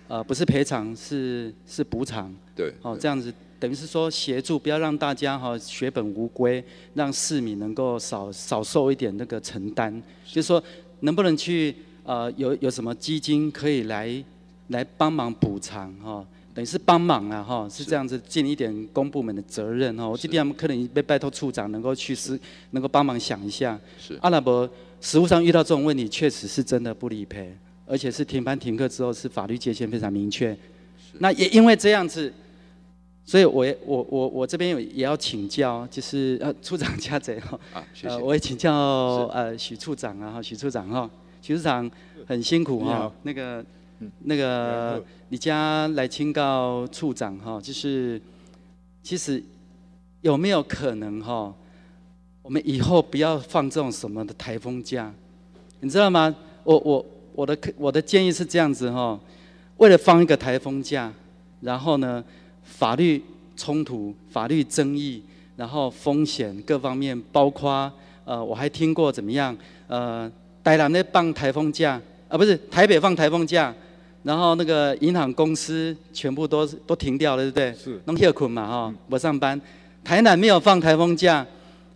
呃不是赔偿是是补偿，对，哦这样子等于是说协助，不要让大家哈、血本无归，让市民能够少少受一点那个承担，就是说能不能去呃有有什么基金可以来来帮忙补偿哈、等于是帮忙啊哈，是。这样子尽一点公部门的责任哈。我今天可能被拜托处长能够去思，能够帮忙想一下。是。阿拉伯实务上遇到这种问题，确实是真的不理赔，而且是停班停课之后是法律界限非常明确。那也因为这样子，所以我也我我我这边有也要请教，就是呃处长家贼哈，<laughs> 啊谢谢。呃我也请教呃许处长啊，许处长哈，许处长很辛苦哈那个那个你家来请告处长哈，就是其实有没有可能哈，我们以后不要放这种什么的台风假，你知道吗？我我我的我的建议是这样子哈，为了放一个台风假，然后呢，法律冲突、法律争议，然后风险各方面，包括呃，我还听过怎么样？呃，台南在放台风假，啊，不是台北放台风假，然后那个银行公司全部都都停掉了，对不对？是。弄休困嘛，哈，不上班。台南没有放台风假，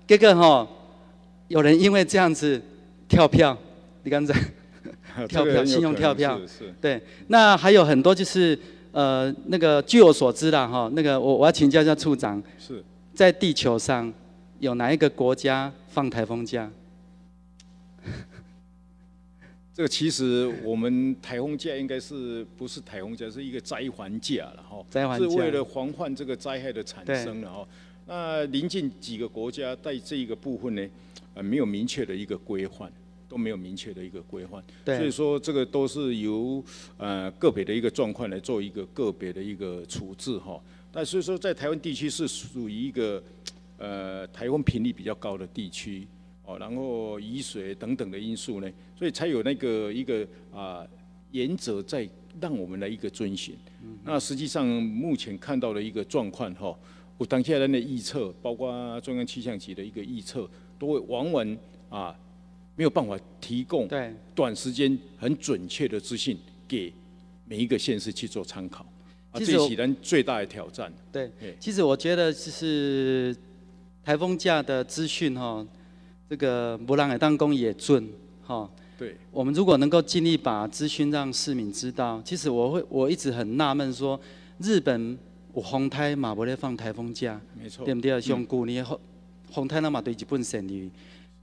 结果哈，有人因为这样子跳票，你刚才跳票，信用跳票，对，那还有很多就是呃，那个据我所知啦，哈，那个我我要请教一下处长，是。在地球上有哪一个国家放台风假？<laughs> 这个其实我们台风假应该是不是台风假，是一个灾还假了哈，是为了防范这个灾害的产生了哈。那临近几个国家在这一个部分呢，呃，没有明确的一个规范，都没有明确的一个规范，所以说这个都是由呃个别的一个状况来做一个个别的一个处置哈。但所以说在台湾地区是属于一个呃台风频率比较高的地区。哦，然后雨水等等的因素呢，所以才有那个一个啊原则在让我们来一个遵循。那实际上目前看到的一个状况哈，我当下人的预测，包括中央气象局的一个预测，都会往往啊没有办法提供短时间很准确的资讯给每一个县市去做参考。啊，这是人最大的挑战。对，其实我觉得就是台风假的资讯哈。这个不让海当工也准，哈。对。我们如果能够尽力把资讯让市民知道，其实我会我一直很纳闷说，日本有风台嘛不咧放台风假，没错，对不对？像古年风风台那嘛对日本省里，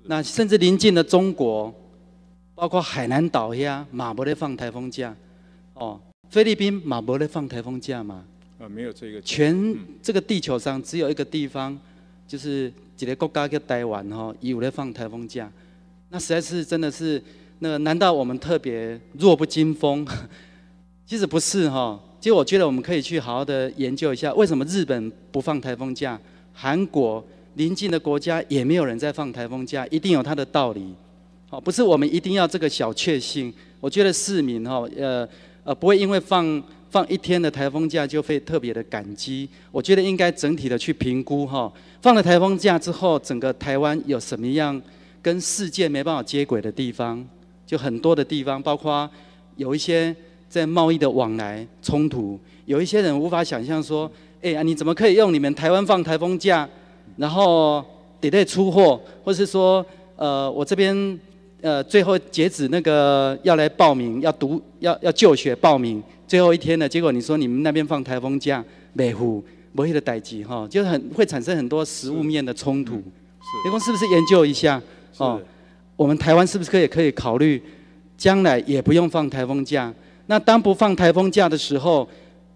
那甚至临近的中国，包括海南岛呀马不咧放台风假，哦，菲律宾马不咧放台风假嘛。啊，没有这个。全这个地球上只有一个地方，就是。几个国家叫台湾哈，有在放台风假，那实在是真的是，那个难道我们特别弱不禁风？<laughs> 其实不是哈，其实我觉得我们可以去好好的研究一下，为什么日本不放台风假，韩国邻近的国家也没有人在放台风假，一定有它的道理。好，不是我们一定要这个小确幸。我觉得市民哈，呃呃，不会因为放。放一天的台风假就会特别的感激，我觉得应该整体的去评估哈。放了台风假之后，整个台湾有什么样跟世界没办法接轨的地方？就很多的地方，包括有一些在贸易的往来冲突，有一些人无法想象说，哎呀，你怎么可以用你们台湾放台风假，然后得得出货，或是说，呃，我这边呃最后截止那个要来报名，要读要要就学报名。最后一天了，结果你说你们那边放台风假，美湖不会的代际哈，就很会产生很多实物面的冲突。是，公是不是研究一下？哦，我们台湾是不是可以可以考虑，将来也不用放台风假？那当不放台风假的时候，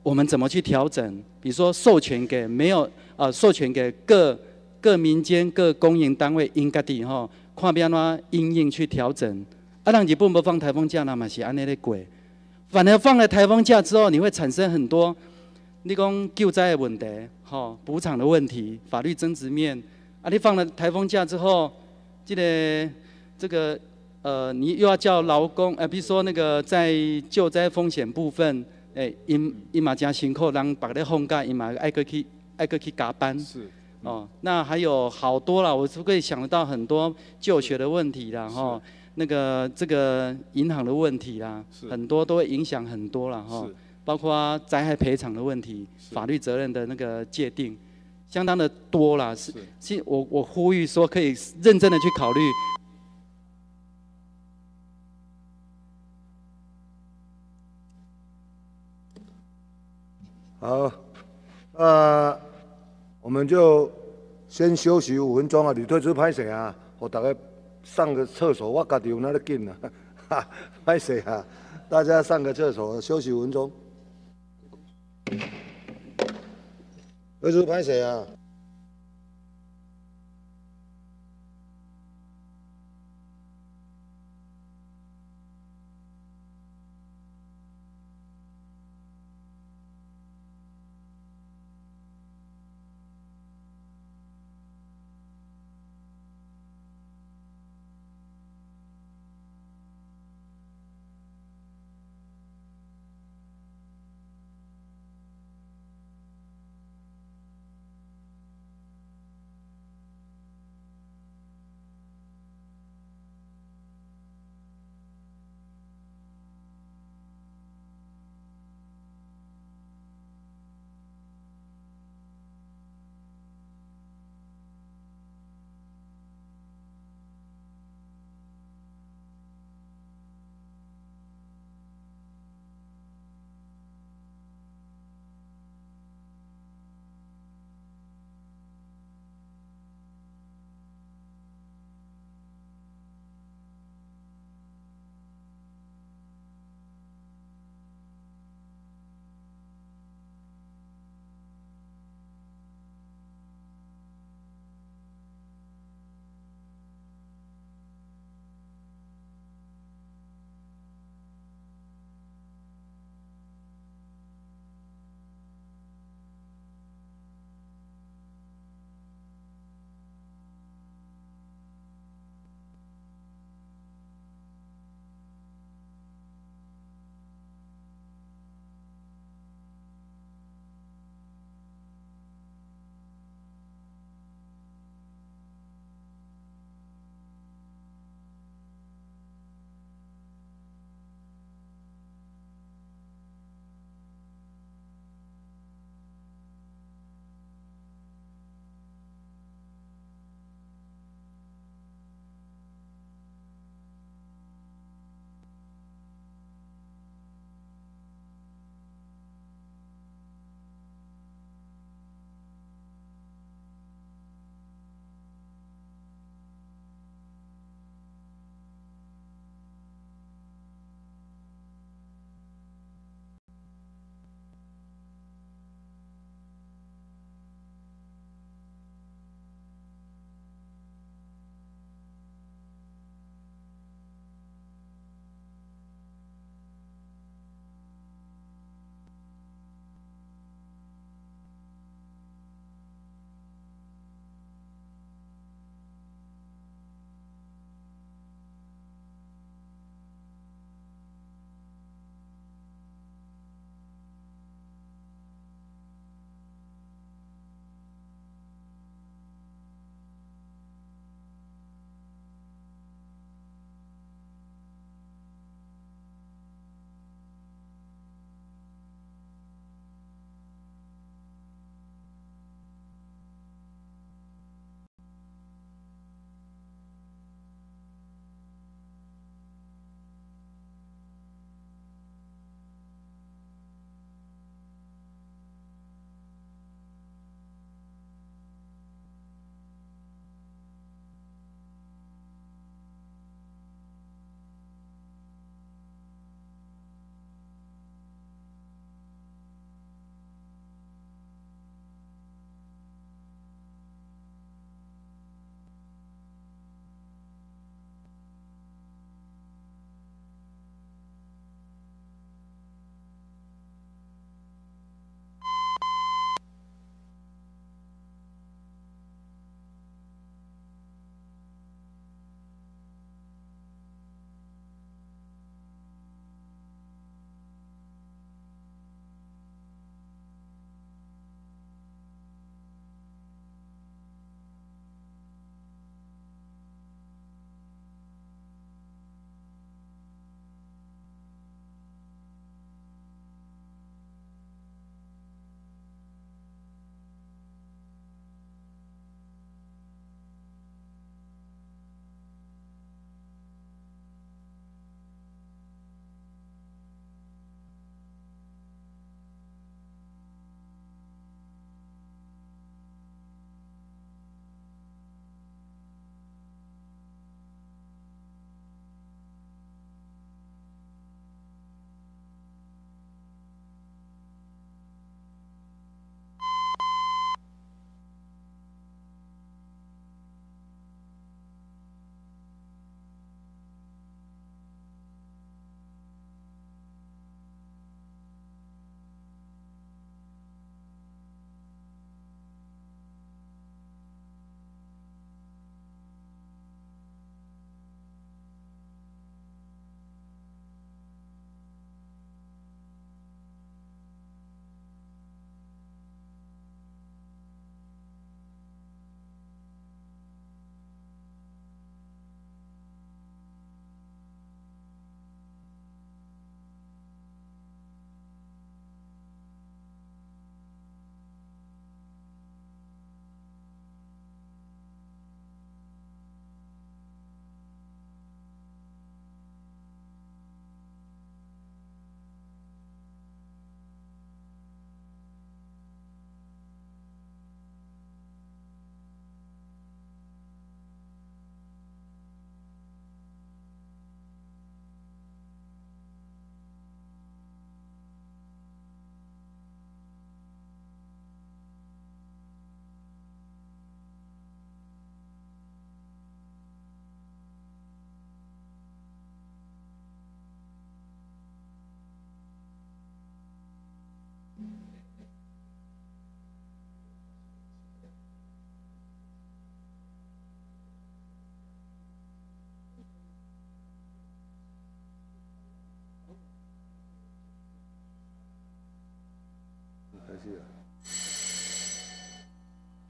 我们怎么去调整？比如说授权给没有呃，授权给各各民间各公营单位应该的吼，看边哪应应去调整。啊，让你不不放台风假，那么是安尼的鬼。反而放了台风假之后，你会产生很多，你讲救灾的问题，哈，补偿的问题，法律争执面。啊，你放了台风假之后，这个这个呃，你又要叫劳工，呃，比如说那个在救灾风险部分，诶，因因嘛加辛苦，人把咧放假，因嘛爱个去爱个去加班。是。哦，那还有好多了，我是可以想得到很多就学的问题了，哈。那个这个银行的问题啦，很多都会影响很多了哈，包括灾害赔偿的问题，法律责任的那个界定，相当的多了。是，是我我呼吁说，可以认真的去考虑。好，呃，我们就先休息五分钟啊，你退出拍谁啊？我大概。上个厕所，我家己有那个劲啊！<laughs> 拍谁啊？大家上个厕所，休息五分钟。退出拍谁啊？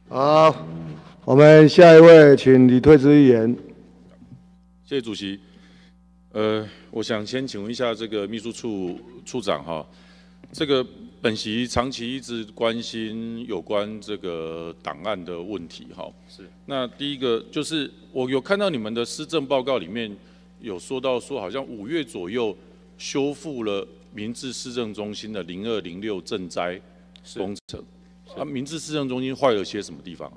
好，我们下一位，请李退之议员。谢谢主席。呃，我想先请问一下这个秘书处处长哈，这个本席长期一直关心有关这个档案的问题哈。是。那第一个就是我有看到你们的施政报告里面有说到说，好像五月左右修复了明治市政中心的零二零六赈灾工程。啊，明治市政中心坏了些什么地方啊？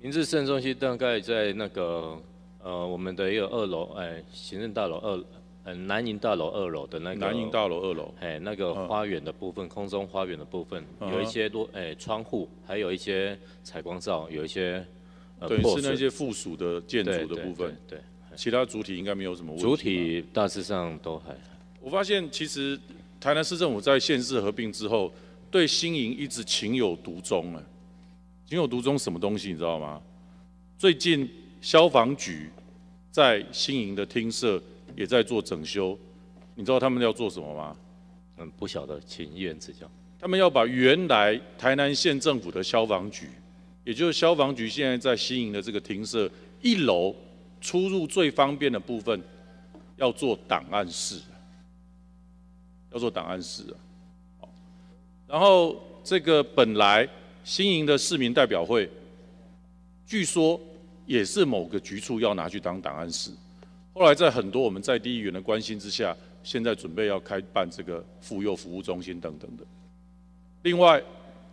明治市政中心大概在那个呃我们的一个二楼，哎，行政大楼二，呃南营大楼二楼的那个南营大楼二楼，哎，那个花园的部分，空中花园的部分，有一些多，哎，窗户，还有一些采光罩，有一些呃对，是那些附属的建筑的部分，对，其他主体应该没有什么问题。主体大致上都还。我发现其实台南市政府在县市合并之后。对新营一直情有独钟啊，情有独钟什么东西你知道吗？最近消防局在新营的厅舍也在做整修，你知道他们要做什么吗？嗯，不晓得，请议员指教。他们要把原来台南县政府的消防局，也就是消防局现在在新营的这个厅舍一楼出入最方便的部分，要做档案室，要做档案室啊。然后这个本来新营的市民代表会，据说也是某个局处要拿去当档案室，后来在很多我们在地议员的关心之下，现在准备要开办这个妇幼服务中心等等的。另外，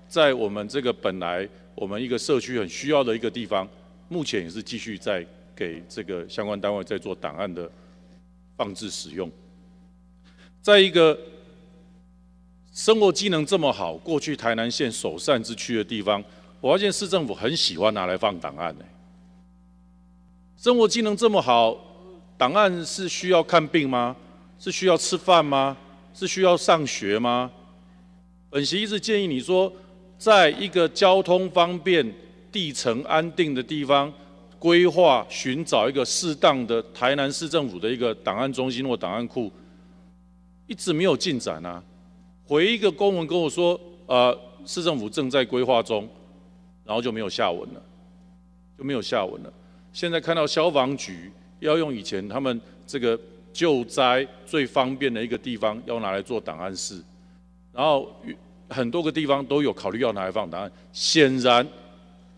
在我们这个本来我们一个社区很需要的一个地方，目前也是继续在给这个相关单位在做档案的放置使用。在一个。生活机能这么好，过去台南县首善之区的地方，我发现市政府很喜欢拿来放档案呢。生活机能这么好，档案是需要看病吗？是需要吃饭吗？是需要上学吗？本席一直建议你说，在一个交通方便、地层安定的地方，规划寻找一个适当的台南市政府的一个档案中心或档案库，一直没有进展啊。回一个公文跟我说，呃，市政府正在规划中，然后就没有下文了，就没有下文了。现在看到消防局要用以前他们这个救灾最方便的一个地方，要拿来做档案室，然后很多个地方都有考虑要拿来放档案。显然，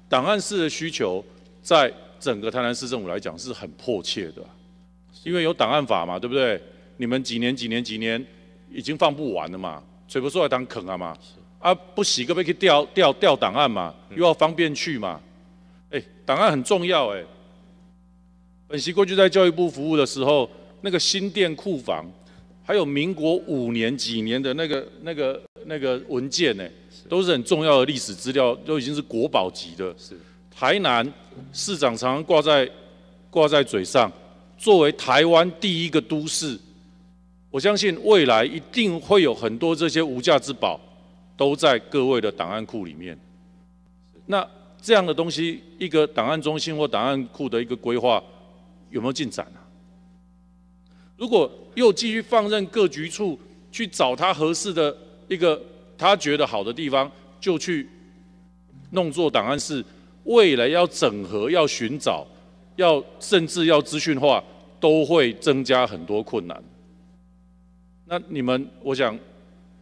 档案室的需求在整个台南市政府来讲是很迫切的，因为有档案法嘛，对不对？你们几年几年几年已经放不完了嘛。水不出来当坑啊嘛，啊不洗个被去调调调档案嘛，又要方便去嘛，哎，档案很重要哎。本席过去在教育部服务的时候，那个新店库房，还有民国五年几年的那个那个那个文件呢，都是很重要的历史资料，都已经是国宝级的。是台南市长常常挂在挂在嘴上，作为台湾第一个都市。我相信未来一定会有很多这些无价之宝，都在各位的档案库里面。那这样的东西，一个档案中心或档案库的一个规划，有没有进展啊？如果又继续放任各局处去找他合适的一个他觉得好的地方，就去弄做档案室，未来要整合、要寻找、要甚至要资讯化，都会增加很多困难。那你们，我想，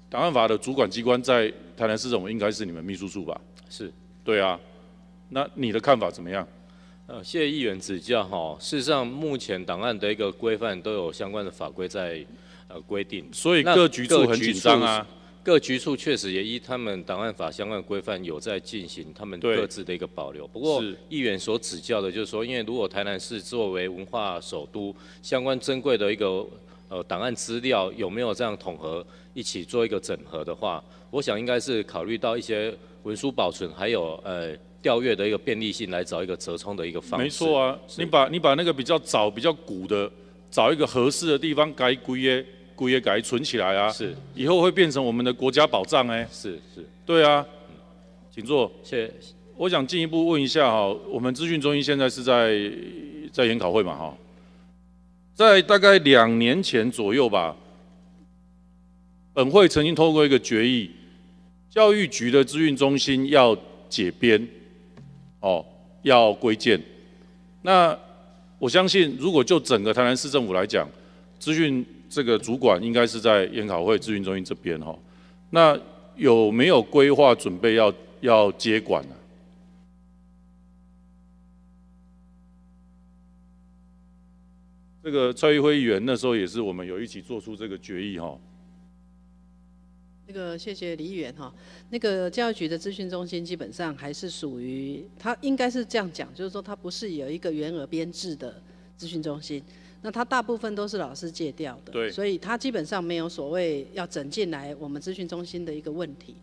档案法的主管机关在台南市政府应该是你们秘书处吧？是，对啊。那你的看法怎么样？呃，谢谢议员指教哈。事实上，目前档案的一个规范都有相关的法规在呃规定，所以各局处很紧张啊。各局处确实也依他们档案法相关的规范有在进行他们各自的一个保留。不过，议员所指教的就是说，因为如果台南市作为文化首都，相关珍贵的一个。呃，档案资料有没有这样统合一起做一个整合的话，我想应该是考虑到一些文书保存还有呃调阅的一个便利性来找一个折冲的一个方式。没错啊，你把你把那个比较早、比较古的，找一个合适的地方改归耶归耶改存起来啊。是。以后会变成我们的国家宝藏哎。是是。对啊。请坐。谢。我想进一步问一下哈，我们资讯中心现在是在在研讨会嘛哈？在大概两年前左右吧，本会曾经通过一个决议，教育局的资讯中心要解编，哦，要归建。那我相信，如果就整个台南市政府来讲，资讯这个主管应该是在研考会资讯中心这边哈。那有没有规划准备要要接管呢？这个蔡玉辉议员那时候也是我们有一起做出这个决议哈。那个谢谢李议员哈，那个教育局的资讯中心基本上还是属于，它应该是这样讲，就是说它不是有一个原额编制的资讯中心，那它大部分都是老师借调的，对，所以它基本上没有所谓要整进来我们资讯中心的一个问题。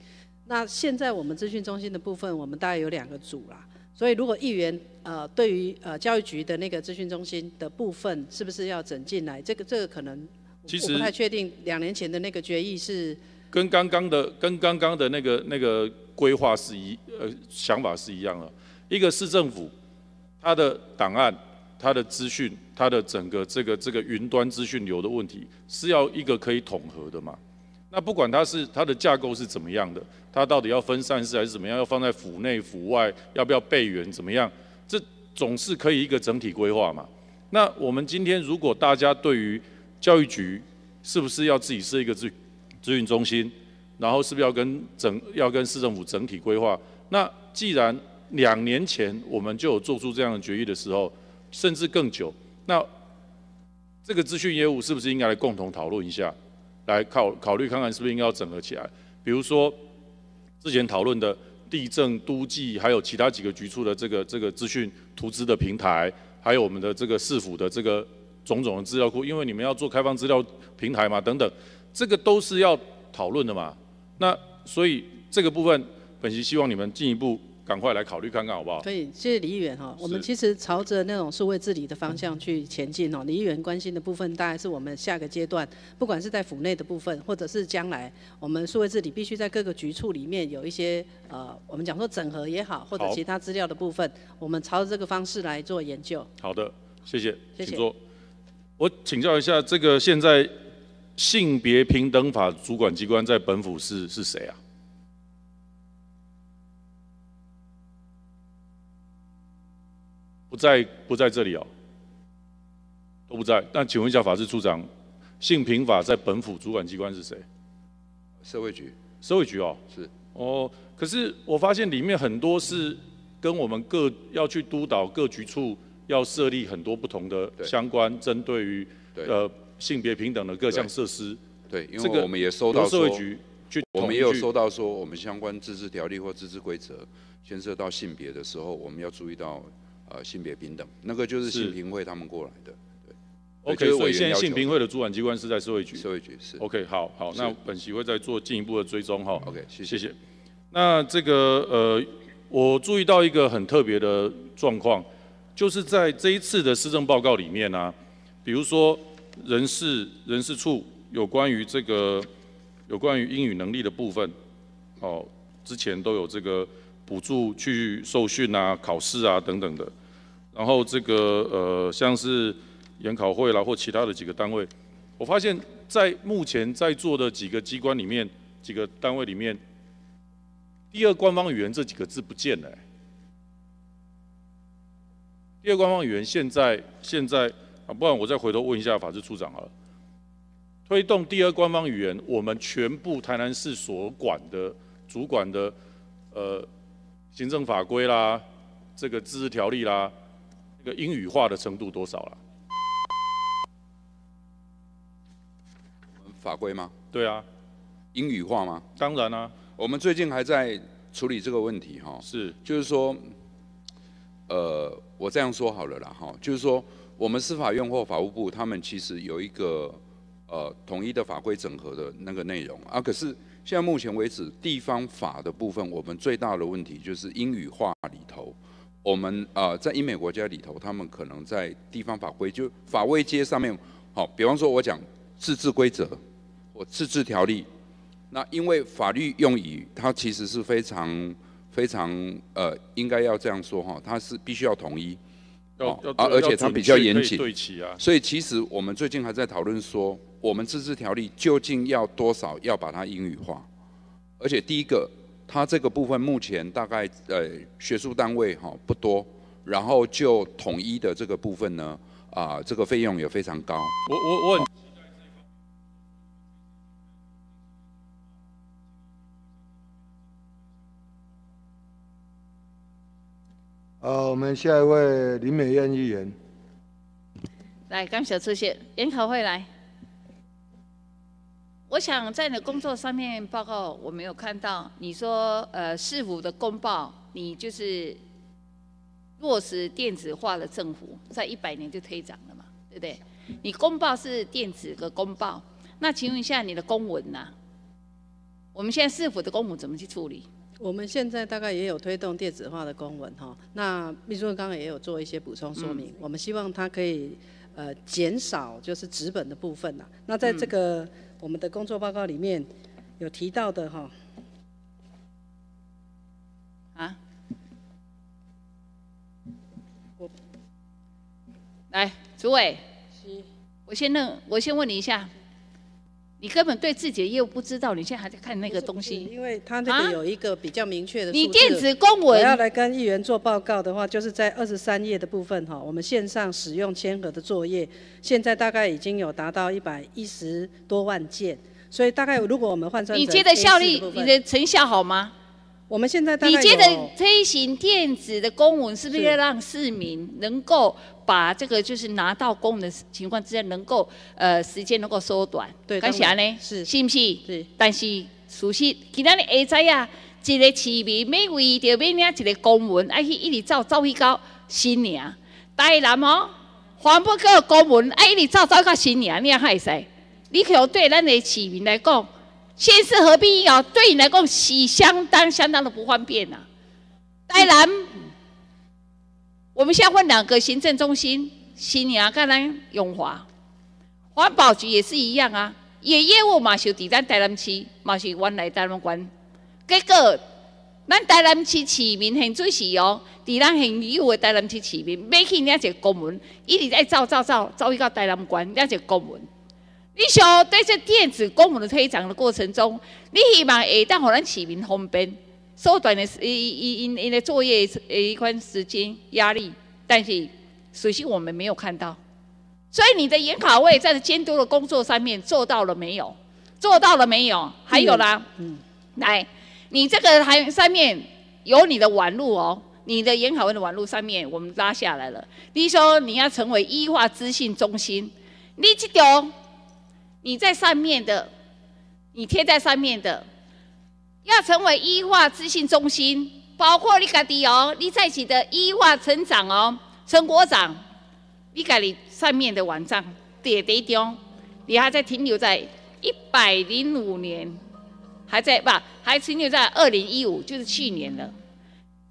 那现在我们资讯中心的部分，我们大概有两个组啦，所以如果议员呃对于呃教育局的那个资讯中心的部分是不是要整进来，这个这个可能其实不太确定，两年前的那个决议是。跟刚刚的跟刚刚的那个那个规划是一呃想法是一样的，一个市政府，它的档案、它的资讯、它的整个这个这个云端资讯流的问题，是要一个可以统合的嘛？那不管它是它的架构是怎么样的，它到底要分散式还是怎么样，要放在府内府外，要不要备援怎么样？这总是可以一个整体规划嘛？那我们今天如果大家对于教育局是不是要自己设一个资资讯中心，然后是不是要跟整要跟市政府整体规划？那既然两年前我们就有做出这样的决议的时候，甚至更久，那这个资讯业务是不是应该来共同讨论一下，来考考虑看看是不是应该要整合起来？比如说之前讨论的地震、都计，还有其他几个局处的这个这个资讯图资的平台，还有我们的这个市府的这个种种的资料库，因为你们要做开放资料平台嘛，等等。这个都是要讨论的嘛，那所以这个部分，本席希望你们进一步赶快来考虑看看，好不好？可以，谢谢李议员哈。我们其实朝着那种数位治理的方向去前进哦。李议员关心的部分，大概是我们下个阶段，不管是在府内的部分，或者是将来我们数位治理必须在各个局处里面有一些呃，我们讲说整合也好，或者其他资料的部分，我们朝着这个方式来做研究。好的，谢谢，请坐。我请教一下，这个现在。性别平等法主管机关在本府是是谁啊？不在不在这里哦，都不在。那请问一下法制处长，性平法在本府主管机关是谁？社会局。社会局哦。是。哦，可是我发现里面很多是跟我们各要去督导各局处要设立很多不同的相关针对于呃。性别平等的各项设施，对，因为我们也收到说，我们也有收到说，我们相关自治条例或自治规则牵涉到性别的时候，我们要注意到呃性别平等，那个就是性平会他们过来的，对。OK，所以现在性平会的主管机关是在社会局。社会局是。OK，好好，那本席会再做进一步的追踪哈。OK，谢谢谢。那这个呃，我注意到一个很特别的状况，就是在这一次的施政报告里面呢，比如说。人事人事处有关于这个有关于英语能力的部分，哦，之前都有这个补助去受训啊、考试啊等等的。然后这个呃，像是研考会啦或其他的几个单位，我发现，在目前在座的几个机关里面、几个单位里面，第二官方语言这几个字不见了。第二官方语言现在现在。啊，不然我再回头问一下法制处长好了。推动第二官方语言，我们全部台南市所管的主管的呃行政法规啦，这个自治条例啦，那个英语化的程度多少了？法规吗？对啊。英语化吗？当然啊。我们最近还在处理这个问题哈。是。就是说，呃，我这样说好了啦哈，就是说。我们司法院或法务部，他们其实有一个呃统一的法规整合的那个内容啊。可是现在目前为止，地方法的部分，我们最大的问题就是英语化里头，我们啊在英美国家里头，他们可能在地方法规就法位阶上面，好，比方说我讲自治规则或自治条例，那因为法律用语它其实是非常非常呃应该要这样说哈，它是必须要统一。要啊，而且它比较严谨，对齐啊。所以其实我们最近还在讨论说，我们自治条例究竟要多少要把它英语化？而且第一个，它这个部分目前大概呃学术单位哈不多，然后就统一的这个部分呢，啊这个费用也非常高。我我我好，我们下一位林美燕议员。来，刚小出现研讨会来。我想在你的工作上面报告，我没有看到你说呃市府的公报，你就是落实电子化的政府，在一百年就推展了嘛，对不对？你公报是电子的公报，那请问一下你的公文呢？我们现在市府的公文怎么去处理？我们现在大概也有推动电子化的公文哈，那秘书长刚刚也有做一些补充说明，我们希望它可以呃减少就是纸本的部分呐。那在这个我们的工作报告里面有提到的哈，啊？我来，主委，我先问，我先问你一下，你根本对自己的业务不知道，你现在还在看那个东西？因为它那个有一个比较明确的。你电子公文我要来跟议员做报告的话，就是在二十三页的部分哈，我们线上使用签合的作业，现在大概已经有达到一百一十多万件，所以大概如果我们换算成你接的效率，你的成效好吗？我们现在大概你接的推行电子的公文，是不是是要让市民能够把这个就是拿到公文的情况之下，能够呃时间能够缩短？对感谢呢？是是不是？是。但是事实，今仔日下知啊，一个市民每为着要领一个公文，爱去一直走走去到新娘，台南哦，环保局的公文爱一直走走到新娘，你也还会使？你可对咱的市民来讲，县市合并以后，对你来讲是相当相当的不方便呐、台南，我们现在分两个行政中心，新娘跟咱永华，环保局也是一样啊，也业务嘛是伫咱台南市，嘛是原来台南县。结果，咱台南市市民很准时哦，伫咱很有的台南市市民，买去领一个公文，一直在走走走走去到台南县领一个公文。你想对这电子公文的推展的过程中，你希望会当互咱市民方便，缩短的因因因因的作业的一关时间压力，但是首先我们没有看到。所以你的研考会在监督的工作上面做到了没有？做到了没有？还有啦，嗯，来，你这个还上面有你的网路哦，你的研考会的网路上面我们拉下来了。你说你要成为医化资讯中心，你这条你在上面的，你贴在上面的，要成为医化资讯中心，包括你家己哦，你在起的医化成长哦，成果长，你家己上面的网站第第中，你还在停留在一百零五年，还在不还停留在二零一五，就是去年了。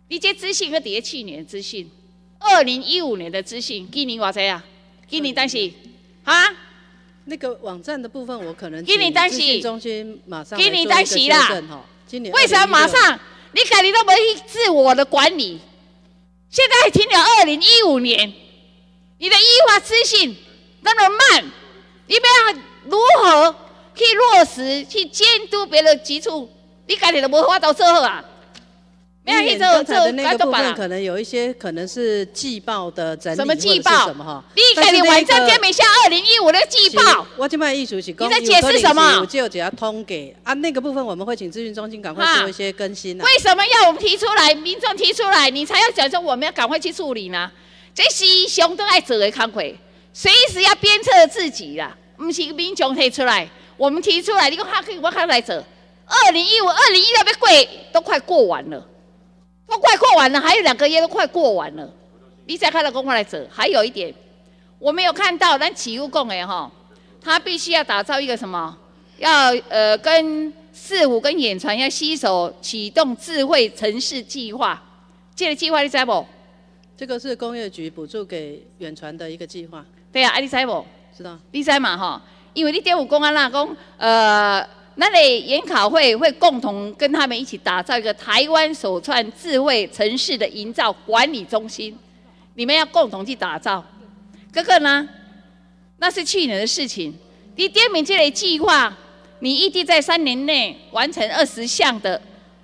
你这资讯和底下去年的资讯，二零一五年的资讯，今年偌济啊？今年但是啊？那个网站的部分，我可能今年单资时讯中心马上今年来做一个修单时啦。今年为什么马上你改你都没去自我的管理？现在停留二零一五年，你的依法资讯那么慢，你要如何去落实、去监督别的基础？你家己都没法度做好啊！没有去你做做刚才的那。个部分，可能有一些可能是季报的整理，什么季报什么哈？你家己网站贴没下二零一五的季报，我这边艺术是讲你在解释什么我就只要通给啊，那个部分我们会请咨询中心赶快做一些更新啊。为什么要我们提出来？民众提出来，你才要讲说我们要赶快去处理呢？这是熊都爱做的工作，随时要鞭策自己啦，不是民众提出来，我们提出来，你讲他可以，我看来做。二零一五、二零一六要过，都快过完了，都快过完了，还有两个月都快过完了，你再看到公快来者。还有一点，我没有看到，咱起务共诶哈，他必须要打造一个什么？要呃跟四五跟远传要携手启动智慧城市计划，这个计划你知不？这个是工业局补助给远传的一个计划，对啊，啊你知不？知道。你知嘛哈？因为你点有公安啦，讲呃，那里研考会会共同跟他们一起打造一个台湾首创智慧城市的营造管理中心，你们要共同去打造。哥哥呢？那是去年的事情。你点名这类计划，你预定在三年内完成二十项的，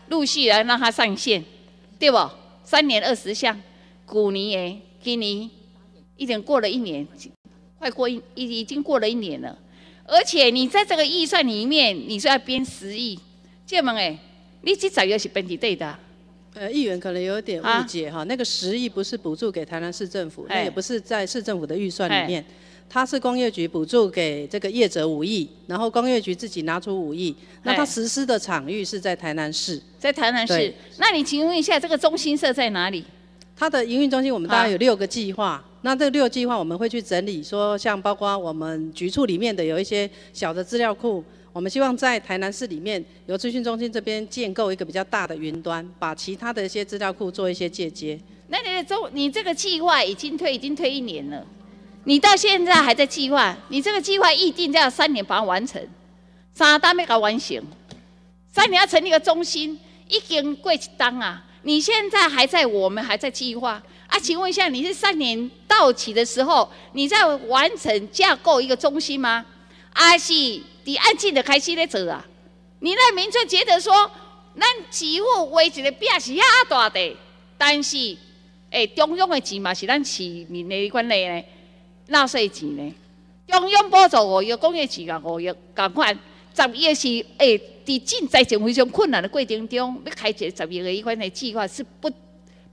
陆续来让它上线，对不？三年二十项，古年诶，今年已经过了一年，快过一已经过了一年了。而且你在这个预算里面，你说要编十亿，这问诶，你这十亿是本地对的？呃，议员可能有点误解哈，那个十亿不是补助给台南市政府，那也不是在市政府的预算里面，它是工业局补助给这个业者五亿，然后工业局自己拿出五亿，那它实施的场域是在台南市，在台南市。那你请问一下，这个中心社在哪里？它的营运中心我们大概有六个计划，那这六个计划我们会去整理，说像包括我们局处里面的有一些小的资料库。我们希望在台南市里面，由资讯中心这边建构一个比较大的云端，把其他的一些资料库做一些借接。那你的中，你这个计划已经推，已经推一年了，你到现在还在计划，你这个计划预定要三年把它完成，三单没搞完成，三年要成立一个中心，已经过一档啊，你现在还在，我们还在计划啊？请问一下，你是三年到期的时候，你在完成架构一个中心吗？还是？你安静的开始在做啊！你那民众觉得说，咱市府为一个饼是遐大的，但是，诶，中央的钱嘛是咱市民的管理呢，纳税钱呢。中央补助五亿，工业钱啊五亿，共款十亿是诶，伫进财政非常困难的过程中，要开一个十亿的一款的计划是不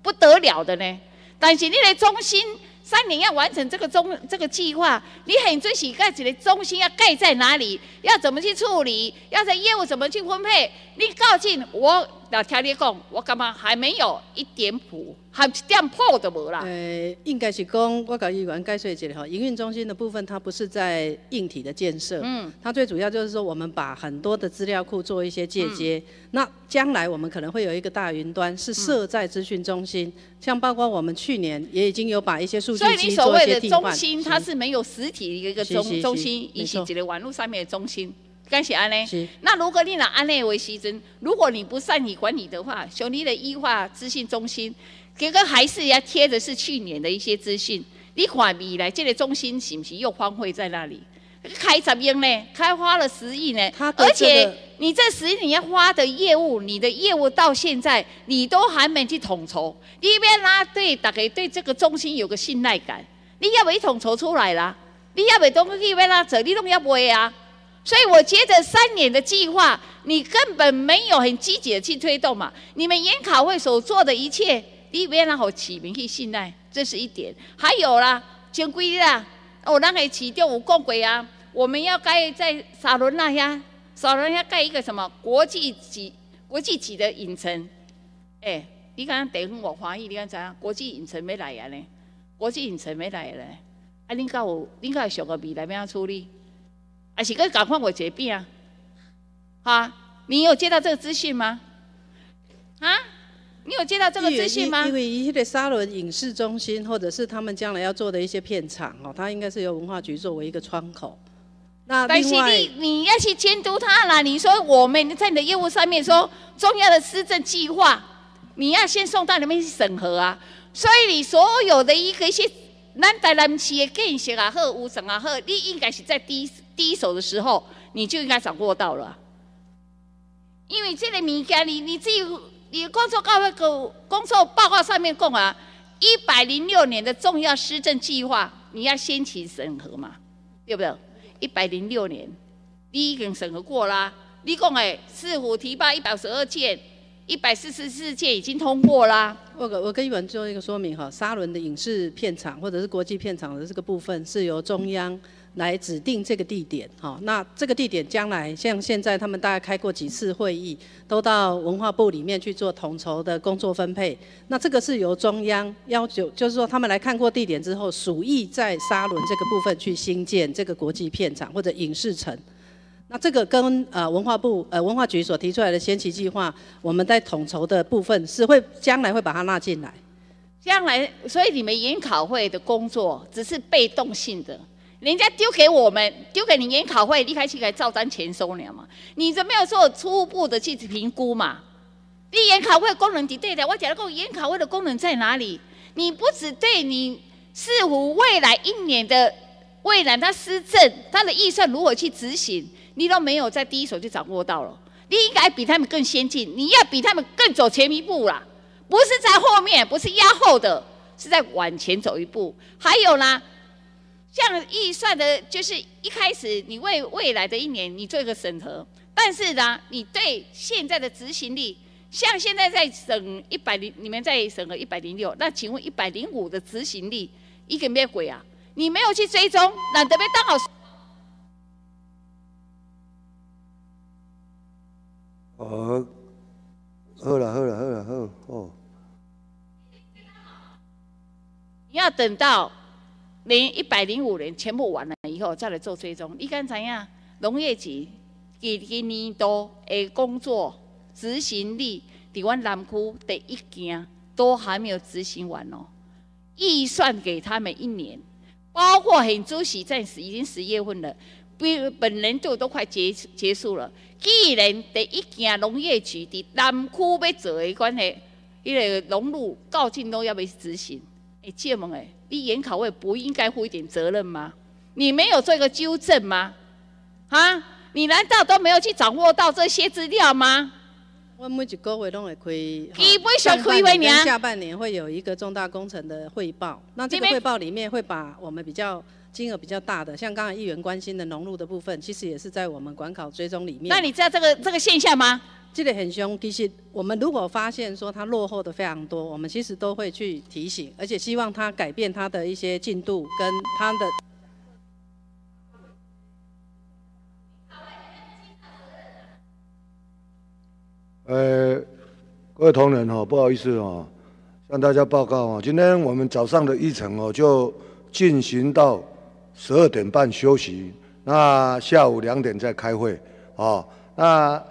不得了的呢。但是你的中心。三年要完成这个中这个计划，你很追喜盖起的中心要盖在哪里？要怎么去处理？要在业务怎么去分配？你告诉我。那听你讲，我感觉还没有一点谱，还一点谱都无啦。呃，应该是讲，我搞议员解说一下哈。营运中心的部分，它不是在硬体的建设，嗯，它最主要就是说，我们把很多的资料库做一些借接。那将来我们可能会有一个大云端，是设在资讯中心，像包括我们去年也已经有把一些数据机做一些替换。中心它是没有实体的一个中中心，以及这个网络上面的中心。感谢安呢。那如果你拿安内为牺牲，如果你不善于管理的话，兄弟的医化资讯中心，这个还是要贴的是去年的一些资讯。你看未来这个中心是不是又荒废在那里？开十亿呢？开花了十亿呢？而且你这十亿你要花的业务，你的业务到现在你都还没去统筹，你一边拉对大概对这个中心有个信赖感，你要不一统筹出来啦？你要不东西要拉走，你都要不会啊？所以我觉得三年的计划，你根本没有很积极的去推动嘛。你们研考会所做的一切，你别让好起民去信赖，这是一点。还有啦，监规啦，哦，那个市调有讲过啊，我们要盖在沙伦那呀，沙伦要盖一个什么国际级、国际级的影城。哎，你刚刚等我怀疑，你看怎样？国际影城没来呀呢？国际影城没来呢？啊，你告我，你告想个未来怎样处理？还是个赶快我结病啊！啊，你有接到这个资讯吗？啊，你有接到这个资讯吗？因为一些沙伦影视中心，或者是他们将来要做的一些片场哦，它应该是由文化局作为一个窗口。那但是你你要去监督他啦。你说我们在你的业务上面说重要的施政计划，你要先送到里面去审核啊。所以你所有的一个一些南台南市的建设啊，或五省啊，或你应该是在第一。第一手的时候，你就应该掌握到了，因为这个物件，你你自己，你工作报告工作报告上面讲啊，一百零六年的重要施政计划，你要先起审核嘛，对不对？一百零六年，你已经审核过啦。你讲诶，市府提报一百五十二件，一百四十四件已经通过啦。我我跟你们做一个说明哈，沙伦的影视片场或者是国际片场的这个部分，是由中央。来指定这个地点，哈，那这个地点将来像现在他们大概开过几次会议，都到文化部里面去做统筹的工作分配。那这个是由中央要求，就是说他们来看过地点之后，属意在沙伦这个部分去新建这个国际片场或者影视城。那这个跟呃文化部呃文化局所提出来的先期计划，我们在统筹的部分是会将来会把它纳进来。将来，所以你们研讨会的工作只是被动性的。人家丢给我们，丢给你研考会，你开始来照单全收了嘛？你怎没有做初步的去评估嘛？你研考会功能的对的，我讲过研考会的功能在哪里？你不只对你似乎未来一年的未来它施政，它的预算如何去执行？你都没有在第一手就掌握到了。你应该比他们更先进，你要比他们更走前一步啦，不是在后面，不是压后的，是在往前走一步。还有呢，像预算的，就是一开始你为未来的一年你做一个审核，但是呢，你对现在的执行力，像现在在审一百零，你们在审核一百零六，那请问一百零五的执行力，一个咩鬼啊？你没有去追踪，懒得被当好。哦，好了好了好了好哦。你要等到连一百零五年全部完了以后再来做追踪。你敢知影农业局今今年度的工作执行力，伫阮南区第一件都还没有执行完哦。预算给他们一年，包括很主席在十已经十月份了。比本年度都快结结束了，既然第一件农业局伫南区要做的关系，迄个农路告进都要被执行，哎，借问哎，你研考会不应该负一点责任吗？你没有做一个纠正吗？啊，你难道都没有去掌握到这些资料吗？我每一个月都会开，基本上开会年，下半年会有一个重大工程的汇报，那这个汇报里面会把我们比较。金额比较大的，像刚才议员关心的农路的部分，其实也是在我们管考追踪里面。那你知道这个这个现象吗？这个很凶，其实我们如果发现说他落后的非常多，我们其实都会去提醒，而且希望他改变他的一些进度跟他的。呃，各位同仁哈，不好意思哦，向大家报告哦，今天我们早上的议程哦就进行到。十二点半休息，那下午两点再开会，哦，那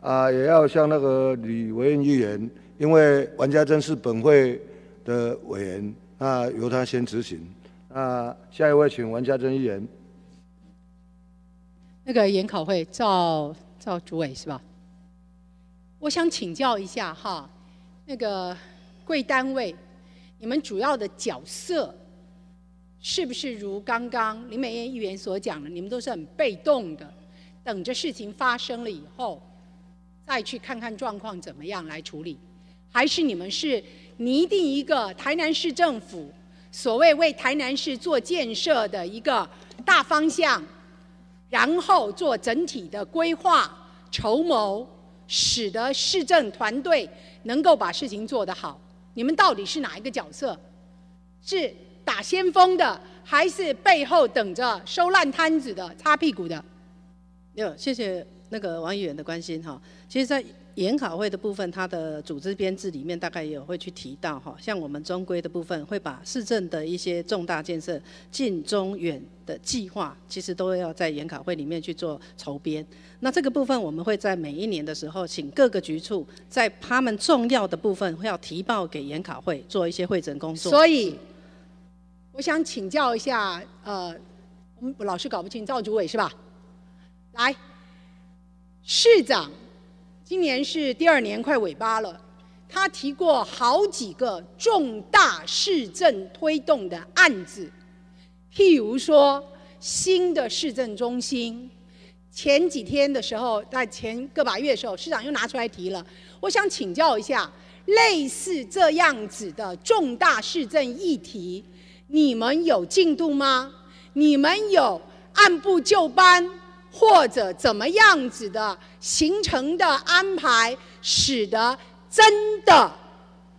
啊也要向那个李维恩议员，因为王家珍是本会的委员，那由他先执行。那下一位请王家珍议员。那个研考会赵赵主委是吧？我想请教一下哈，那个贵单位，你们主要的角色。是不是如刚刚林美燕议员所讲的，你们都是很被动的，等着事情发生了以后，再去看看状况怎么样来处理？还是你们是拟定一个台南市政府所谓为台南市做建设的一个大方向，然后做整体的规划筹谋，使得市政团队能够把事情做得好？你们到底是哪一个角色？是？打先锋的，还是背后等着收烂摊子的、擦屁股的？有，谢谢那个王议员的关心哈。其实，在研考会的部分，它的组织编制里面大概也会去提到哈。像我们中规的部分，会把市政的一些重大建设、近中远的计划，其实都要在研考会里面去做筹编。那这个部分，我们会在每一年的时候，请各个局处在他们重要的部分，会要提报给研考会做一些会诊工作。所以。我想请教一下，呃，我们老是搞不清赵主委是吧？来，市长今年是第二年快尾巴了，他提过好几个重大市政推动的案子，譬如说新的市政中心，前几天的时候，在前个把月的时候，市长又拿出来提了。我想请教一下，类似这样子的重大市政议题。你们有进度吗？你们有按部就班，或者怎么样子的行程的安排，使得真的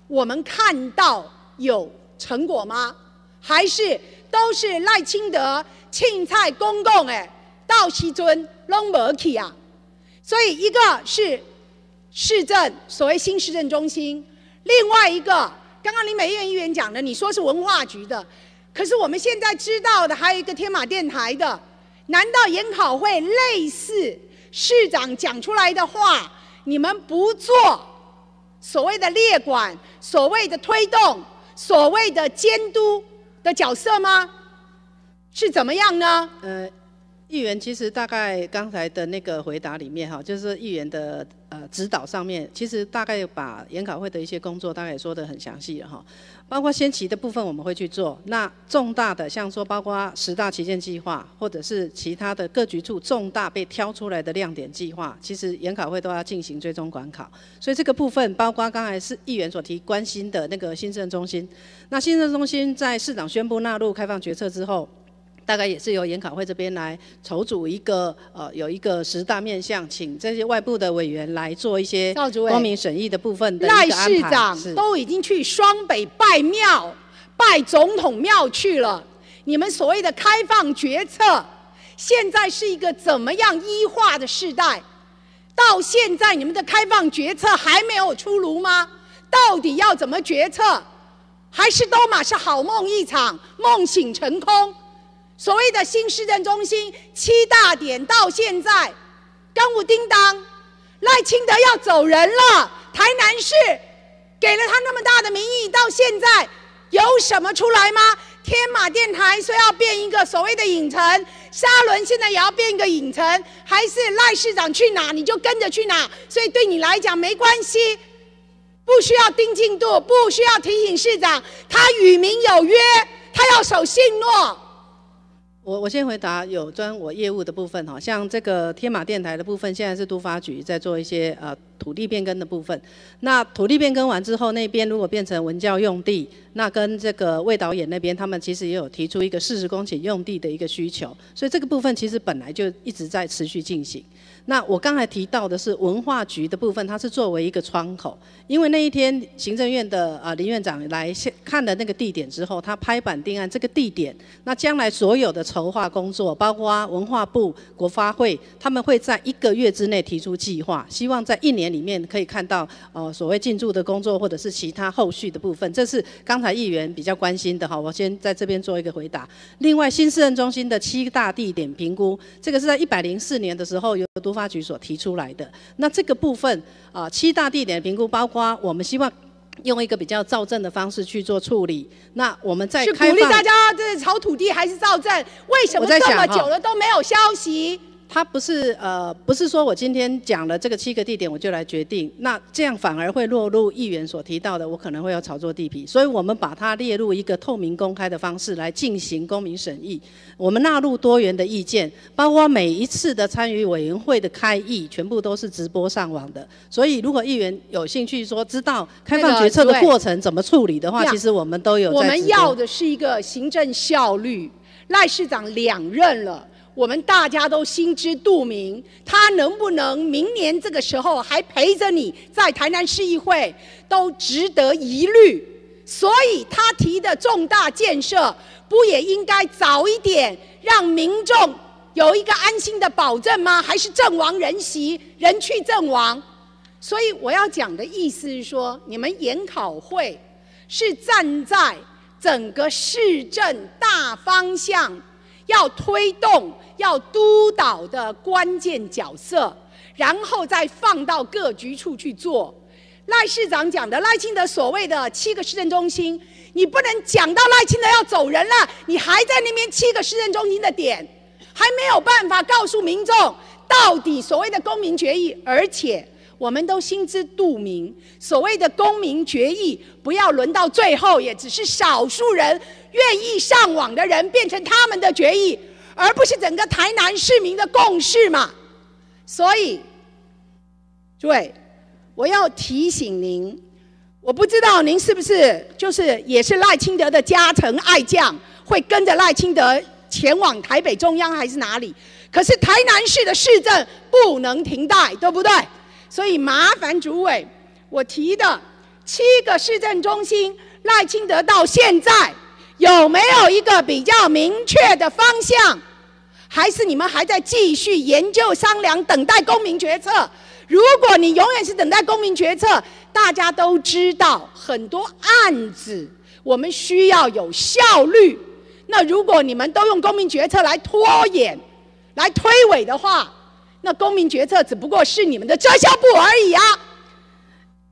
我们看到有成果吗？还是都是赖清德庆蔡公公哎，到西尊拢无去啊？所以一个是市政，所谓新市政中心；另外一个。刚刚林美燕议员讲的，你说是文化局的，可是我们现在知道的还有一个天马电台的，难道研讨会类似市长讲出来的话，你们不做所谓的列管、所谓的推动、所谓的监督的角色吗？是怎么样呢？呃。议员其实大概刚才的那个回答里面哈，就是议员的呃指导上面，其实大概把研考会的一些工作大概说得很详细了哈。包括先期的部分我们会去做，那重大的像说包括十大旗舰计划，或者是其他的各局处重大被挑出来的亮点计划，其实研考会都要进行追踪管考。所以这个部分包括刚才是议员所提关心的那个新政中心，那新政中心在市长宣布纳入开放决策之后。大概也是由研考会这边来筹组一个呃，有一个十大面向，请这些外部的委员来做一些光明审议的部分的赖市长都已经去双北拜庙、拜总统庙去了，你们所谓的开放决策，现在是一个怎么样医化的时代？到现在你们的开放决策还没有出炉吗？到底要怎么决策？还是都马是好梦一场，梦醒成空？所谓的新市政中心七大点到现在，刚武叮当，赖清德要走人了。台南市给了他那么大的名义，到现在有什么出来吗？天马电台说要变一个所谓的影城，沙伦现在也要变一个影城，还是赖市长去哪你就跟着去哪，所以对你来讲没关系，不需要盯进度，不需要提醒市长，他与民有约，他要守信诺。我我先回答有专我业务的部分哈，像这个天马电台的部分，现在是都发局在做一些呃土地变更的部分。那土地变更完之后，那边如果变成文教用地，那跟这个魏导演那边，他们其实也有提出一个四十公顷用地的一个需求，所以这个部分其实本来就一直在持续进行。那我刚才提到的是文化局的部分，它是作为一个窗口，因为那一天行政院的啊林院长来先看了那个地点之后，他拍板定案这个地点，那将来所有的筹划工作，包括文化部、国发会，他们会在一个月之内提出计划，希望在一年里面可以看到呃所谓进驻的工作或者是其他后续的部分，这是刚才议员比较关心的哈，我先在这边做一个回答。另外新市政中心的七大地点评估，这个是在一百零四年的时候有多都发局所提出来的，那这个部分啊，七大地点评估，包括我们希望用一个比较造证的方式去做处理。那我们在去鼓励大家这炒土地还是造证？为什么这么久了都没有消息？他不是呃，不是说我今天讲了这个七个地点，我就来决定，那这样反而会落入议员所提到的，我可能会有炒作地皮，所以我们把它列入一个透明公开的方式来进行公民审议。我们纳入多元的意见，包括每一次的参与委员会的开议，全部都是直播上网的。所以如果议员有兴趣说知道开放决策的过程怎么处理的话，其实我们都有。我们要的是一个行政效率。赖市长两任了。我们大家都心知肚明，他能不能明年这个时候还陪着你在台南市议会，都值得疑虑。所以他提的重大建设，不也应该早一点让民众有一个安心的保证吗？还是阵亡人席，人去阵亡？所以我要讲的意思是说，你们研考会是站在整个市政大方向。要推动、要督导的关键角色，然后再放到各局处去做。赖市长讲的赖清德所谓的七个市政中心，你不能讲到赖清德要走人了，你还在那边七个市政中心的点，还没有办法告诉民众到底所谓的公民决议，而且。我们都心知肚明，所谓的公民决议，不要轮到最后，也只是少数人愿意上网的人变成他们的决议，而不是整个台南市民的共识嘛。所以，诸位，我要提醒您，我不知道您是不是就是也是赖清德的家臣爱将，会跟着赖清德前往台北中央还是哪里？可是台南市的市政不能停贷，对不对？所以麻烦主委，我提的七个市政中心，赖清德到现在有没有一个比较明确的方向？还是你们还在继续研究商量，等待公民决策？如果你永远是等待公民决策，大家都知道很多案子我们需要有效率。那如果你们都用公民决策来拖延、来推诿的话，那公民决策只不过是你们的遮羞布而已啊！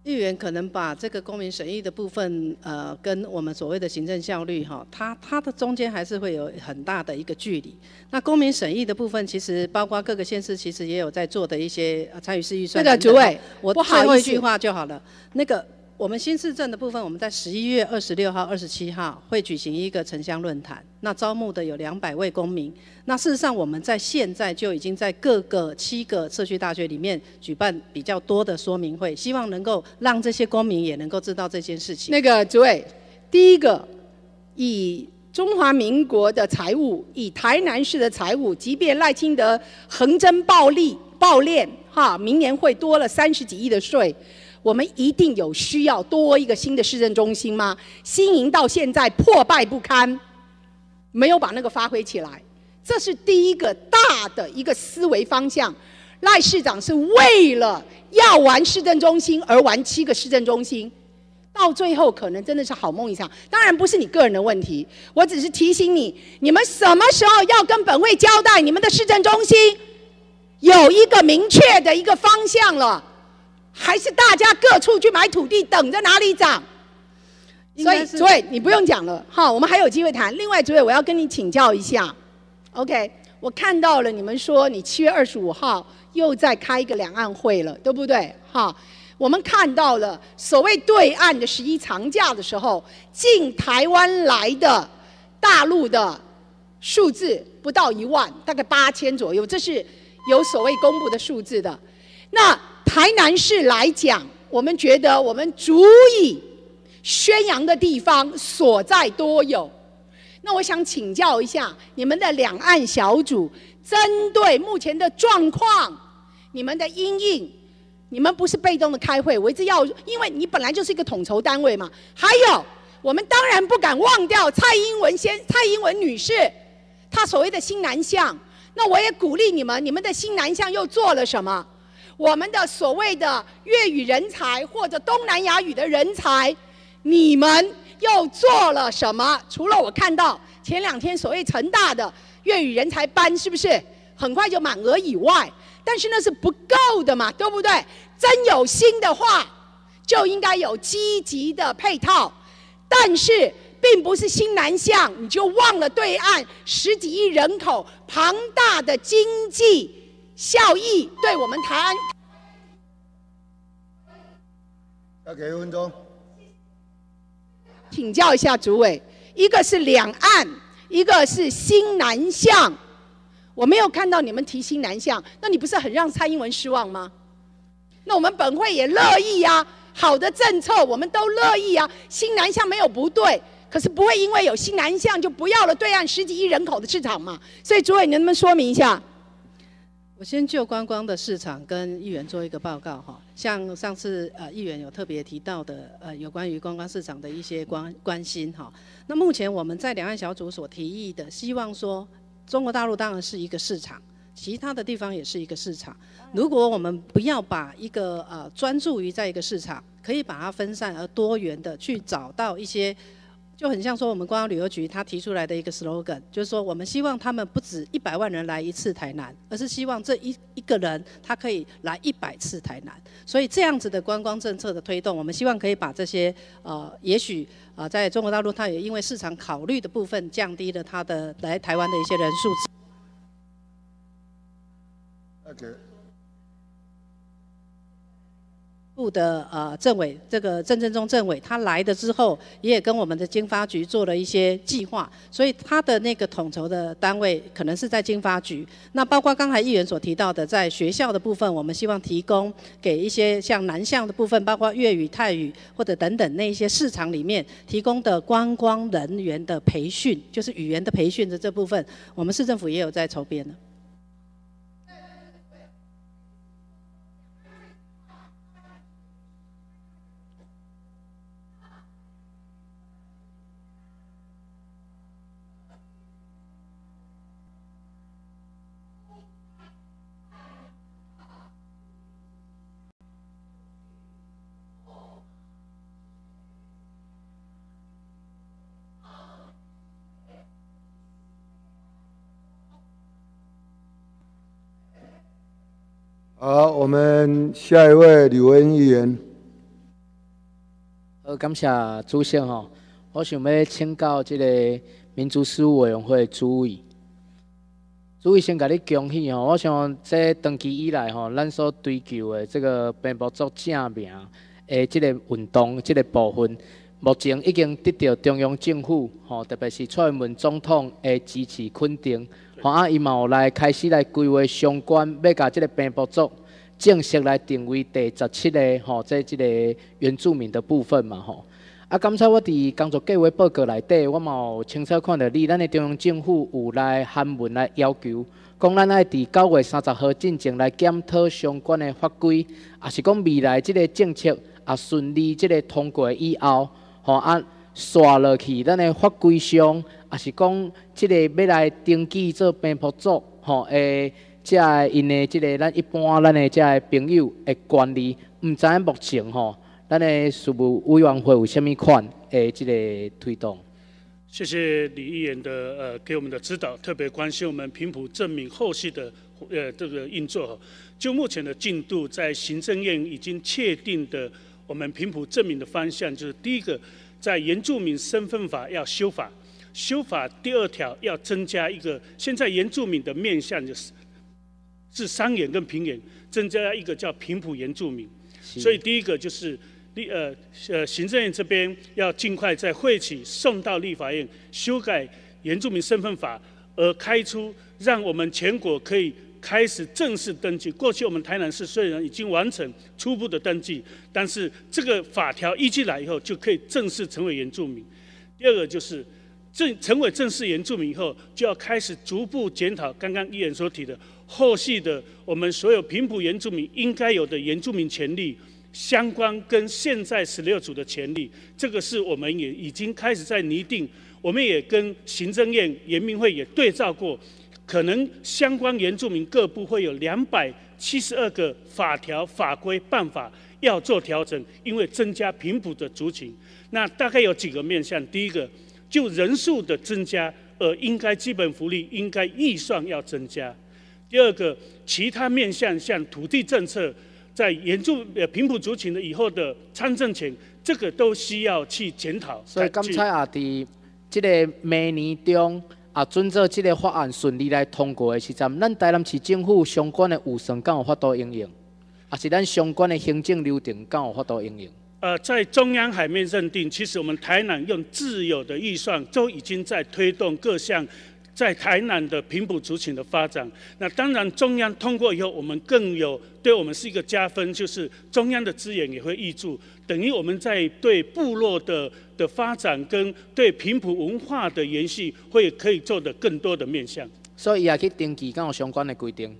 议员可能把这个公民审议的部分，呃，跟我们所谓的行政效率哈，它它的中间还是会有很大的一个距离。那公民审议的部分，其实包括各个县市其实也有在做的一些参与式预算。那个主委，我最后一句话就好了。那个我们新市镇的部分，我们在十一月二十六号、二十七号会举行一个城乡论坛。那招募的有两百位公民。那事实上，我们在现在就已经在各个七个社区大学里面举办比较多的说明会，希望能够让这些公民也能够知道这件事情。那个主委，第一个，以中华民国的财务，以台南市的财务，即便赖清德横征暴利、暴敛，哈，明年会多了三十几亿的税，我们一定有需要多一个新的市政中心吗？新营到现在破败不堪，没有把那个发挥起来，这是第一个大的一个思维方向。赖市长是为了要玩市政中心而玩七个市政中心。到最后可能真的是好梦一场。当然不是你个人的问题，我只是提醒你，你们什么时候要跟本会交代你们的市政中心有一个明确的一个方向了，还是大家各处去买土地等着哪里涨？所以，主委你不用讲了，哈，我们还有机会谈。另外，主委我要跟你请教一下，OK？我看到了你们说你七月二十五号又在开一个两岸会了，对不对？哈。我们看到了所谓对岸的十一长假的时候，进台湾来的大陆的数字不到一万，大概八千左右，这是有所谓公布的数字的。那台南市来讲，我们觉得我们足以宣扬的地方所在多有。那我想请教一下你们的两岸小组，针对目前的状况，你们的阴影。你们不是被动的开会，我一直要，因为你本来就是一个统筹单位嘛。还有，我们当然不敢忘掉蔡英文先，蔡英文女士，她所谓的新南向。那我也鼓励你们，你们的新南向又做了什么？我们的所谓的粤语人才或者东南亚语的人才，你们又做了什么？除了我看到前两天所谓成大的粤语人才班，是不是很快就满额以外？但是那是不够的嘛，对不对？真有心的话，就应该有积极的配套。但是，并不是新南向，你就忘了对岸十几亿人口庞大的经济效益，对我们台湾。要给一分钟。请教一下主委，一个是两岸，一个是新南向。我没有看到你们提新南向，那你不是很让蔡英文失望吗？那我们本会也乐意呀，好的政策我们都乐意啊。新南向没有不对，可是不会因为有新南向就不要了对岸十几亿人口的市场嘛。所以主委，能不能说明一下？我先就观光的市场跟议员做一个报告哈。像上次呃议员有特别提到的呃有关于观光市场的一些关关心哈。那目前我们在两岸小组所提议的，希望说。中国大陆当然是一个市场，其他的地方也是一个市场。如果我们不要把一个呃专注于在一个市场，可以把它分散而多元的去找到一些，就很像说我们观光旅游局他提出来的一个 slogan，就是说我们希望他们不止一百万人来一次台南，而是希望这一一个人他可以来一百次台南。所以这样子的观光政策的推动，我们希望可以把这些呃，也许。啊，在中国大陆，它也因为市场考虑的部分，降低了它的来台湾的一些人数。部的呃政委，这个郑振中政委他来的之后，也跟我们的经发局做了一些计划，所以他的那个统筹的单位可能是在经发局。那包括刚才议员所提到的，在学校的部分，我们希望提供给一些像南向的部分，包括粤语、泰语或者等等那一些市场里面提供的观光人员的培训，就是语言的培训的这部分，我们市政府也有在筹编的。好，我们下一位吕文议员。好，感谢主席吼，我想要请教这个民主事务委员会主委。主委先甲你恭喜吼，我想这长期以来吼，咱所追求的这个并不做正名的这个运动这个部分，目前已经得到中央政府吼，特别是蔡英文总统的支持肯定，吼啊，伊嘛有来开始来规划相关，要甲这个并不做正式来定位第十七个吼，在这个原住民的部分嘛吼。啊，刚才我伫工作计划报告内底，我嘛有清楚看到你，咱的中央政府有来函文来要求，讲咱爱伫九月三十号进前来检讨相关的法规，也是讲未来即个政策啊顺利即个通过以后，吼啊刷落去咱的法规上，也是讲即个要来登记做编谱组，吼诶，即个因的即个咱一般咱的即个朋友的管理，毋知影目前吼。咱的事务委员会有虾米款诶，这个推动？谢谢李议员的呃给我们的指导，特别关心我们平埔证明后续的呃这个运作。就目前的进度，在行政院已经确定的我们平埔证明的方向，就是第一个，在原住民身份法要修法，修法第二条要增加一个，现在原住民的面向就是是商眼跟平眼，增加一个叫平埔原住民，所以第一个就是。立呃呃，行政院这边要尽快在会期送到立法院修改原住民身份法，而开出让我们全国可以开始正式登记。过去我们台南市虽然已经完成初步的登记，但是这个法条一进来以后就可以正式成为原住民。第二个就是正成为正式原住民以后，就要开始逐步检讨刚刚议员所提的后续的我们所有平埔原住民应该有的原住民权利。相关跟现在十六组的权利，这个是我们也已经开始在拟定。我们也跟行政院研明会也对照过，可能相关原住民各部会有两百七十二个法条法规办法要做调整，因为增加频谱的族群。那大概有几个面向：第一个，就人数的增加，呃，应该基本福利应该预算要增加；第二个，其他面向像土地政策。在援助呃平埔族群的以后的参政权，这个都需要去检讨。所以刚才啊，伫这个明年中啊，遵照这个法案顺利来通过的时阵，咱台南市政府相关的预算敢有法度应用，啊是咱相关的行政流程敢有法度应用？呃，在中央海面认定，其实我们台南用自有的预算，就已经在推动各项。在台南的平埔族群的发展，那当然中央通过以后，我们更有对我们是一个加分，就是中央的资源也会挹注，等于我们在对部落的的发展跟对平埔文化的延续，会可以做的更多的面向。所以也去登记，跟有相关的规定。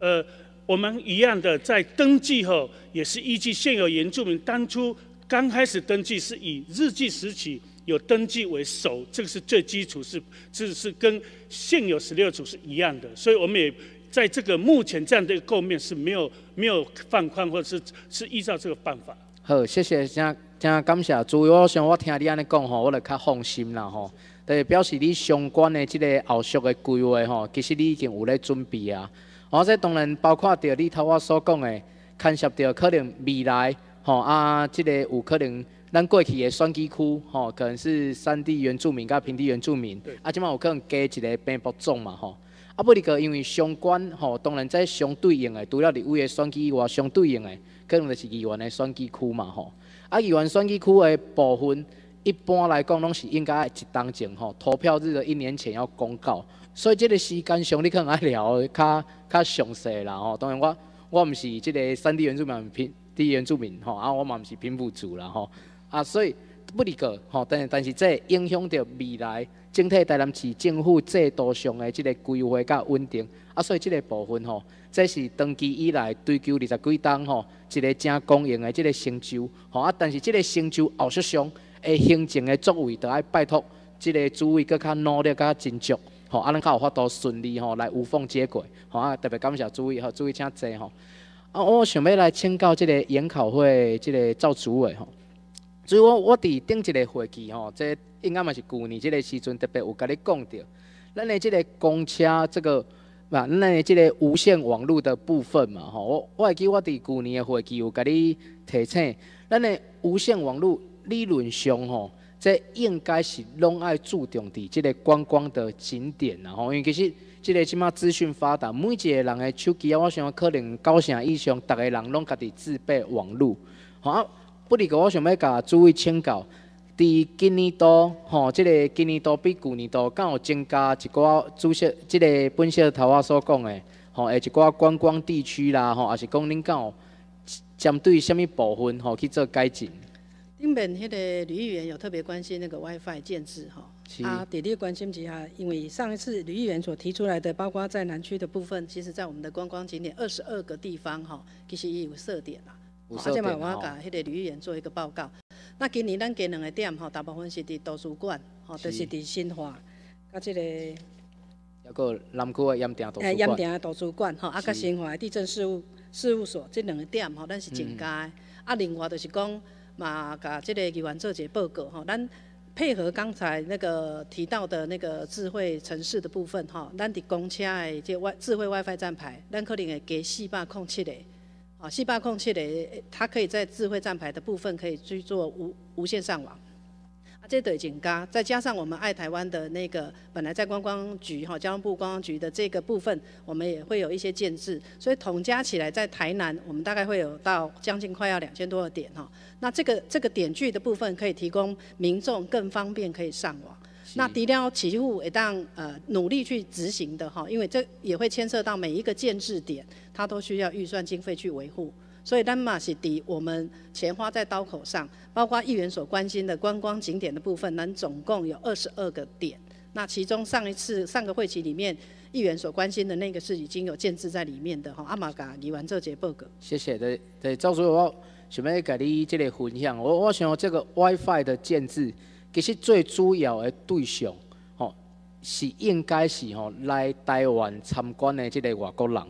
呃，我们一样的在登记后，也是依据现有原住民当初刚开始登记是以日记时起。有登记为首，这个是最基础，是是是跟现有十六组是一样的，所以我们也在这个目前这样的一个构面是没有没有放宽，或者是是依照这个办法。好，谢谢，真真感谢。主要我想我听你安尼讲吼，我就较放心啦吼。对，表示你相关的这个后续的规划吼，其实你已经有咧准备啊。哦，这当然包括着你头我所讲的，牵涉到可能未来吼啊，这个有可能。咱过去的选举区，吼，可能是山地原住民甲平地原住民，啊，即马有可能加一个兵部种嘛，吼。啊，不哩个因为相关，吼，当然在相对应的，除了立委的选举以外，相对应的，可能就是议员的选举区嘛，吼。啊，议员选举区的部分，一般来讲拢是应该一当前，吼，投票日的一年前要公告，所以即个时间上你可能爱聊较较详细啦，吼。当然我我毋是即个山地原住民平地原住民，吼，啊，我嘛毋是平埔族啦，吼。啊，所以不离个吼，但但是这影响到未来整体台南市政府制度上的这个规划甲稳定。啊，所以这个部分吼，这是长期以来追求二十几档吼，一个正公营的这个成就。吼啊，但是这个成就后续上的行政的作为，都要拜托这个主委搁较努力、较斟酌。吼啊，咱较有法度顺利吼来无缝接轨。吼啊，特别感谢主委吼，主委请坐吼。啊，我想要来请教这个研考会这个赵主委吼。所以我我伫顶一个会期吼，这应该嘛是旧年这个时阵特别有甲你讲着，咱的这个公车这个嘛，咱的即个无线网络的部分嘛，吼，我我会记我伫旧年的会期有甲你提醒，咱的无线网络理论上吼，这应该是拢爱注重伫即个观光的景点然后因为其实即个即马资讯发达，每一个人的手机啊，我想可能九成以上，逐个人拢家己自备网络，吼，不哩个我想要甲诸位请教。伫今年度，吼，即个今年度比旧年度，敢有增加一寡主席，即个本席头话所讲的，吼，诶，一寡观光地区啦，吼，也是讲恁敢有针对什物部分，吼，去做改进。顶边迄个吕议员有特别关心那个 WiFi 建制，吼，啊，伫你关心之下，因为上一次吕议员所提出来的，包括在南区的部分，其实在我们的观光景点二十二个地方，吼，其实也有设点啦。而且嘛，我要甲迄个吕议员做一个报告。那今年咱加两个点吼，大部分是伫图书馆，吼，就是伫新华，甲即个，有个南区的盐埕图书馆。盐埕图书馆，吼，啊，甲新华地震事务事务所这两个点，吼，咱是增加的。啊，另外就是讲嘛，甲即个议员做一个报告，吼，咱配合刚才那个提到的那个智慧城市的部分，吼，咱伫公车的即外智慧 WiFi 站牌，咱可能会加四百空七个。啊，细胞控器的，它可以在智慧站牌的部分可以去做无无线上网。啊，这对警嘎，再加上我们爱台湾的那个本来在观光局哈，交通部观光局的这个部分，我们也会有一些建制，所以统加起来在台南，我们大概会有到将近快要两千多个点哈。那这个这个点距的部分，可以提供民众更方便可以上网。那低调起户也当呃努力去执行的哈，因为这也会牵涉到每一个建制点，它都需要预算经费去维护。所以丹马是第我们钱花在刀口上，包括议员所关心的观光景点的部分，能总共有二十二个点。那其中上一次上个会期里面，议员所关心的那个是已经有建制在里面的哈。阿玛嘎，你完这节报告。谢谢，对对，赵主任，我想要给你这个分享，我我想这个 WiFi 的建制。其实最主要的对象，吼，是应该是吼来台湾参观的这个外国人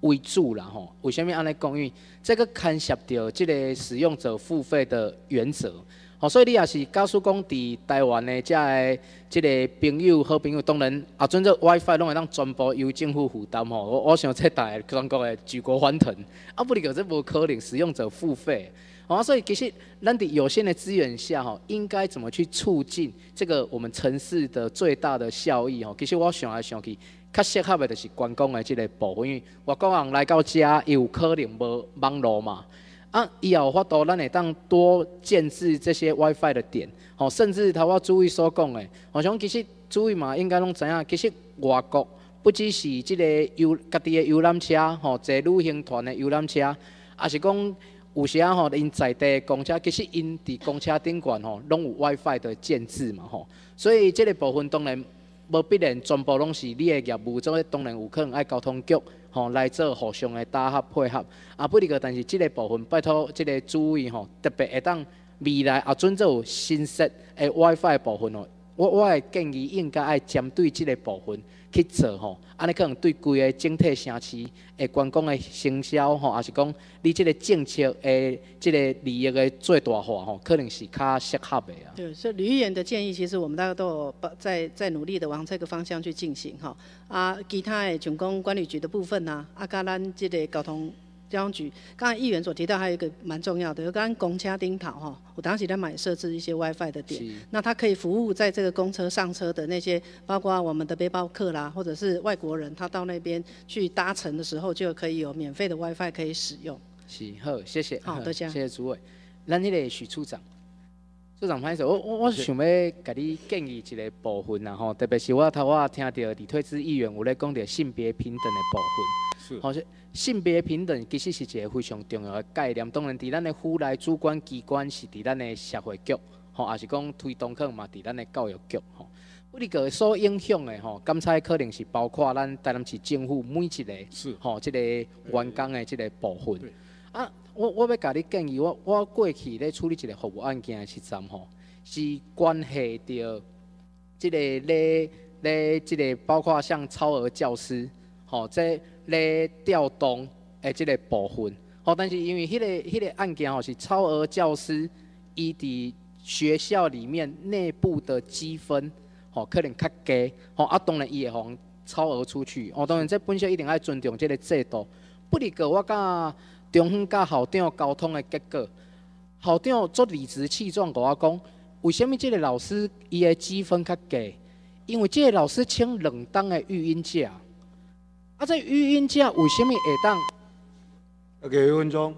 为主啦，吼。为什么安尼讲？因为这个牵涉到这个使用者付费的原则，吼。所以你也是告诉讲，伫台湾的这个这个朋友、好朋友，当然啊，准这 WiFi 拢会当全部由政府负担吼。我我想这大全国的举国欢腾，啊，不离个这无可能使用者付费。哦，所以其实咱伫有限的资源下，吼，应该怎么去促进这个我们城市的最大的效益？吼，其实我想来想去，较适合的就是观光的这个部分，因为外国人来到遮，有可能无网络嘛。啊，以后法度，咱会当多建置这些 WiFi 的点，吼，甚至头我注意所讲的，我想其实注意嘛，应该拢知影，其实外国不只是这个游家己的游览车，吼，坐旅行团的游览车，也是讲。有时啊吼，因在地公车，其实因伫公车顶管吼，拢有 WiFi 的建制嘛吼，所以这个部分当然无必然全部拢是你的业务，做当然有可能爱交通局吼来做互相的搭合配合。啊，不离个，但是这个部分拜托这个注意吼，特别会当未来啊，准做有新设的 WiFi 部分哦，我我会建议应该爱针对这个部分。去做吼，安尼可能对规个整体城市诶观光诶行销吼，也是讲你即个政策诶即个利益诶最大化吼，可能是较适合诶啊。对，所以李议员的建议，其实我们大家都有在在努力的往这个方向去进行吼。啊，其他诶竣工管理局的部分呐，啊，甲咱即个交通。交通局刚才议员所提到，还有一个蛮重要的，就刚刚公车丁头哈，我当时在买设置一些 WiFi 的点，那它可以服务在这个公车上车的那些，包括我们的背包客啦，或者是外国人，他到那边去搭乘的时候，就可以有免费的 WiFi 可以使用。是，好，谢谢。好，多谢。谢谢诸位。咱迄个许处长，处长，歹势，我我我想要甲你建议一个部分啦吼，特别是我头我听到李退之议员有咧讲到性别平等的部分，是。性别平等其实是一个非常重要的概念。当然，伫咱的府内主管机关是伫咱的社会局，吼，也是讲推动可能嘛，伫咱的教育局，吼。不哩个所影响的吼，刚才可能是包括咱台南市政府每一个，是吼，即个员工的即个部分。啊，我我要甲你建议，我我过去咧处理一个服务案件的时阵吼，是关系到即个咧咧即个包括像超额教师，吼，即。咧调动诶，即个部分，吼，但是因为迄个迄个案件吼是超额教师，伊伫学校里面内部的积分，吼可能较低，吼啊当然伊会互超额出去。哦，当然这本身一定要尊重这个制度。不离个我甲中远甲校长沟通的结果，校长做理直气壮甲我讲，为什么这个老师伊的积分较低？因为这个老师请两档的育婴假。啊，这育婴假为什么会当？要给一分钟。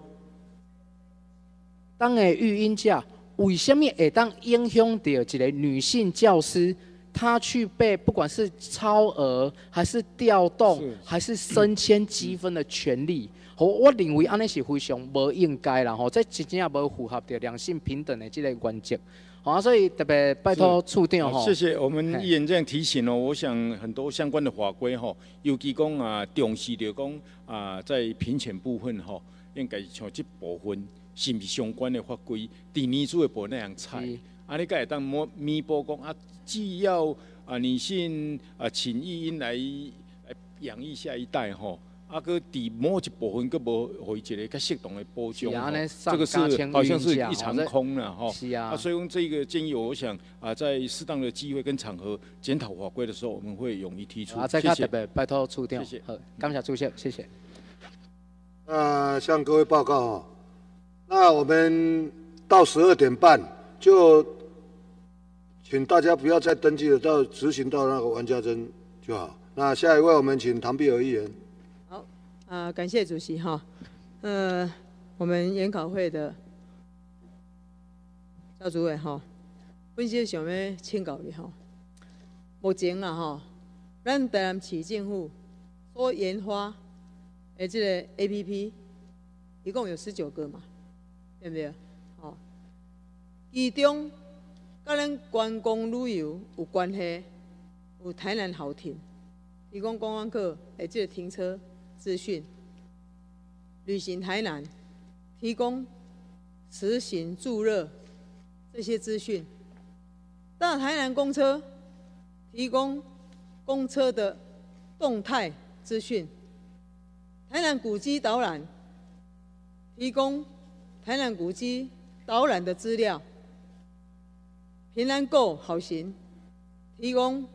当的育婴假为什么会当影响到一个女性教师？她去被不管是超额还是调动还是升迁积分的权利，我我认为安尼是非常无应该啦吼，这真正也无符合着两性平等的这个原则。好，所以特别拜托处长吼。谢谢我们议员这样提醒哦，我想很多相关的法规吼，尤其讲啊重视着讲啊在评选部分吼，应该像这部分是不是相关的法规，第二组的部那样采。啊，你该当弥弥补讲啊，既要啊女性啊请育婴来来养育下一代吼，啊个伫某一部分佮无互伊一个较适当的保障，这个是好像是一场空了吼。是啊。啊，所以用这个建议，我想啊，在适当的机会跟场合检讨法规的时候，我们会勇于提出。啊，再特别拜托处长。谢谢。好，感谢主席，谢谢。那向各位报告哦，那我们到十二点半就。请大家不要再登记了，到执行到那个王家珍就好。那下一位，我们请唐碧娥议员。啊，感谢主席哈。呃，我们研考会的赵主委哈，本身想要请教你哈。目前啊哈，咱台南市政府所研发的这个 A P P，一共有十九个嘛，对不对？好，其中。甲咱观光旅游有关系，有台南好停，提供观光客诶即个停车资讯；旅行台南，提供实行助热这些资讯；大台南公车，提供公车的动态资讯；台南古迹导览，提供台南古迹导览的资料。平安购好行提供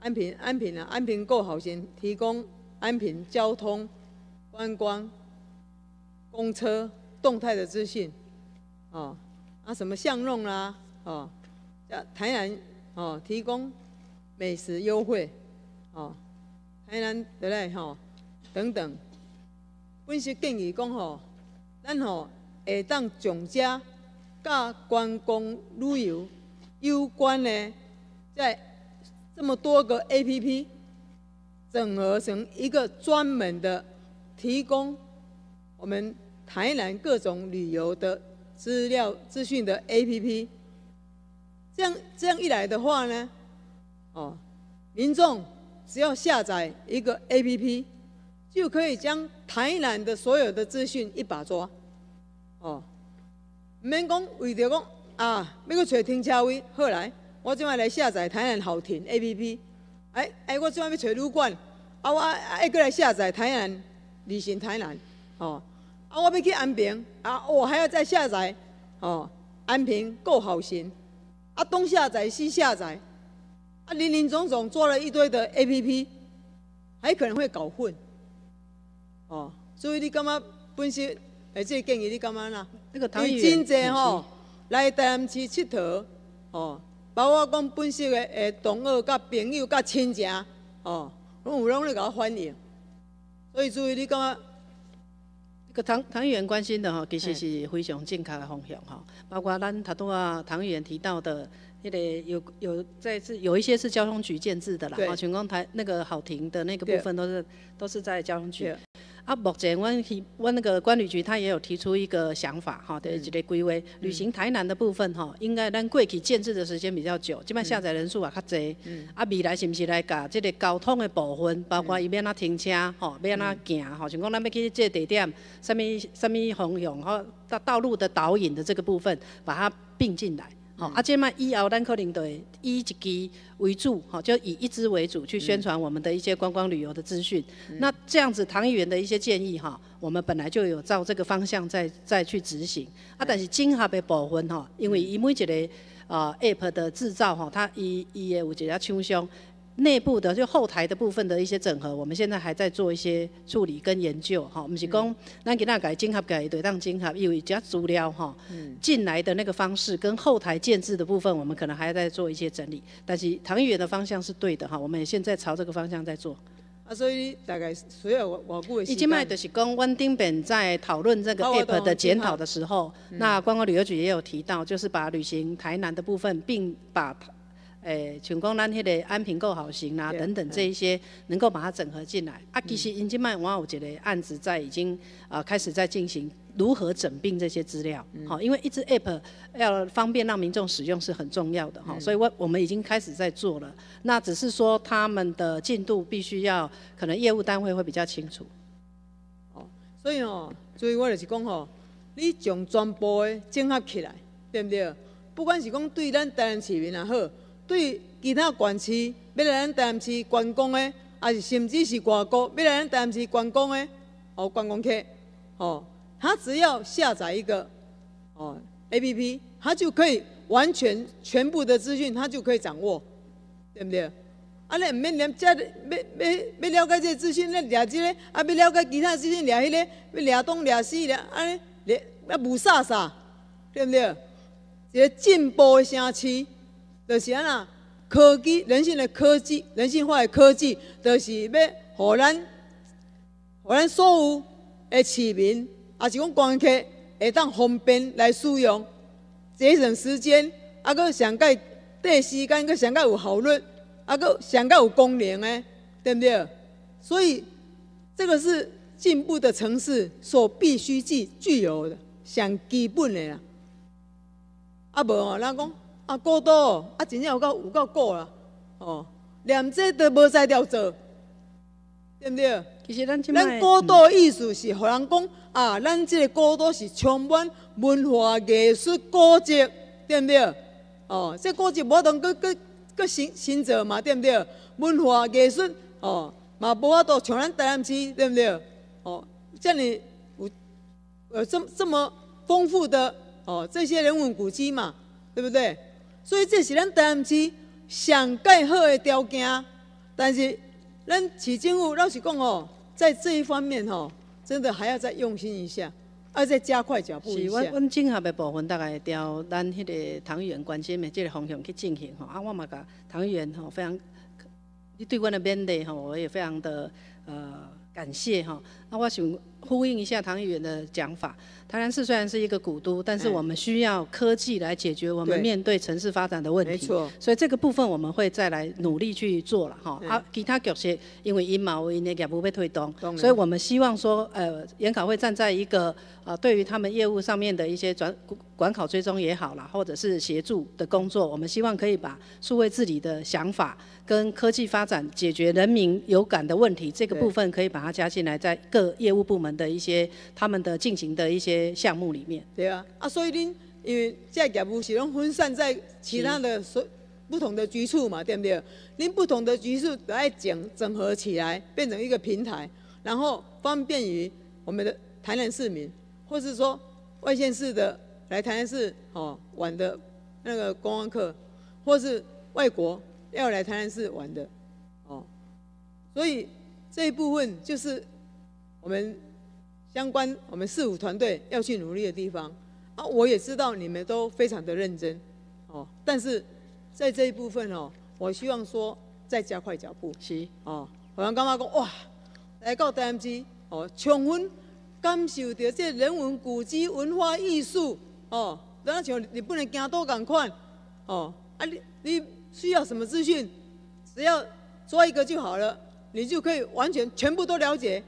安平安平啊，安平购好行提供安平交通观光公车动态的资讯，哦，啊什么巷弄啦，啊哦，台南哦提供美食优惠，哦，台南对嘞吼等等，本是建议讲吼，咱吼下当总加。甲观光旅游有关的，在这么多个 A P P 整合成一个专门的提供我们台南各种旅游的资料资讯的 A P P，这样这样一来的话呢，哦，民众只要下载一个 A P P，就可以将台南的所有的资讯一把抓，哦。唔免讲，为着讲啊，要去找停车位，后来，我即摆来下载台南好停 A P P。哎哎，我即摆要找旅馆，啊我爱过来下载台南旅行台南，哦，啊我要去安平，啊我还要再下载，哦安平够好行，啊东下载西下载，啊林林总总做了一堆的 A P P，还可能会搞混，哦，所以你感觉本身？哎，这建议你干嘛呢？那个唐议真济吼，来台南市佚佗，哦，包括讲本市的诶同学、甲朋友、甲亲戚，哦，拢有拢咧甲我欢迎。所以注意你感觉？个唐唐议员关心的哈，其实是非常正确的方向哈。包括咱头拄啊，唐议员提到的，迄个有有在是有一些是交通局建制的啦，啊，全光台那个好停的那个部分都是都是在交通局。啊，目前阮去阮那个管理局，他也有提出一个想法，哈，的一个规划。旅行台南的部分，哈，应该咱过去建制的时间比较久，即摆下载人数也较济。啊，未来是毋是来甲即个交通的部分，包括伊要哪停车，吼，要哪行，吼，像讲咱要去这地点，什么什么方向，吼，道道路的导引的这个部分，把它并进来。好，啊，这嘛以后咱可能对以一支为主，好，就以一支为主去宣传我们的一些观光旅游的资讯。那这样子，唐议员的一些建议哈，我们本来就有照这个方向再再去执行。啊，但是金合的部分哈，因为伊每一个啊 app 的制造哈，它伊伊也有一个厂商，内部的就后台的部分的一些整合，我们现在还在做一些处理跟研究哈。我们是讲，咱给那改整合改对当整合，因为加资料哈，进来的那个方式跟后台建制的部分，我们可能还在做一些整理。但是唐议员的方向是对的哈，我们也现在朝这个方向在做。啊，所以大概所有我我估的已经卖的是讲，温丁本在讨论这个 app 的检讨的时候，那观光旅游局也有提到，就是把旅行台南的部分，并把。诶，像讲咱迄个安平购好行啊等等这一些，能够把它整合进来。啊，其实因即卖我有一个案子在已经啊开始在进行如何整并这些资料。好，因为一支 app 要方便让民众使用是很重要的哈，所以我我们已经开始在做了。那只是说他们的进度必须要可能业务单位会比较清楚。哦，所以哦，所以我就是讲吼，你将全部的整合起来，对不对？不管是讲对咱台南市民也好。对其他县市要来咱台南市观光的，还是甚至是外国要来咱台南市观光的，哦，观光客，哦，他只要下载一个哦 A P P，他就可以完全全部的资讯，他就可以掌握，对不对？啊，你唔免连这要要要了解这个资讯，你掠这个，啊，要了解其他资讯，掠迄个，要掠东掠西掠，安尼掠啊无啥啥，对不对？一个进步的城市。就是安那科技，人性的科技，人性化的科技，就是要互咱，互咱所有的市民，也是讲观客，会当方便来使用，节省时间，啊，搁上盖短时间，搁上盖有效率，啊，搁上盖有功能的，对不对？所以这个是进步的城市所必须具具有的上基本的啦。啊，无哦，咱讲。啊，过多啊，真正有够有够过啦，哦，连这都无在调做，对不对？其实咱咱过多意思是，互人讲啊，咱这个过多是充满文化艺术古迹，对不对？哦，这古迹无同搁搁搁新新造嘛，对不对？文化艺术哦，嘛无法度像咱台南市，对不对？哦，这里有呃这这么丰富的哦这些人文古迹嘛，对不对？所以这是咱台南市上盖好的条件，但是咱市政府老实讲哦，在这一方面吼，真的还要再用心一下，要再加快脚步一下。是，我我整合的部分大概调咱迄个唐议员关心的这个方向去进行吼。啊，我嘛甲唐议员吼非常，你对我的勉励吼，我也非常的呃感谢哈。那我想呼应一下唐议员的讲法。台南市虽然是一个古都，但是我们需要科技来解决我们面对城市发展的问题。没错，所以这个部分我们会再来努力去做了哈。啊，其他局势因为因毛因那个不被推动，所以我们希望说，呃，研考会站在一个呃，对于他们业务上面的一些转管考追踪也好啦，或者是协助的工作，我们希望可以把数位治理的想法跟科技发展解决人民有感的问题，这个部分可以把它加进来，在各业务部门的一些他们的进行的一些。项目里面，对啊，啊，所以恁因为这业务是拢分散在其他的所不同的局处嘛，对不对？您不同的局处来整整合起来，变成一个平台，然后方便于我们的台南市民，或是说外县市的来台南市哦玩的那个观光客，或是外国要来台南市玩的，哦，所以这一部分就是我们。相关我们四五团队要去努力的地方啊，我也知道你们都非常的认真哦，但是在这一部分哦，我希望说再加快脚步。是哦，我刚刚讲哇，来到 DMG 哦，充分感受到这人文古迹、文化艺术哦，然后像你不能行多赶快哦啊，你你需要什么资讯，只要抓一个就好了，你就可以完全全部都了解，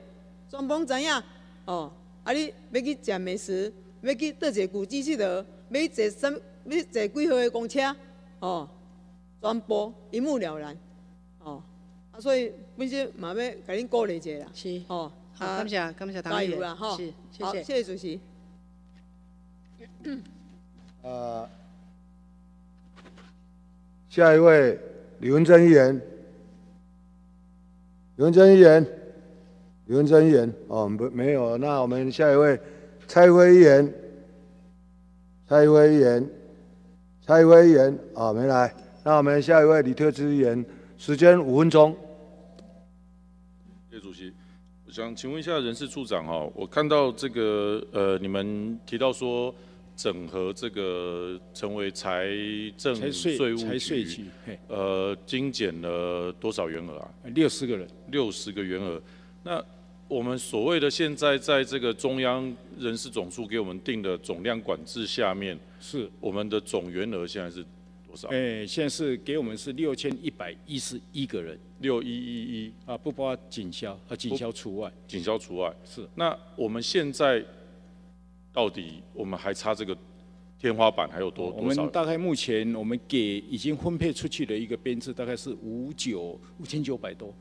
装崩怎样？哦，啊！你要去食美食，要去倒一个古迹去的，要坐什，要坐几号的公车，哦，全部一目了然，哦，啊，所以本身嘛要给恁鼓励一下啦，是，哦，好，感谢，感谢唐议员，是，谢谢，谢谢主席。呃，下一位李文珍议员，李文珍议员。李文珍议员，哦，不，没有。那我们下一位，蔡辉议员，蔡辉议员，蔡辉议员，哦，没来。那我们下一位李特之议员，时间五分钟。谢谢主席，我想请问一下人事处长哈，我看到这个呃，你们提到说整合这个成为财政税税务财税局呃，精简了多少员额啊？六十个人，六十个员额。那我们所谓的现在在这个中央人事总数给我们定的总量管制下面，是我们的总员额现在是多少？哎，现在是给我们是六千一百一十一个人，六一一一啊，不包括警消，啊，警消除外。警消除外。是。那我们现在到底我们还差这个天花板还有多我多少们？大概目前我们给已经分配出去的一个编制大概是五九五千九百多。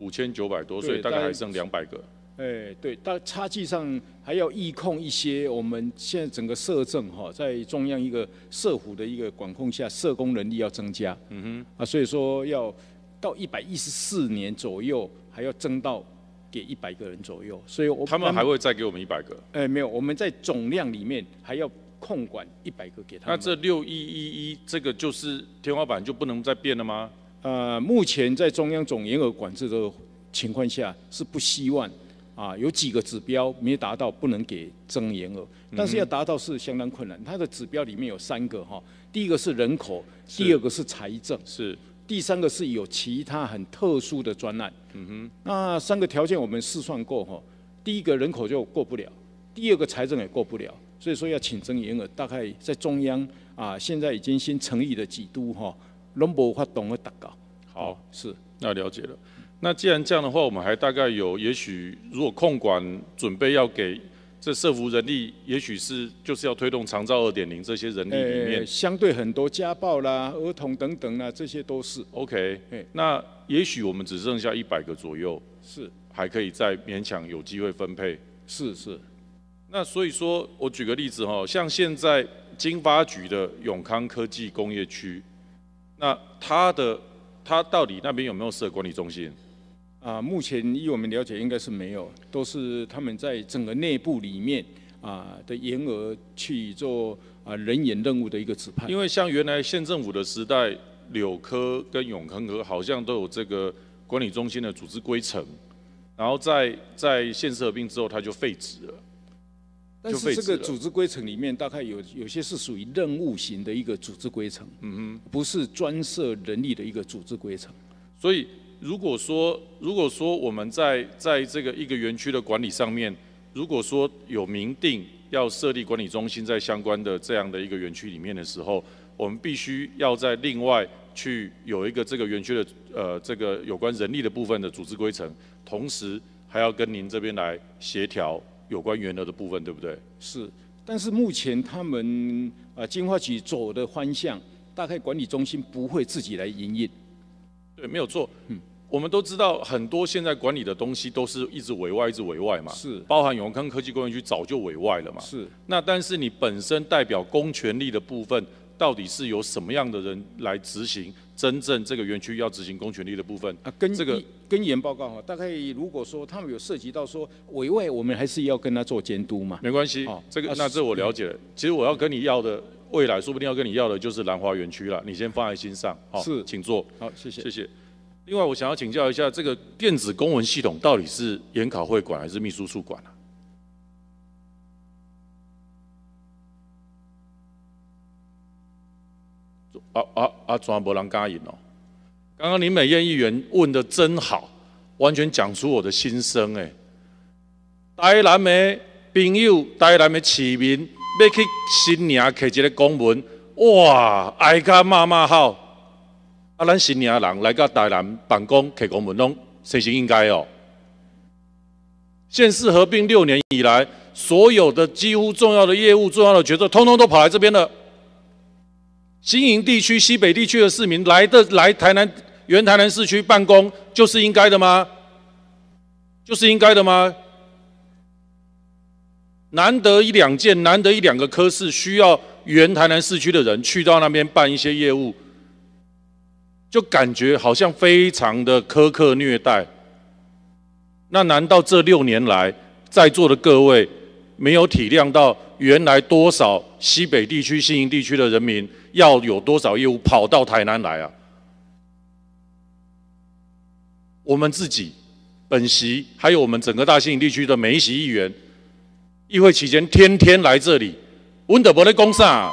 五千九百多，对所以大概还剩两百个。哎，对，但差距上还要依控一些我们现在整个社政哈，在中央一个社府的一个管控下，社工能力要增加。嗯哼啊，所以说要到一百一十四年左右，还要增到给一百个人左右。所以我他们还会再给我们一百个。哎，没有，我们在总量里面还要控管一百个给他们那。这六一一一这个就是天花板就不能再变了吗？呃，目前在中央总员额管制的情况下，是不希望啊有几个指标没达到，不能给增员额，但是要达到是相当困难。它的指标里面有三个哈，第一个是人口，第二个是财政，是第三个是有其他很特殊的专案。嗯哼，那三个条件我们试算过哈，第一个人口就过不了，第二个财政也过不了，所以说要请增员额，大概在中央啊，现在已经先成立了几都哈，拢无法动的达到。好，是，那了解了。那既然这样的话，我们还大概有，也许如果控管准备要给这社服人力，也许是就是要推动长照二点零这些人力里面呃，相对很多家暴啦、儿童等等啦，这些都是。，OK 哎。那也许我们只剩下一百个左右，是还可以再勉强有机会分配。是是，那所以说，我举个例子哈，像现在经发局的永康科技工业区，那他的他到底那边有没有设管理中心？啊，目前依我们了解，应该是没有，都是他们在整个内部里面啊的员额去做啊人员任务的一个指派。因为像原来县政府的时代，柳科跟永康科好像都有这个管理中心的组织规程，然后在在县市合并之后，它就废止了。但就是这个组织规程里面，大概有有些是属于任务型的一个组织规程，嗯哼，不是专设人力的一个组织规程。所以如果说如果说我们在在这个一个园区的管理上面，如果说有明定要设立管理中心在相关的这样的一个园区里面的时候，我们必须要在另外去有一个这个园区的呃这个有关人力的部分的组织规程，同时还要跟您这边来协调有关原额的部分，对不对？是，但是目前他们啊，金花局走的方向，大概管理中心不会自己来营运。对，没有错。嗯，我们都知道很多现在管理的东西都是一直委外，一直委外嘛。是，包含永康科技工业区早就委外了嘛。是。那但是你本身代表公权力的部分，到底是由什么样的人来执行真正这个园区要执行公权力的部分？啊，跟这个跟研报告哈，大概如果说他们有涉及到说委外，我们还是要跟他做监督嘛。没关系，这个那这我了解了。其实我要跟你要的，未来说不定要跟你要的就是兰花园区了，你先放在心上。好，是请坐。好，谢谢。谢谢。另外，我想要请教一下，这个电子公文系统到底是研考会管还是秘书处管啊？啊啊啊！全没人答应哦。刚刚林美燕议员问的真好，完全讲出我的心声哎。台南的朋友，台南的市民要去新娘摕一个公文，哇，爱甲骂骂好。啊，咱新娘人来到台南办公摕公文，拢实是应该哦。县市合并六年以来，所有的几乎重要的业务、重要的决策，通通都跑来这边了。新营地区、西北地区的市民来的来台南原台南市区办公，就是应该的吗？就是应该的吗？难得一两件，难得一两个科室需要原台南市区的人去到那边办一些业务，就感觉好像非常的苛刻虐待。那难道这六年来在座的各位没有体谅到原来多少西北地区、新营地区的人民要有多少业务跑到台南来啊？我们自己本席，还有我们整个大新营地区的每一席议员，议会期间天天来这里，温德伯的公上。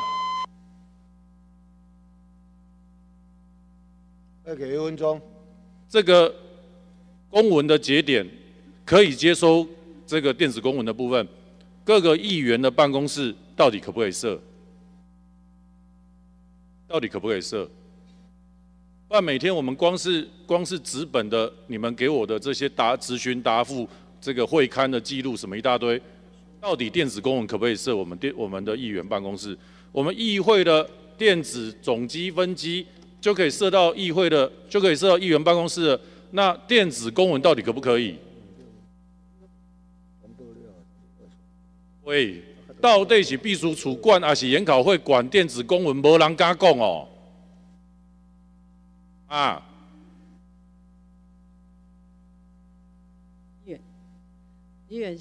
再给一分钟。这个公文的节点可以接收这个电子公文的部分，各个议员的办公室到底可不可以设？到底可不可以设？不然每天我们光是光是纸本的，你们给我的这些答咨询答复，这个会刊的记录什么一大堆，到底电子公文可不可以设我们电我们的议员办公室？我们议会的电子总机分机就可以设到议会的，就可以设到议员办公室了。那电子公文到底可不可以？喂，到底是秘书处管，还是研考会管电子公文？无人敢讲哦。啊，议员，议员，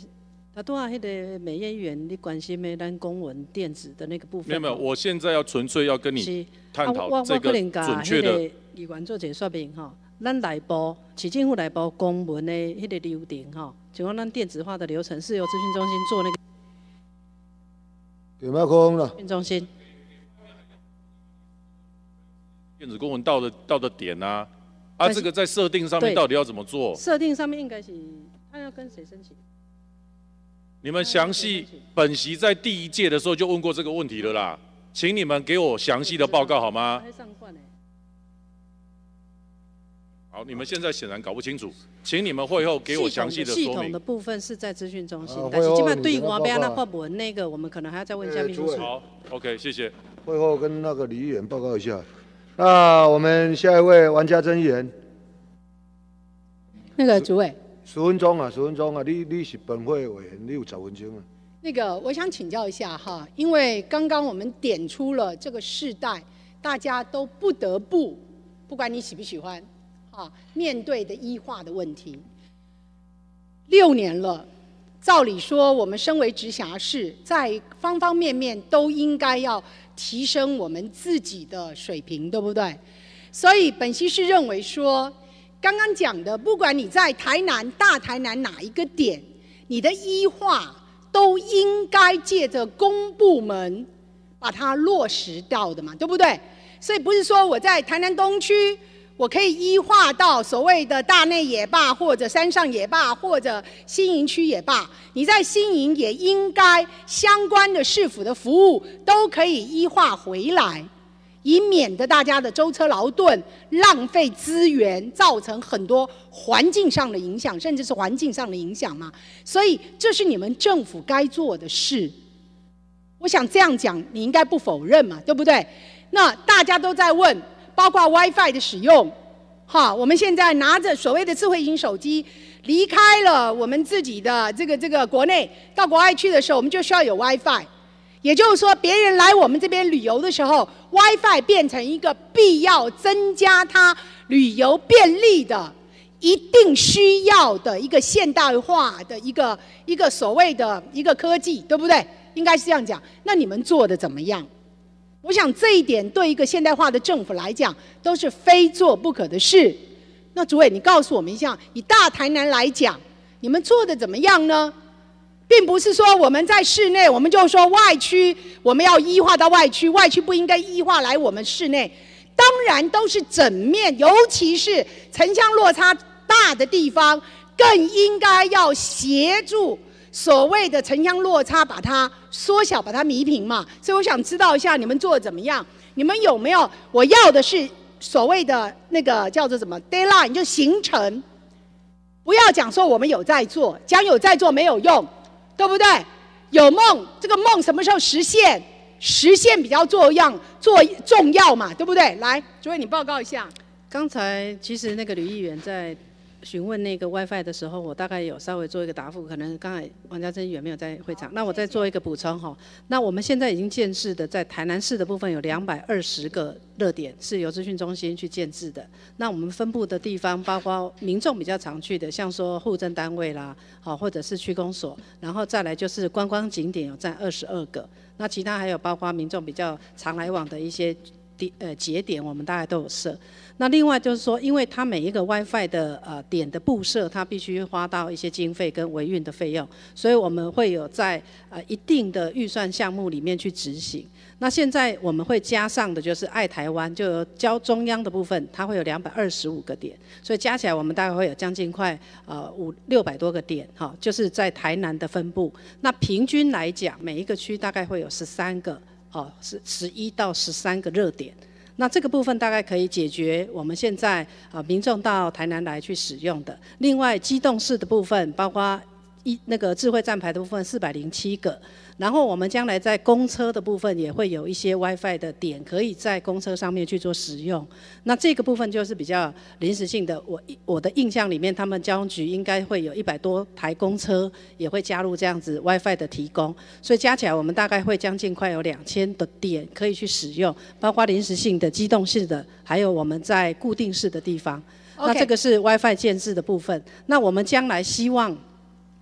他多少迄个美业议员，你关心没咱公文电子的那个部分？没有没有，我现在要纯粹要跟你探讨这个准确的。议员做一个说明哈，咱内部市政府内部公文的迄个流程哈，就讲咱电子化的流程是由资讯中心做那个。电麦空了。中心。电子公文到的到的点啊，啊，这个在设定上面到底要怎么做？设定上面应该是他要跟谁申请？你们详细本席在第一届的时候就问过这个问题了啦，请你们给我详细的报告好吗？好，你们现在显然搞不清楚，请你们会后给我详细的说明。系统的部分是在资讯中心，但是基本上对外边那发文那个，我们可能还要再问一下秘书处。好，OK，谢谢。会后跟那个李议员报告一下。那我们下一位王家珍议员，那个主委，十分钟啊，十分钟啊，你你是本会委员，你有十分钟啊。那个我想请教一下哈，因为刚刚我们点出了这个世代，大家都不得不，不管你喜不喜欢，啊，面对的医化的问题，六年了，照理说我们身为直辖市，在方方面面都应该要。提升我们自己的水平，对不对？所以本溪是认为说，刚刚讲的，不管你在台南、大台南哪一个点，你的医化都应该借着公部门把它落实到的嘛，对不对？所以不是说我在台南东区。我可以医化到所谓的大内也罢，或者山上也罢，或者新营区也罢，你在新营也应该相关的市府的服务都可以医化回来，以免得大家的舟车劳顿、浪费资源，造成很多环境上的影响，甚至是环境上的影响嘛。所以这是你们政府该做的事。我想这样讲，你应该不否认嘛，对不对？那大家都在问。包括 WiFi 的使用，哈，我们现在拿着所谓的智慧型手机，离开了我们自己的这个这个国内，到国外去的时候，我们就需要有 WiFi。也就是说，别人来我们这边旅游的时候，WiFi 变成一个必要增加他旅游便利的、一定需要的一个现代化的一个一个所谓的一个科技，对不对？应该是这样讲。那你们做的怎么样？我想这一点对一个现代化的政府来讲都是非做不可的事。那主委，你告诉我们一下，以大台南来讲，你们做的怎么样呢？并不是说我们在室内，我们就说外区我们要一化到外区，外区不应该一化来我们室内。当然都是整面，尤其是城乡落差大的地方，更应该要协助。所谓的城乡落差，把它缩小，把它弥平嘛。所以我想知道一下你们做的怎么样？你们有没有？我要的是所谓的那个叫做什么 deadline，就行程。不要讲说我们有在做，讲有在做没有用，对不对？有梦，这个梦什么时候实现？实现比较做样做重要嘛，对不对？来，主委你报告一下。刚才其实那个吕议员在。询问那个 WiFi 的时候，我大概有稍微做一个答复，可能刚才王家珍议员没有在会场，那我再做一个补充哈。那我们现在已经建制的，在台南市的部分有两百二十个热点是由资讯中心去建制的。那我们分布的地方，包括民众比较常去的，像说户政单位啦，好或者是区公所，然后再来就是观光景点有占二十二个。那其他还有包括民众比较常来往的一些点呃节点，我们大概都有设。那另外就是说，因为它每一个 WiFi 的呃点的布设，它必须花到一些经费跟维运的费用，所以我们会有在呃一定的预算项目里面去执行。那现在我们会加上的就是爱台湾，就交中央的部分，它会有两百二十五个点，所以加起来我们大概会有将近快呃五六百多个点，哈，就是在台南的分布。那平均来讲，每一个区大概会有十三个，哦，是十一到十三个热点。那这个部分大概可以解决我们现在啊民众到台南来去使用的。另外，机动式的部分，包括一那个智慧站牌的部分，四百零七个。然后我们将来在公车的部分也会有一些 WiFi 的点，可以在公车上面去做使用。那这个部分就是比较临时性的。我我的印象里面，他们交通局应该会有一百多台公车也会加入这样子 WiFi 的提供。所以加起来，我们大概会将近快有两千的点可以去使用，包括临时性的、机动式的，还有我们在固定式的地方。那这个是 WiFi 建制的部分。那我们将来希望。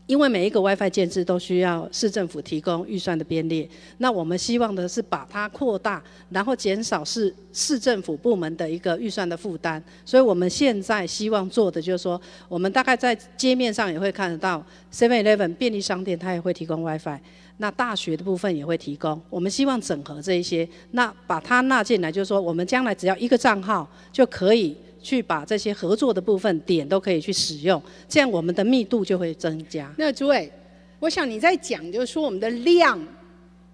因为每一个 WiFi 建制都需要市政府提供预算的编列，那我们希望的是把它扩大，然后减少市市政府部门的一个预算的负担。所以我们现在希望做的就是说，我们大概在街面上也会看得到 Seven Eleven 便利商店，它也会提供 WiFi。那大学的部分也会提供。我们希望整合这一些，那把它纳进来，就是说我们将来只要一个账号就可以。去把这些合作的部分点都可以去使用，这样我们的密度就会增加。那诸位，我想你在讲，就是说我们的量，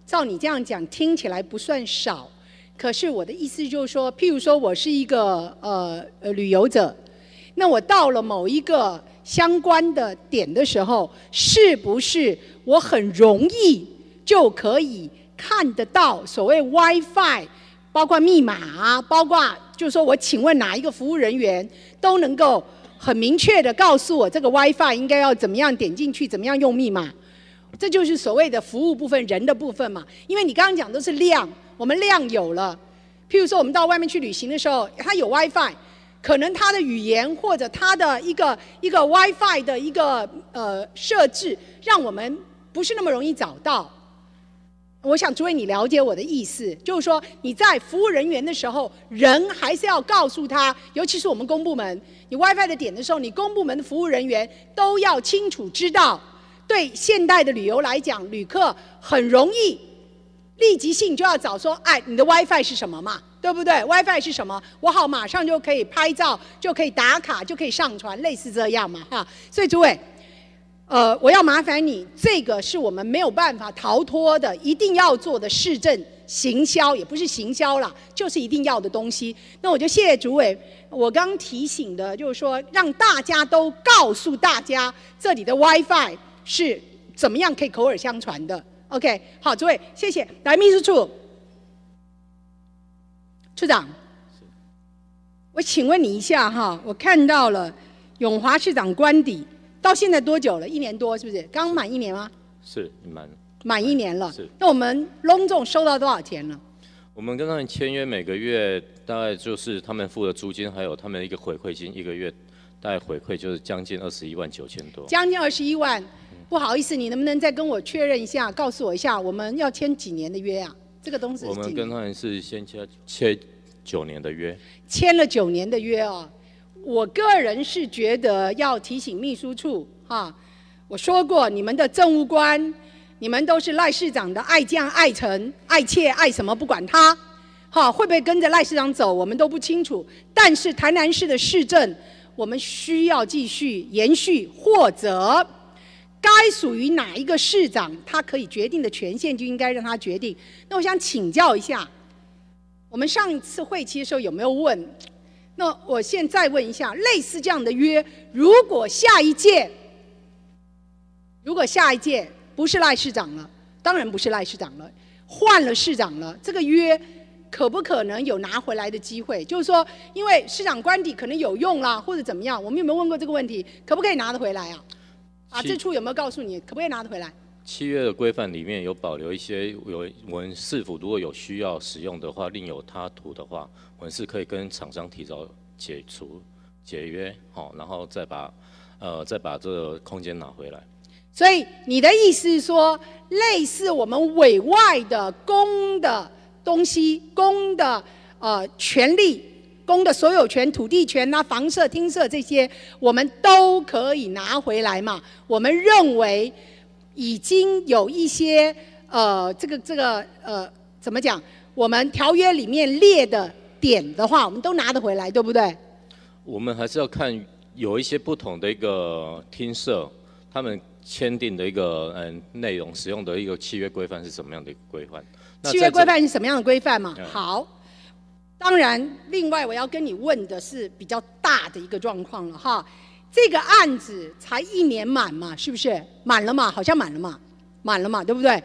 照你这样讲听起来不算少，可是我的意思就是说，譬如说我是一个呃呃旅游者，那我到了某一个相关的点的时候，是不是我很容易就可以看得到所谓 WiFi，包括密码，包括。就是说我请问哪一个服务人员都能够很明确的告诉我这个 WiFi 应该要怎么样点进去，怎么样用密码，这就是所谓的服务部分人的部分嘛。因为你刚刚讲都是量，我们量有了，譬如说我们到外面去旅行的时候，它有 WiFi，可能它的语言或者它的一个一个 WiFi 的一个呃设置，让我们不是那么容易找到。我想诸位，你了解我的意思，就是说你在服务人员的时候，人还是要告诉他，尤其是我们公部门，你 WiFi 的点的时候，你公部门的服务人员都要清楚知道。对现代的旅游来讲，旅客很容易立即性就要找说，哎，你的 WiFi 是什么嘛？对不对？WiFi 是什么？我好马上就可以拍照，就可以打卡，就可以上传，类似这样嘛，哈。所以诸位。呃，我要麻烦你，这个是我们没有办法逃脱的，一定要做的市政行销，也不是行销了，就是一定要的东西。那我就谢谢主委，我刚提醒的，就是说让大家都告诉大家，这里的 WiFi 是怎么样可以口耳相传的。OK，好，诸位，谢谢。来，秘书处处长，我请问你一下哈，我看到了永华市长官邸。到现在多久了？一年多是不是？刚满一年吗？是满满一年了。是。那我们隆重收到多少钱了？我们跟他们签约，每个月大概就是他们付的租金，还有他们一个回馈金，一个月大概回馈就是将近二十一万九千多。将近二十一万，不好意思，你能不能再跟我确认一下，告诉我一下，我们要签几年的约啊？这个东西。我们跟他们是先签签九年的约。签了九年的约哦。我个人是觉得要提醒秘书处哈，我说过你们的政务官，你们都是赖市长的爱将爱臣、爱妾、爱什么不管他，哈会不会跟着赖市长走我们都不清楚。但是台南市的市政，我们需要继续延续，或者该属于哪一个市长，他可以决定的权限就应该让他决定。那我想请教一下，我们上一次会期的时候有没有问？那我现在问一下，类似这样的约，如果下一届，如果下一届不是赖市长了，当然不是赖市长了，换了市长了，这个约可不可能有拿回来的机会？就是说，因为市长官邸可能有用啦，或者怎么样？我们有没有问过这个问题？可不可以拿得回来啊？啊，这处有没有告诉你，可不可以拿得回来？契约的规范里面有保留一些，有我们是否如果有需要使用的话，另有他图的话，我们是可以跟厂商提早解除解约，好，然后再把呃再把这个空间拿回来。所以你的意思是说，类似我们委外的公的东西，公的呃权利，公的所有权、土地权呐、房舍、厅舍这些，我们都可以拿回来嘛。我们认为已经有一些呃，这个这个呃，怎么讲？我们条约里面列的点的话，我们都拿得回来，对不对？我们还是要看有一些不同的一个听社，他们签订的一个嗯内容、使用的一个契约规范是什么样的一个规范？契约规范是什么样的规范嘛？嗯好，当然，另外我要跟你问的是比较大的一个状况了哈。这个案子才一年满嘛，是不是？满了嘛？好像满了嘛，满了嘛，对不对？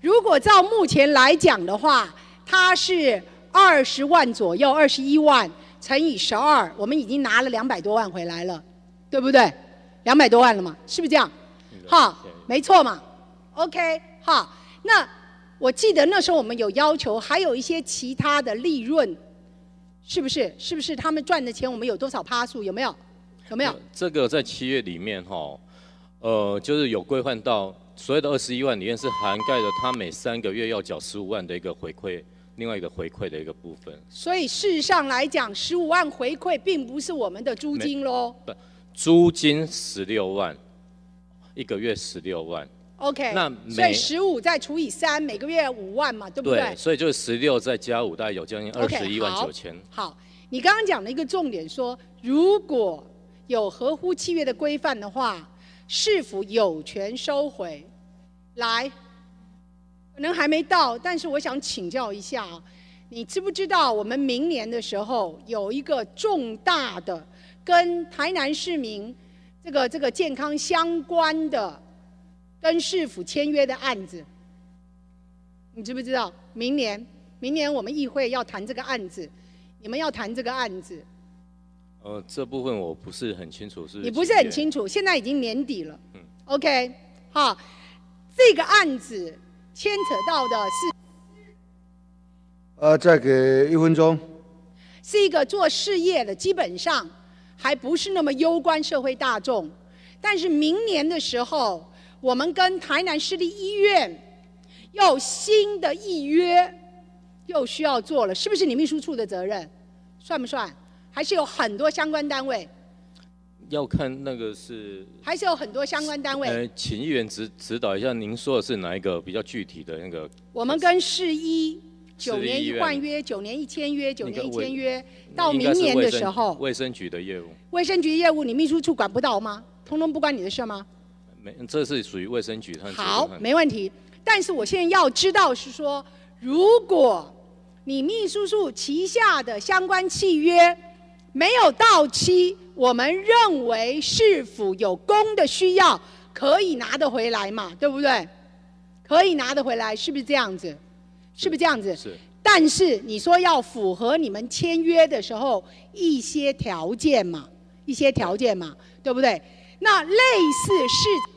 如果照目前来讲的话，它是二十万左右，二十一万乘以十二，我们已经拿了两百多万回来了，对不对？两百多万了嘛，是不是这样？哈，没错嘛。OK，哈，那我记得那时候我们有要求，还有一些其他的利润，是不是？是不是他们赚的钱我们有多少趴数？有没有？有没有？这个在七月里面哈，呃，就是有规范到所谓的二十一万里面是涵盖了他每三个月要缴十五万的一个回馈，另外一个回馈的一个部分。所以事实上来讲，十五万回馈并不是我们的租金喽。不，租金十六万，一个月十六万。OK，那所以每十五再除以三，每个月五万嘛，对不对？所以就是十六再加五，大概有将近二十一万好九千。好，你刚刚讲了一个重点说，如果有合乎契约的规范的话，是否有权收回？来，可能还没到，但是我想请教一下，你知不知道我们明年的时候有一个重大的跟台南市民这个这个健康相关的跟市府签约的案子？你知不知道？明年，明年我们议会要谈这个案子，你们要谈这个案子，呃，这部分我不是很清楚是。你不是很清楚，现在已经年底了。嗯 OK，好，这个案子牵扯到的是呃，再给一分钟。是一个做事业的，基本上还不是那么攸关社会大众。但是明年的时候，我们跟台南市立医院又新的预约，又需要做了，是不是你秘书处的责任？算不算？还是有很多相关单位，要看那个是。还是有很多相关单位。呃，请议员指指导一下，您说的是哪一个比较具体的那个？我们跟市医九年一换约，九年一签约，九年一签约，到明年的时候，卫生局的业务，卫生局业务你秘书处管不到吗？通通不关你的事吗？没，这是属于卫生局他好，没问题。但是我现在要知道是说，如果你秘书处旗下的相关契约没有到期，我们认为是否有公的需要，可以拿得回来嘛？对不对？可以拿得回来，是不是这样子？是不是这样子？是。但是你说要符合你们签约的时候一些条件嘛，一些条件嘛，对不对？那类似是。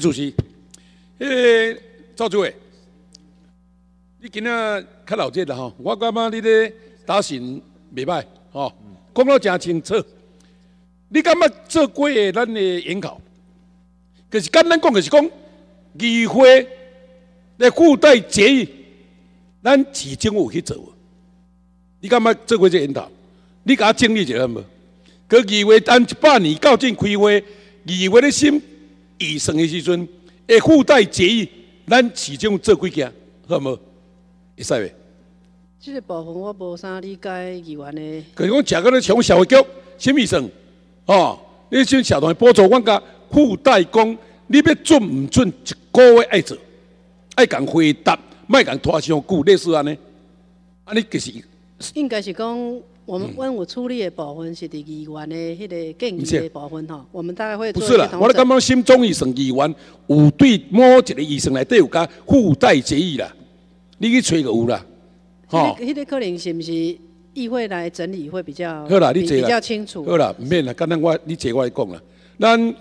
主席。诶赵主委，你今仔较老这啦吼，我感觉你咧打神袂歹吼，讲到真清楚。你感觉做过的咱的研考，就是简单讲，就是讲议会来附带决议，咱市政府去做？你干嘛做过这引导？你给他整理一下无？佮议会等一百年到正开会，议会的心预算的时阵，会附带决议，咱市长做几件，好无？会使袂？这个部分我无啥理解议员的。可是讲食个咧从社会局审预算，哦，你像社团补助，阮甲附带讲，你要准毋准一个月爱做，爱共回答，莫共拖伤久，类似安尼，安尼就是。应该是讲，我们问我处理的部分是伫议员的迄个建议的部分吼，我们大概会不是啦，我咧感觉心中医生议员有对某一个医生内底有甲附带决议啦，你去找就有啦。吼，迄个可能是毋是议会来整理会比较好啦，你坐比较清楚。好啦，毋免啦，刚刚我你坐我来讲啦。咱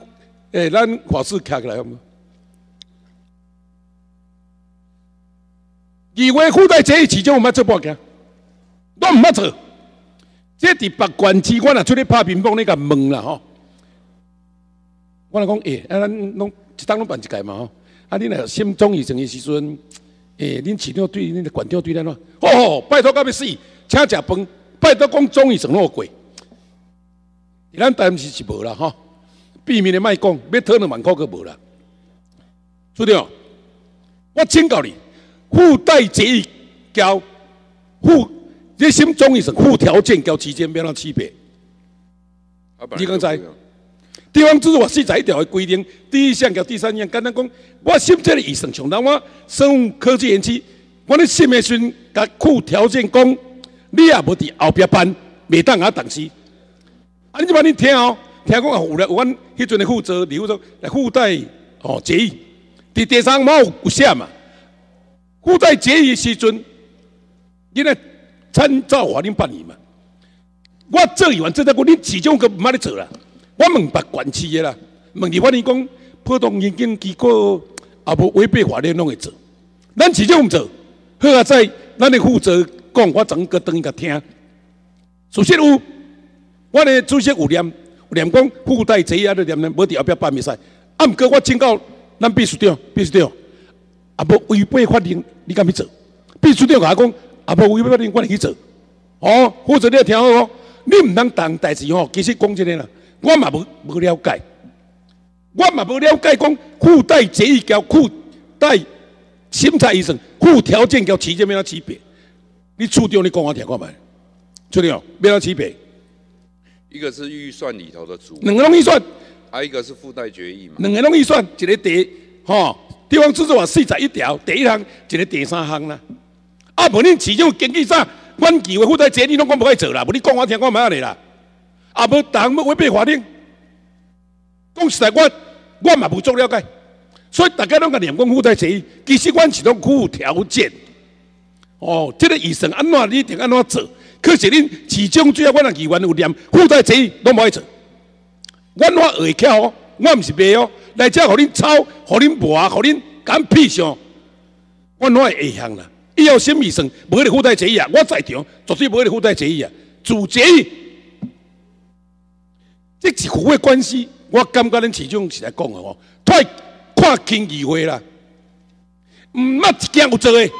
诶，咱法师徛起来好无？议会附带决议，始终毋捌做报件。都毋捌做，这伫别县市，我若出去拍乒乓，你甲问啦吼。我来讲，诶，啊，咱拢一当拢办一届嘛吼。啊，你若心中意成的时阵，诶，恁市长对恁的县长对咱咯，吼，拜托到要死，请食饭，拜托讲中意成那么贵。咱当时是无啦吼，避免的卖讲，要讨两万块个无啦。处长，我警告你，附带决议交附。这心中意是附条件，交期间不要让区别。你刚才地方自治法四十一条的规定，第一项交第三项，简单讲，我心这个医生，像咱我生物科技园区，我咧心的时阵，甲附条件讲，你也无伫后壁办，未当啊同时。啊，你即摆你听哦，听讲有咧，阮迄阵的负责，比如说来附带哦决议，伫第三毛有写嘛？附带决议时阵，因为。参照法令办理嘛，我做议员做得过，你始终佮毋捌咧做啦。我问别管区的啦，问你法令讲，普通研究机构也无违背法律拢会做，咱始终毋做。好啊，在咱的负责讲，我整个等伊甲听。首先有，我的主席有念，有念讲附带这样的念念，无伫后壁办袂使。啊，毋过我警告咱秘书长，秘书长，也无违背法令，你敢要做？秘书长甲我讲。啊，无违法令，我来去做。哦，或者你要听好哦，你毋通当代志吼。其实讲真个啦，我嘛无无了解，我嘛无了解讲附带决议交附带审查医生附条件交期间要哪区别？你处长你讲我听看卖，处长要哪区别？一个是预算里头的主，两个拢预算，还有一个是附带决议嘛。两个拢预算，一个第吼地方制作法四十一条第一项，一个第三项啦。啊！啊无恁市长根据啥？阮议会负责这，你拢讲无爱做啦。无你讲我听，我买下来啦。啊！无逐项要违背法令。讲实在，我我嘛无做了解，所以大家拢甲念讲负责这，其实阮是拢有条件。哦，这个医生安怎你定安怎做？可是恁市长主要阮的议员有念附带这，拢无爱做。阮我会巧哦，我毋是卖哦，来遮互恁抄，互恁磨，互恁敢屁上，阮我会下项啦。伊要审预算，无咧附带协议啊！我在场，绝对无咧附带协议啊！主协议，这是互惠关系。我感觉恁市长是来讲的哦，太看轻议会啦，毋捌一件有做的，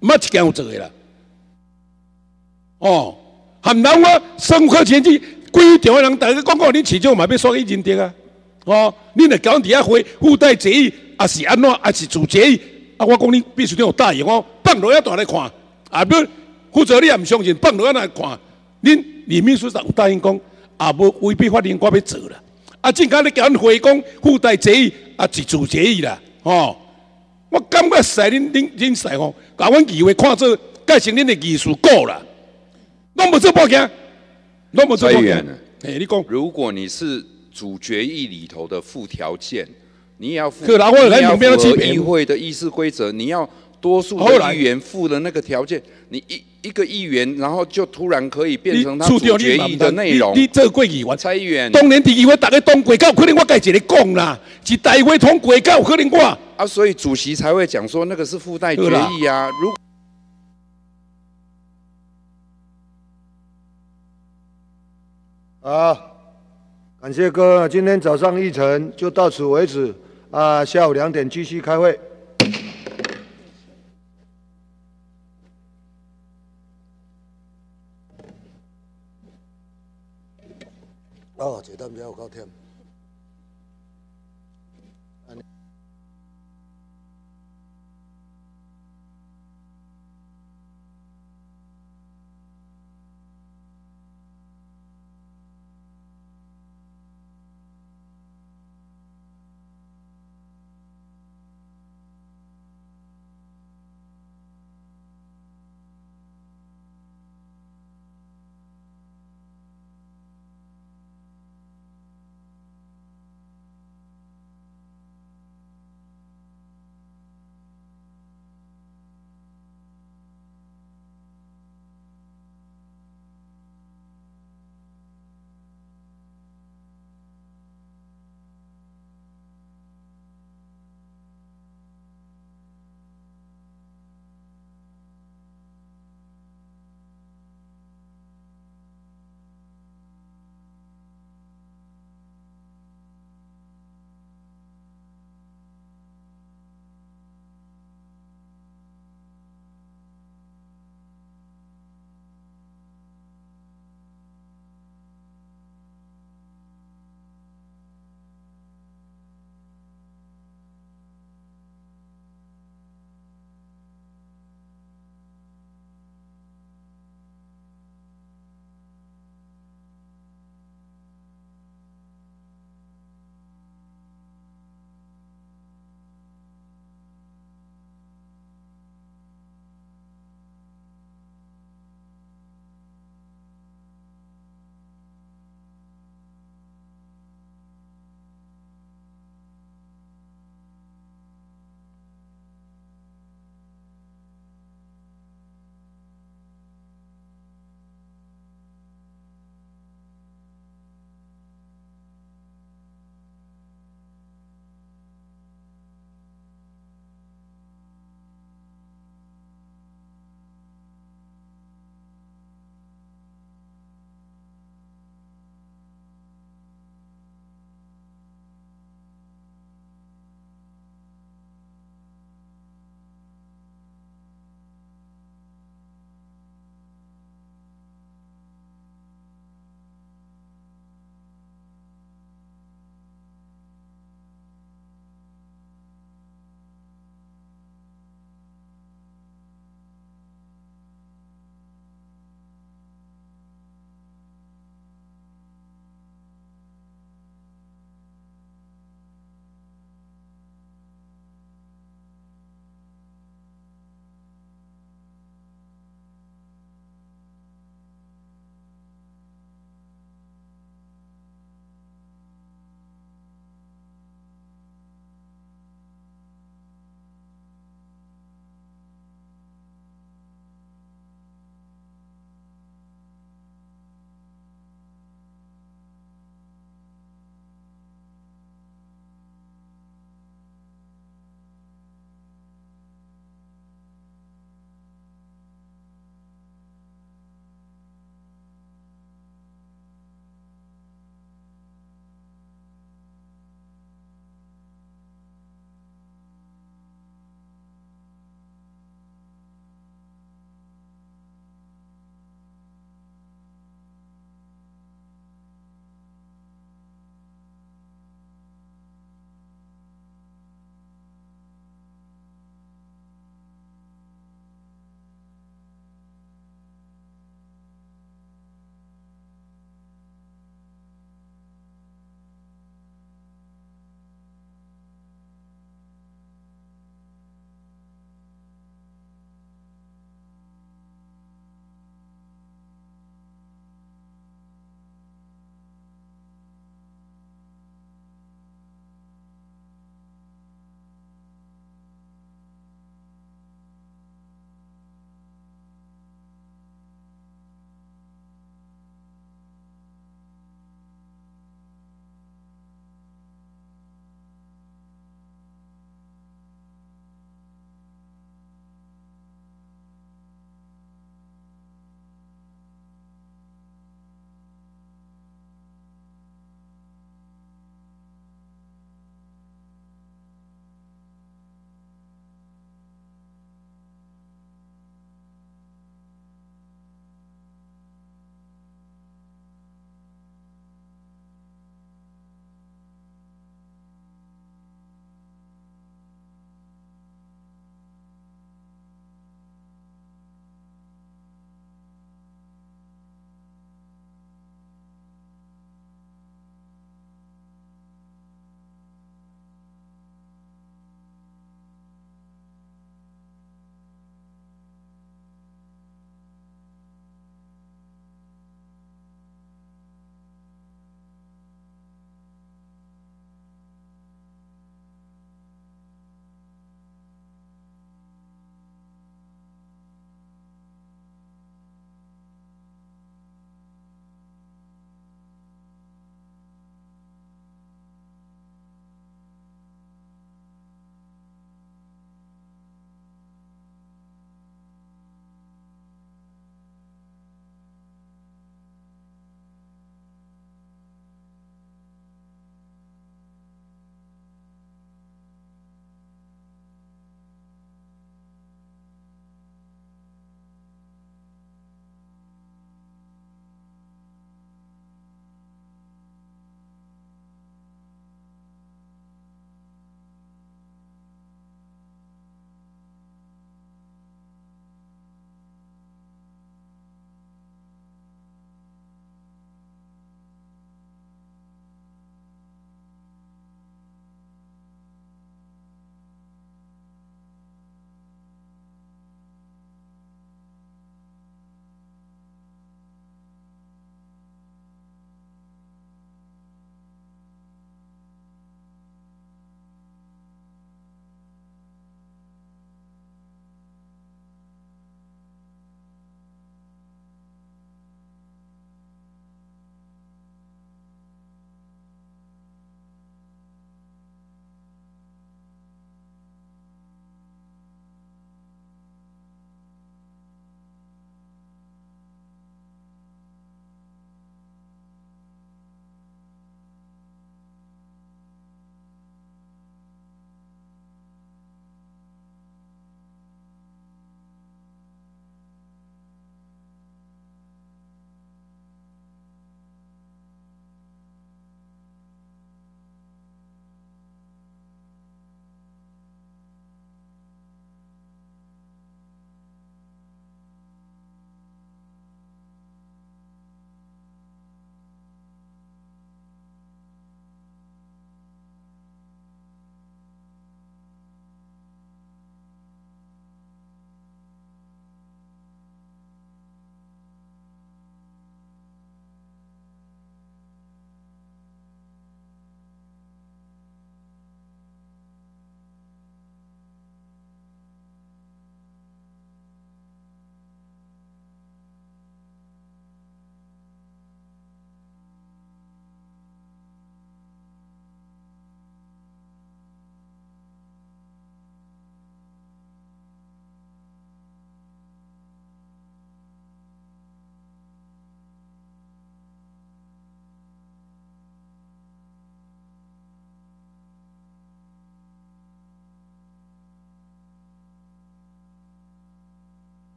毋捌一件有做的啦。哦，含人我生活前期，规场的人大家讲讲，恁市长嘛要刷去认定啊！哦，恁来讲伫遐会附带协议，也是安怎，也是主协议。啊！我讲你必须得有答应我，放落一段来看，啊不，负责你也唔相信，放落一来看，恁李秘书长有答应讲，啊无违背法令，我要做啦。啊，正刚你叫阮回讲附带决议，啊自主决议啦，吼！我感觉使恁恁恁使吼，甲阮议会看做改成恁的艺术够啦，拢无做报警，拢无做报警。哎，你讲，如果你是主决议里头的附条件。你也要符合议会的议事规则，你要多数的议员附的那个条件，你一一个议员，然后就突然可以变成他主决议的内容。你这过议员，蔡议员，当年第议会大家通过，可能我该一个讲啦，是大会通过，可能我啊，所以主席才会讲说那个是附带决议啊。如好，感谢各位，今天早上议程就到此为止。啊下午两点继续开会。哦这单比较高挑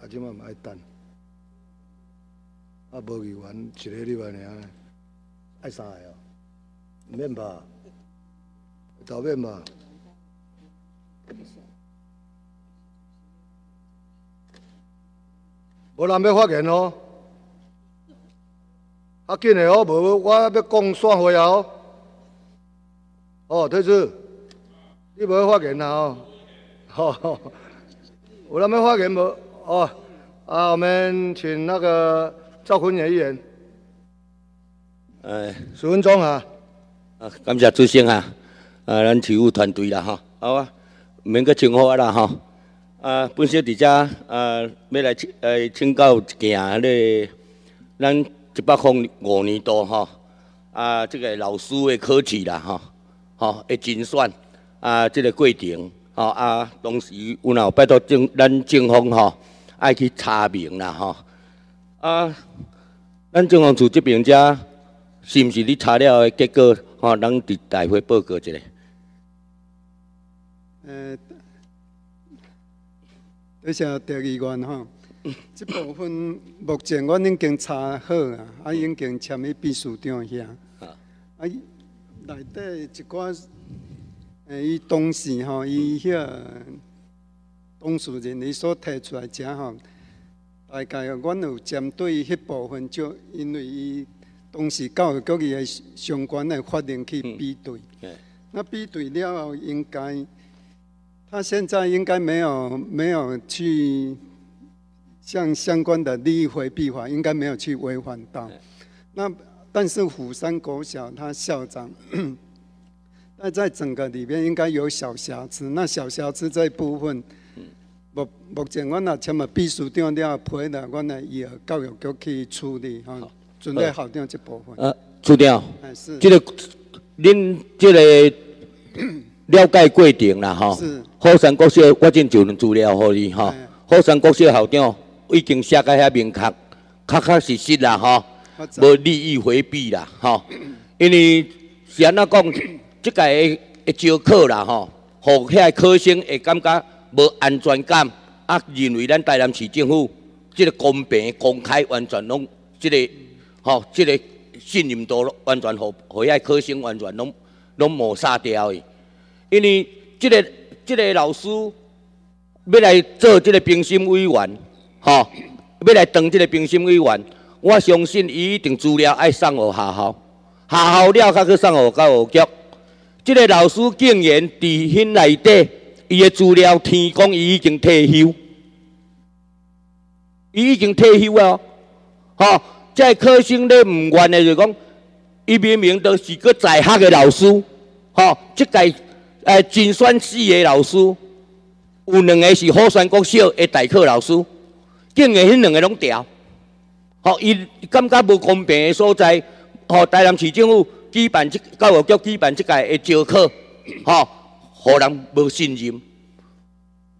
啊，即摆毋爱等。啊，无议员一个礼拜尔，爱三个哦，免吧？投免吧？无人要发言哦，啊紧的哦，无我要讲散会啊哦。哦，退出，你无要发言啊哦，好，<laughs> 有人要发言无？哦，啊，我们请那个赵坤元议员，呃，十分钟啊。啊，感谢主席啊，啊，咱体育团队啦吼，好啊，免阁称呼啊啦吼。啊，本身伫遮啊，要来请呃请教一件咧，咱一百零五年度吼，啊，这个老师的考试啦吼，吼的精选啊，这个过程吼。啊，当时有哪有拜托政咱政府吼，爱去查明啦吼，啊，咱政府处这边遮是毋是你查了的结果吼，咱伫大会报告一下。呃，多谢狄议员吼，<laughs> 这部分目前阮已经查好啊，啊已经签去秘书长遐，啊。内底一寡，诶，伊当时吼，伊遐当事人你所提出来遮吼，大概阮有针对迄部分，就因为伊当时教育局伊的相关的法令去比对，那比对了后应该。他现在应该没有没有去像相关的利益回避法，应该没有去违反到。那但是虎山国小他校长，<coughs> 那在整个里面应该有小瑕疵。那小瑕疵这一部分，目目前阮也签了秘书长了，批了我那以后教育局去处理哈，准备好掉这部分。呃，处掉。哎是。这个恁这个。了解过程啦，吼。火山国小我正就能资料互你，吼。火山国小校长已经写个遐明确，确确实实啦，吼。无利益回避啦，吼。<clears throat> 因为是安怎讲，即个会招考啦，吼，互遐考生会感觉无安全感，啊，认为咱台南市政府即个公平、公开，完全拢即个，吼，即个信任度完全互互遐考生完全拢拢抹杀掉的。因为这个这个老师要来做这个评审委员，吼，要来当这个评审委员，我相信伊一定资料爱送互学校，学校了才去送互教育局。这个老师竟然伫迄内底，伊的资料天讲伊已经退休，伊已经退休啊！吼，这科生咧唔愿的就讲，伊明明都是个在学的老师，吼，即届。诶，精选四个老师，有两个是火山国小的代课老师，竟然迄两个拢调，吼，伊感觉无公平的所在，吼，台南市政府举办即教育局举办即届的招考，吼，互人无信任。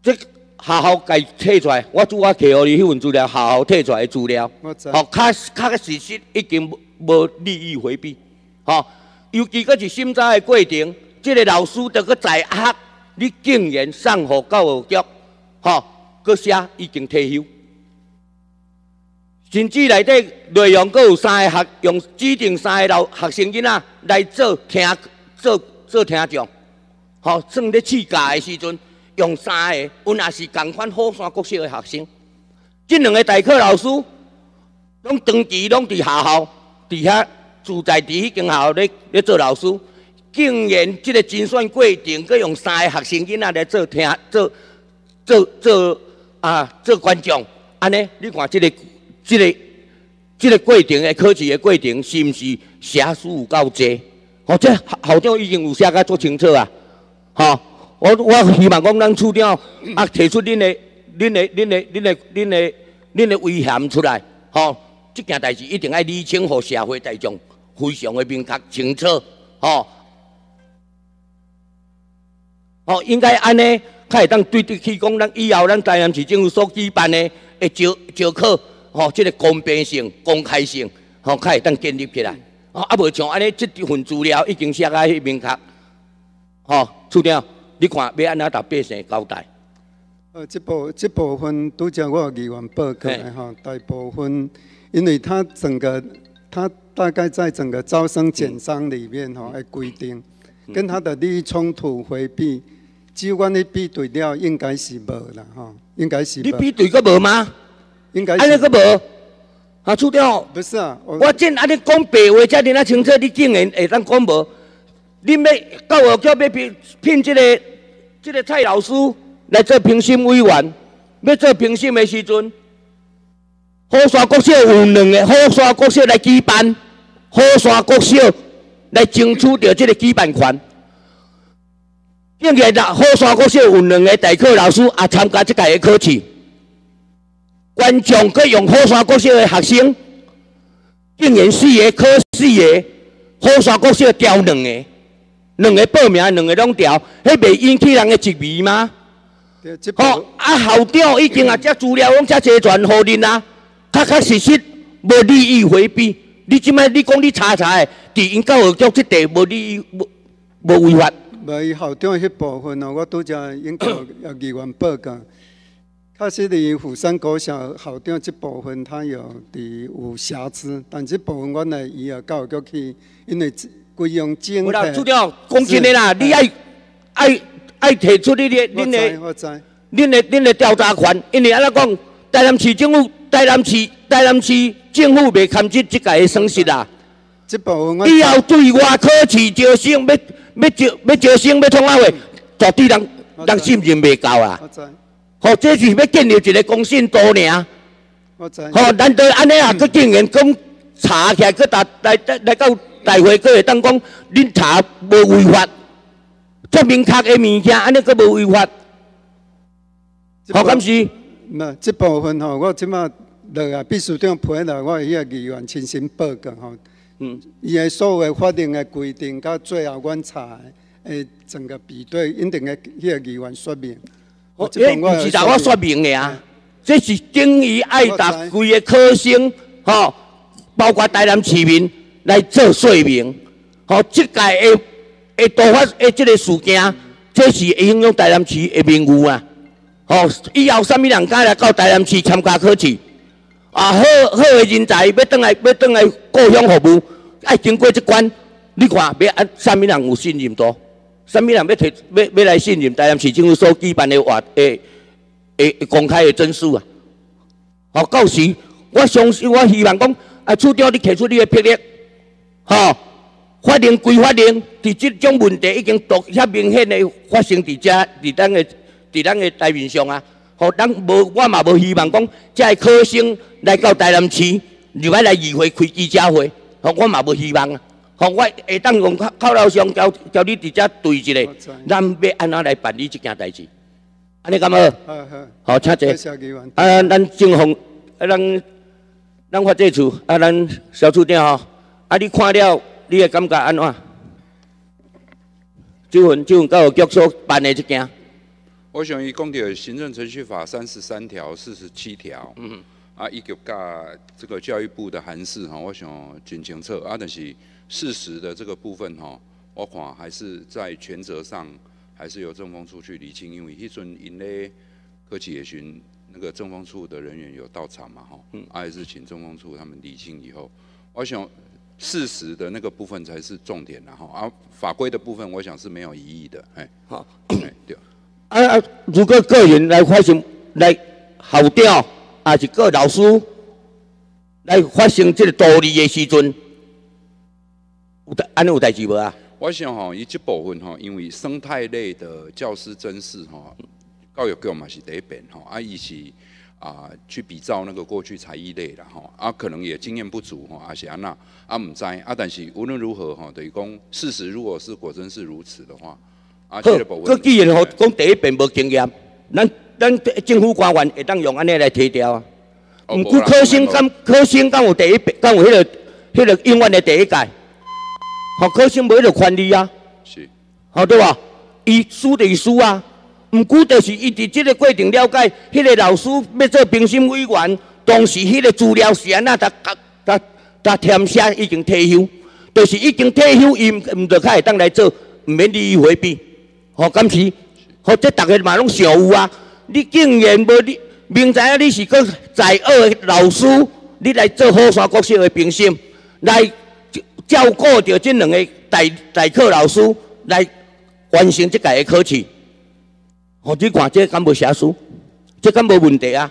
即学校该摕出来，我拄我摕互你迄份资料，学校摕出来的资料，吼，确确实实已经无利益回避，吼，尤其阁是审查的过程。即个老师得个在学，你竟然送互教育局，吼，搁写已经退休，甚至内底内容搁有三个学用指定三个老学生囡仔来做听做做听众，吼，算咧试教的时阵用三个，阮也是共款好山国小的学生，即两个代课老师拢长期拢伫学校，伫遐住在伫迄间学校咧咧做老师。竟然即个精选过程，佮用三个学生囡仔来做听、做、做、做啊，做观众，安尼，你看即个、即个、即个过程的考试的过程，是毋是写数有够济？哦，这校长已经有写甲足清楚啊！吼，我我希望讲咱处长啊，提出恁的、恁的、恁的、恁的、恁的、恁的危险出来，吼，这件代志一定要理清，互社会大众非常的明确清楚，吼。哦，应该安尼，较会当对得起讲，咱以后咱台南市政府所举办的的招招考，吼，即个公平性、公开性，吼，较会当建立起来。哦，啊无像安尼，即份资料已经写啊迄明确。吼，处长，你看要安怎甲百姓交代？呃，这部这部分拄则我有议员报告的哈，大部分因为它整个它大概在整个招生简章里面哈，来规定，跟它的利益冲突回避，只管你比对了，应该是无啦哈，应该是。你比对个无吗？应该。安尼个无？啊，处长。不是啊，我正安尼讲白话，才恁啊清楚，你竟然会当讲无？恁要教育局要聘聘这个这个蔡老师来做评审委员，要做评审的时阵，好山国小有两个好山国小来举办，好山国小来争取到这个举办权。竟然啦，好山国小有两个代课老师也参加这届的考试，观众可用好山国小的学生，竟然四个考四个，好山国小调两个。两个报名，两个拢调，迄袂引起人的质疑吗？好，啊校长已经啊，这资料拢遮齐全互恁啊，确确实实无利益回避。你即摆你讲你查查的，伫因教育局即地无利益无无违法。无校长迄部分哦，我拄则应该要议员报告。确实伫虎山高校校长即部分，他有伫有瑕疵，但即部分我来伊啊教育局去，因为。规用精。有啦，主调讲真的啦，你爱爱爱提出你的恁的恁的恁的调查权，因为安怎讲，台南市政府、台南市、台南市政府未堪这这届的损失啦。这部分以后对外考试招生，要要招要招生要创啥话，绝对人人信任未够啊。好，这是要建立一个公信度尔。好，难道安尼啊？佮竟然讲查起来，佮达来来来到。大会阁会当讲，恁查无违法，这明确的物件，安尼阁无违法，好敢是？那这部分吼，我即马落啊，秘书长批来，我迄个议员亲身报告吼。嗯。伊个所有法定的规定，到最后阮查诶，整个比对，一定个迄个议员说明。我这不是我说明的啊，这是等于爱达规个科生，吼，包括台南市民。来做说明，吼，即届会会突发的即个事件，这是会影响台南市的名誉啊！吼，以后啥物人敢来到台南市参加考试，啊，好好的人才要倒来要倒来故乡服务，爱经过即关，你看要按啥物人有信任度？啥物人要提要要来信任台南市政府所举办的活诶诶公开的证书啊？好，到时我相信，我希望讲啊，处长你提出你的魄力。吼，法令归法令，伫即种问题已经独遐明显的发生伫遮，伫咱的伫咱的台面上啊。吼，咱无我嘛无希望讲，遮个考生来到台南市，入来来议会开记者会，吼，我嘛无希望啊。吼，我会当用口口头上交交你伫遮对一下，咱要安怎来办理即件代志？安尼咁好？好，好请坐。啊，咱政府，啊，咱咱发这处，啊，咱小处长吼。啊！你看了，你会感觉安怎？这份这份教育局所办的这件，我想伊讲到行政程序法三十三条、四十七条，嗯，啊，伊及甲这个教育部的函释吼，我想真清楚啊。但是事实的这个部分吼，我看还是在权责上，还是由政风处去理清，因为迄阵因咧科技也询那个政风处的人员有到场嘛，哈，嗯，还是请政风处他们理清以后，我想。事实的那个部分才是重点然后啊，法规的部分我想是没有疑义的，哎，好，哎，对。啊，如果个人来发生来校长，还是个老师来发生这个道理的时阵，有代安尼有代志无啊？我想吼，伊这部分吼，因为生态类的教师真试吼，教育局嘛是第一遍吼，啊，伊是。啊，去比照那个过去才艺类的吼，啊，可能也经验不足哈，啊是安那，啊唔知，啊但是无论如何哈，等于讲事实如果是果真是如此的话，啊，这个部分。既然吼讲第一遍无经验，咱咱政府官员会当用安尼来提调啊。唔过科生敢科生敢有第一遍，敢有迄个迄个永远的第一届，好科生无迄个权利啊。是。好对吧？伊输的输啊。毋过，就是伊伫即个过程了解，迄个老师要做评审委员，当时迄个资料是安那，他他他他填写已经退休，就是已经退休，伊毋着较会当来做，毋免利益回避，吼，敢是？或者逐个嘛拢想有啊？你竟然无你明知影你是个在二的老师，你来做好山国小的评审，来照顾着这两个代代课老师来完成这届的考试。哦，你看这敢无写书？这敢无问题啊？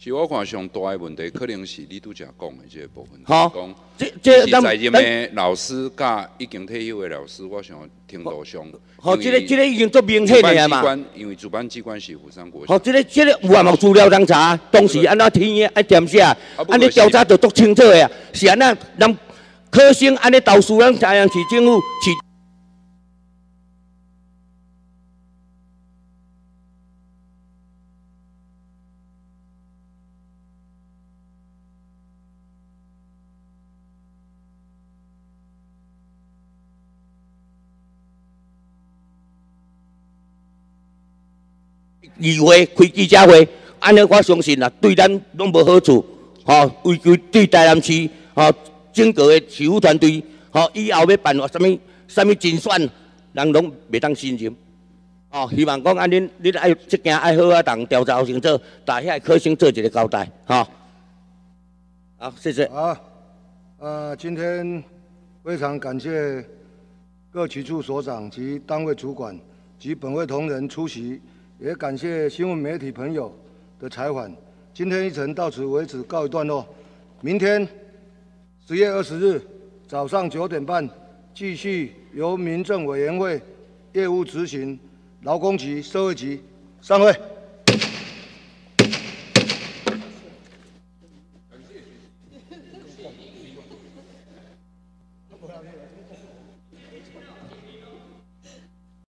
是我看上大的问题，可能是你拄则讲的这个部分。好讲这这咱在任的老师甲已经退休的老师，我想程度上。好，这个这个已经做明显的啊嘛。因为主办机关是釜山国。好，这个这个有啊无资料通查，当时安怎填的，安点写，安尼调查就足清楚的啊。是安那咱科生安尼投诉咱朝阳市政府市。议会开记者会，安尼我相信啦，对咱拢无好处。吼，为对对台南市吼整个的市府团队，吼以后要办什么什么竞选，人拢袂当信任。哦，希望讲安恁恁爱这件爱好啊，同调查清楚，大遐科生做一个交代。吼，好，谢谢。好，呃，今天非常感谢各局处所长及单位主管及本会同仁出席。也感谢新闻媒体朋友的采访。今天议程到此为止，告一段落。明天十月二十日早上九点半，继续由民政委员会业务执行、劳工局、社会局散会。